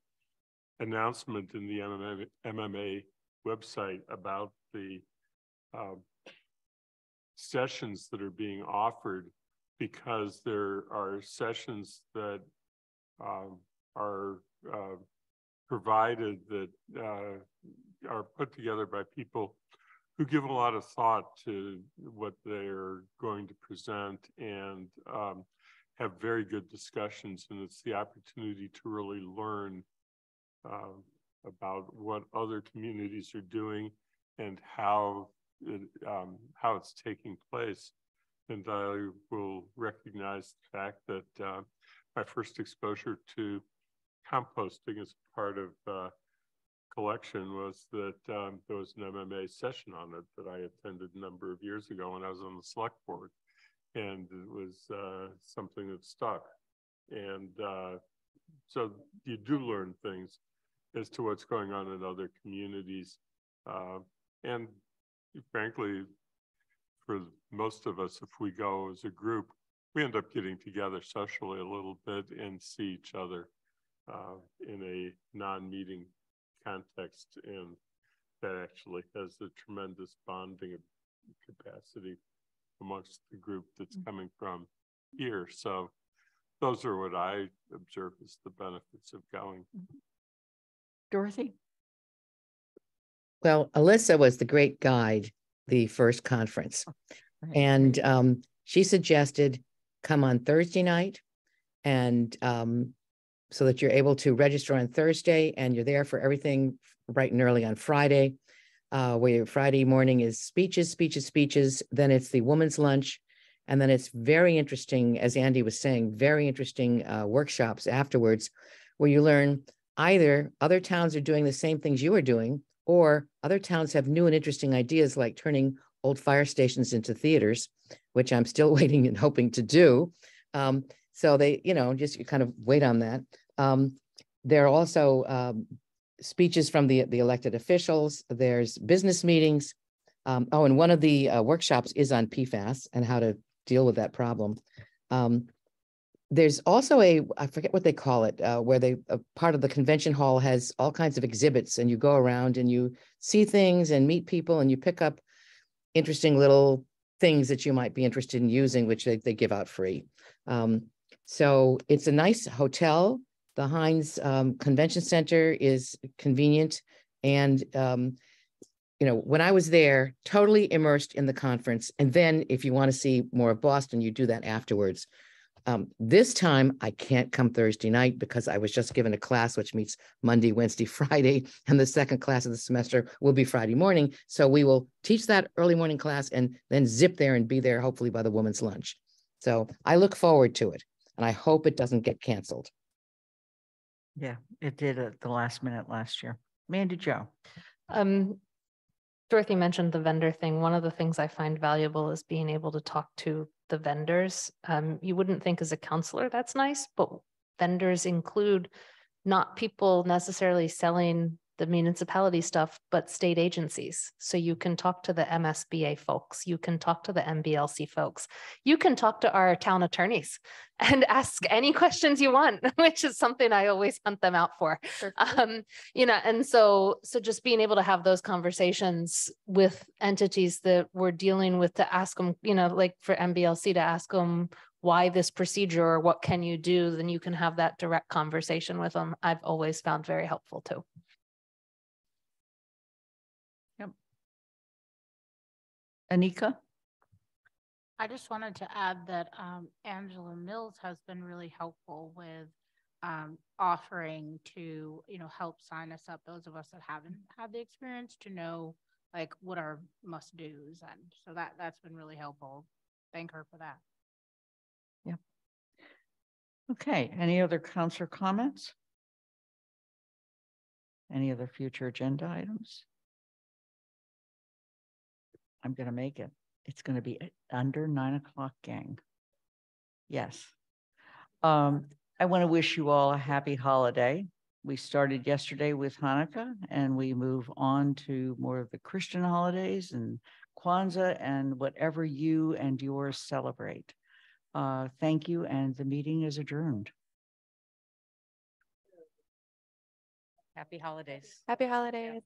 announcement in the MMA, MMA website about the uh, sessions that are being offered because there are sessions that um, are uh, provided that uh, are put together by people who give a lot of thought to what they're going to present and um, have very good discussions. And it's the opportunity to really learn uh, about what other communities are doing and how it, um, how it's taking place. And I will recognize the fact that uh, my first exposure to composting as part of uh, collection was that um, there was an MMA session on it that I attended a number of years ago when I was on the select board. And it was uh, something that stuck. And uh, so you do learn things as to what's going on in other communities. Uh, and frankly, for most of us, if we go as a group, we end up getting together socially a little bit and see each other uh, in a non-meeting context, and that actually has a tremendous bonding capacity amongst the group that's mm. coming from here. So those are what I observe as the benefits of going. Mm-hmm. Dorothy? Well, Alyssa was the great guide the first conference. Oh, right. And um, she suggested come on Thursday night and um, so that you're able to register on Thursday and you're there for everything bright and early on Friday. Uh, where Friday morning is speeches, speeches, speeches. Then it's the women's lunch. And then it's very interesting, as Andy was saying, very interesting uh, workshops afterwards where you learn either other towns are doing the same things you are doing, or other towns have new and interesting ideas like turning old fire stations into theaters, which I'm still waiting and hoping to do. Um, so they, you know, just you kind of wait on that. Um, there are also um, speeches from the, the elected officials. There's business meetings. Um, oh, and one of the uh, workshops is on PFAS and how to deal with that problem. Um, there's also a, I forget what they call it, uh, where they, a part of the convention hall has all kinds of exhibits and you go around and you see things and meet people and you pick up interesting little things that you might be interested in using, which they, they give out free. Um, so it's a nice hotel. The Hynes um, Convention Center is convenient. And, um, you know, when I was there, totally immersed in the conference. And then if you want to see more of Boston, you do that afterwards. Um, this time I can't come Thursday night because I was just given a class which meets Monday, Wednesday, Friday, and the second class of the semester will be Friday morning. So we will teach that early morning class and then zip there and be there hopefully by the women's lunch. So I look forward to it and I hope it doesn't get canceled. Yeah, it did at the last minute last year. Mandi Jo. Um, Dorothy mentioned the vendor thing. One of the things I find valuable is being able to talk to the vendors. Um, you wouldn't think as a councilor that's nice, but vendors include not people necessarily selling the municipality stuff, but state agencies. So you can talk to the MSBA folks, you can talk to the MBLC folks, you can talk to our town attorneys and ask any questions you want, which is something I always hunt them out for. Um, you know, and so so just being able to have those conversations with entities that we're dealing with to ask them, you know, like for MBLC to ask them why this procedure or what can you do, then you can have that direct conversation with them. I've always found very helpful too. Anika? I just wanted to add that um, Angela Mills has been really helpful with um, offering to, you know, help sign us up, those of us that haven't had the experience to know like what our must do's. And so that, that's been really helpful. Thank her for that. Yeah. Okay, any other councilor comments? Any other future agenda items? I'm going to make it. It's going to be under nine o'clock, gang. Yes. Um, I want to wish you all a happy holiday. We started yesterday with Hanukkah and we move on to more of the Christian holidays and Kwanzaa and whatever you and yours celebrate. Uh, thank you, and the meeting is adjourned. Happy holidays. Happy holidays.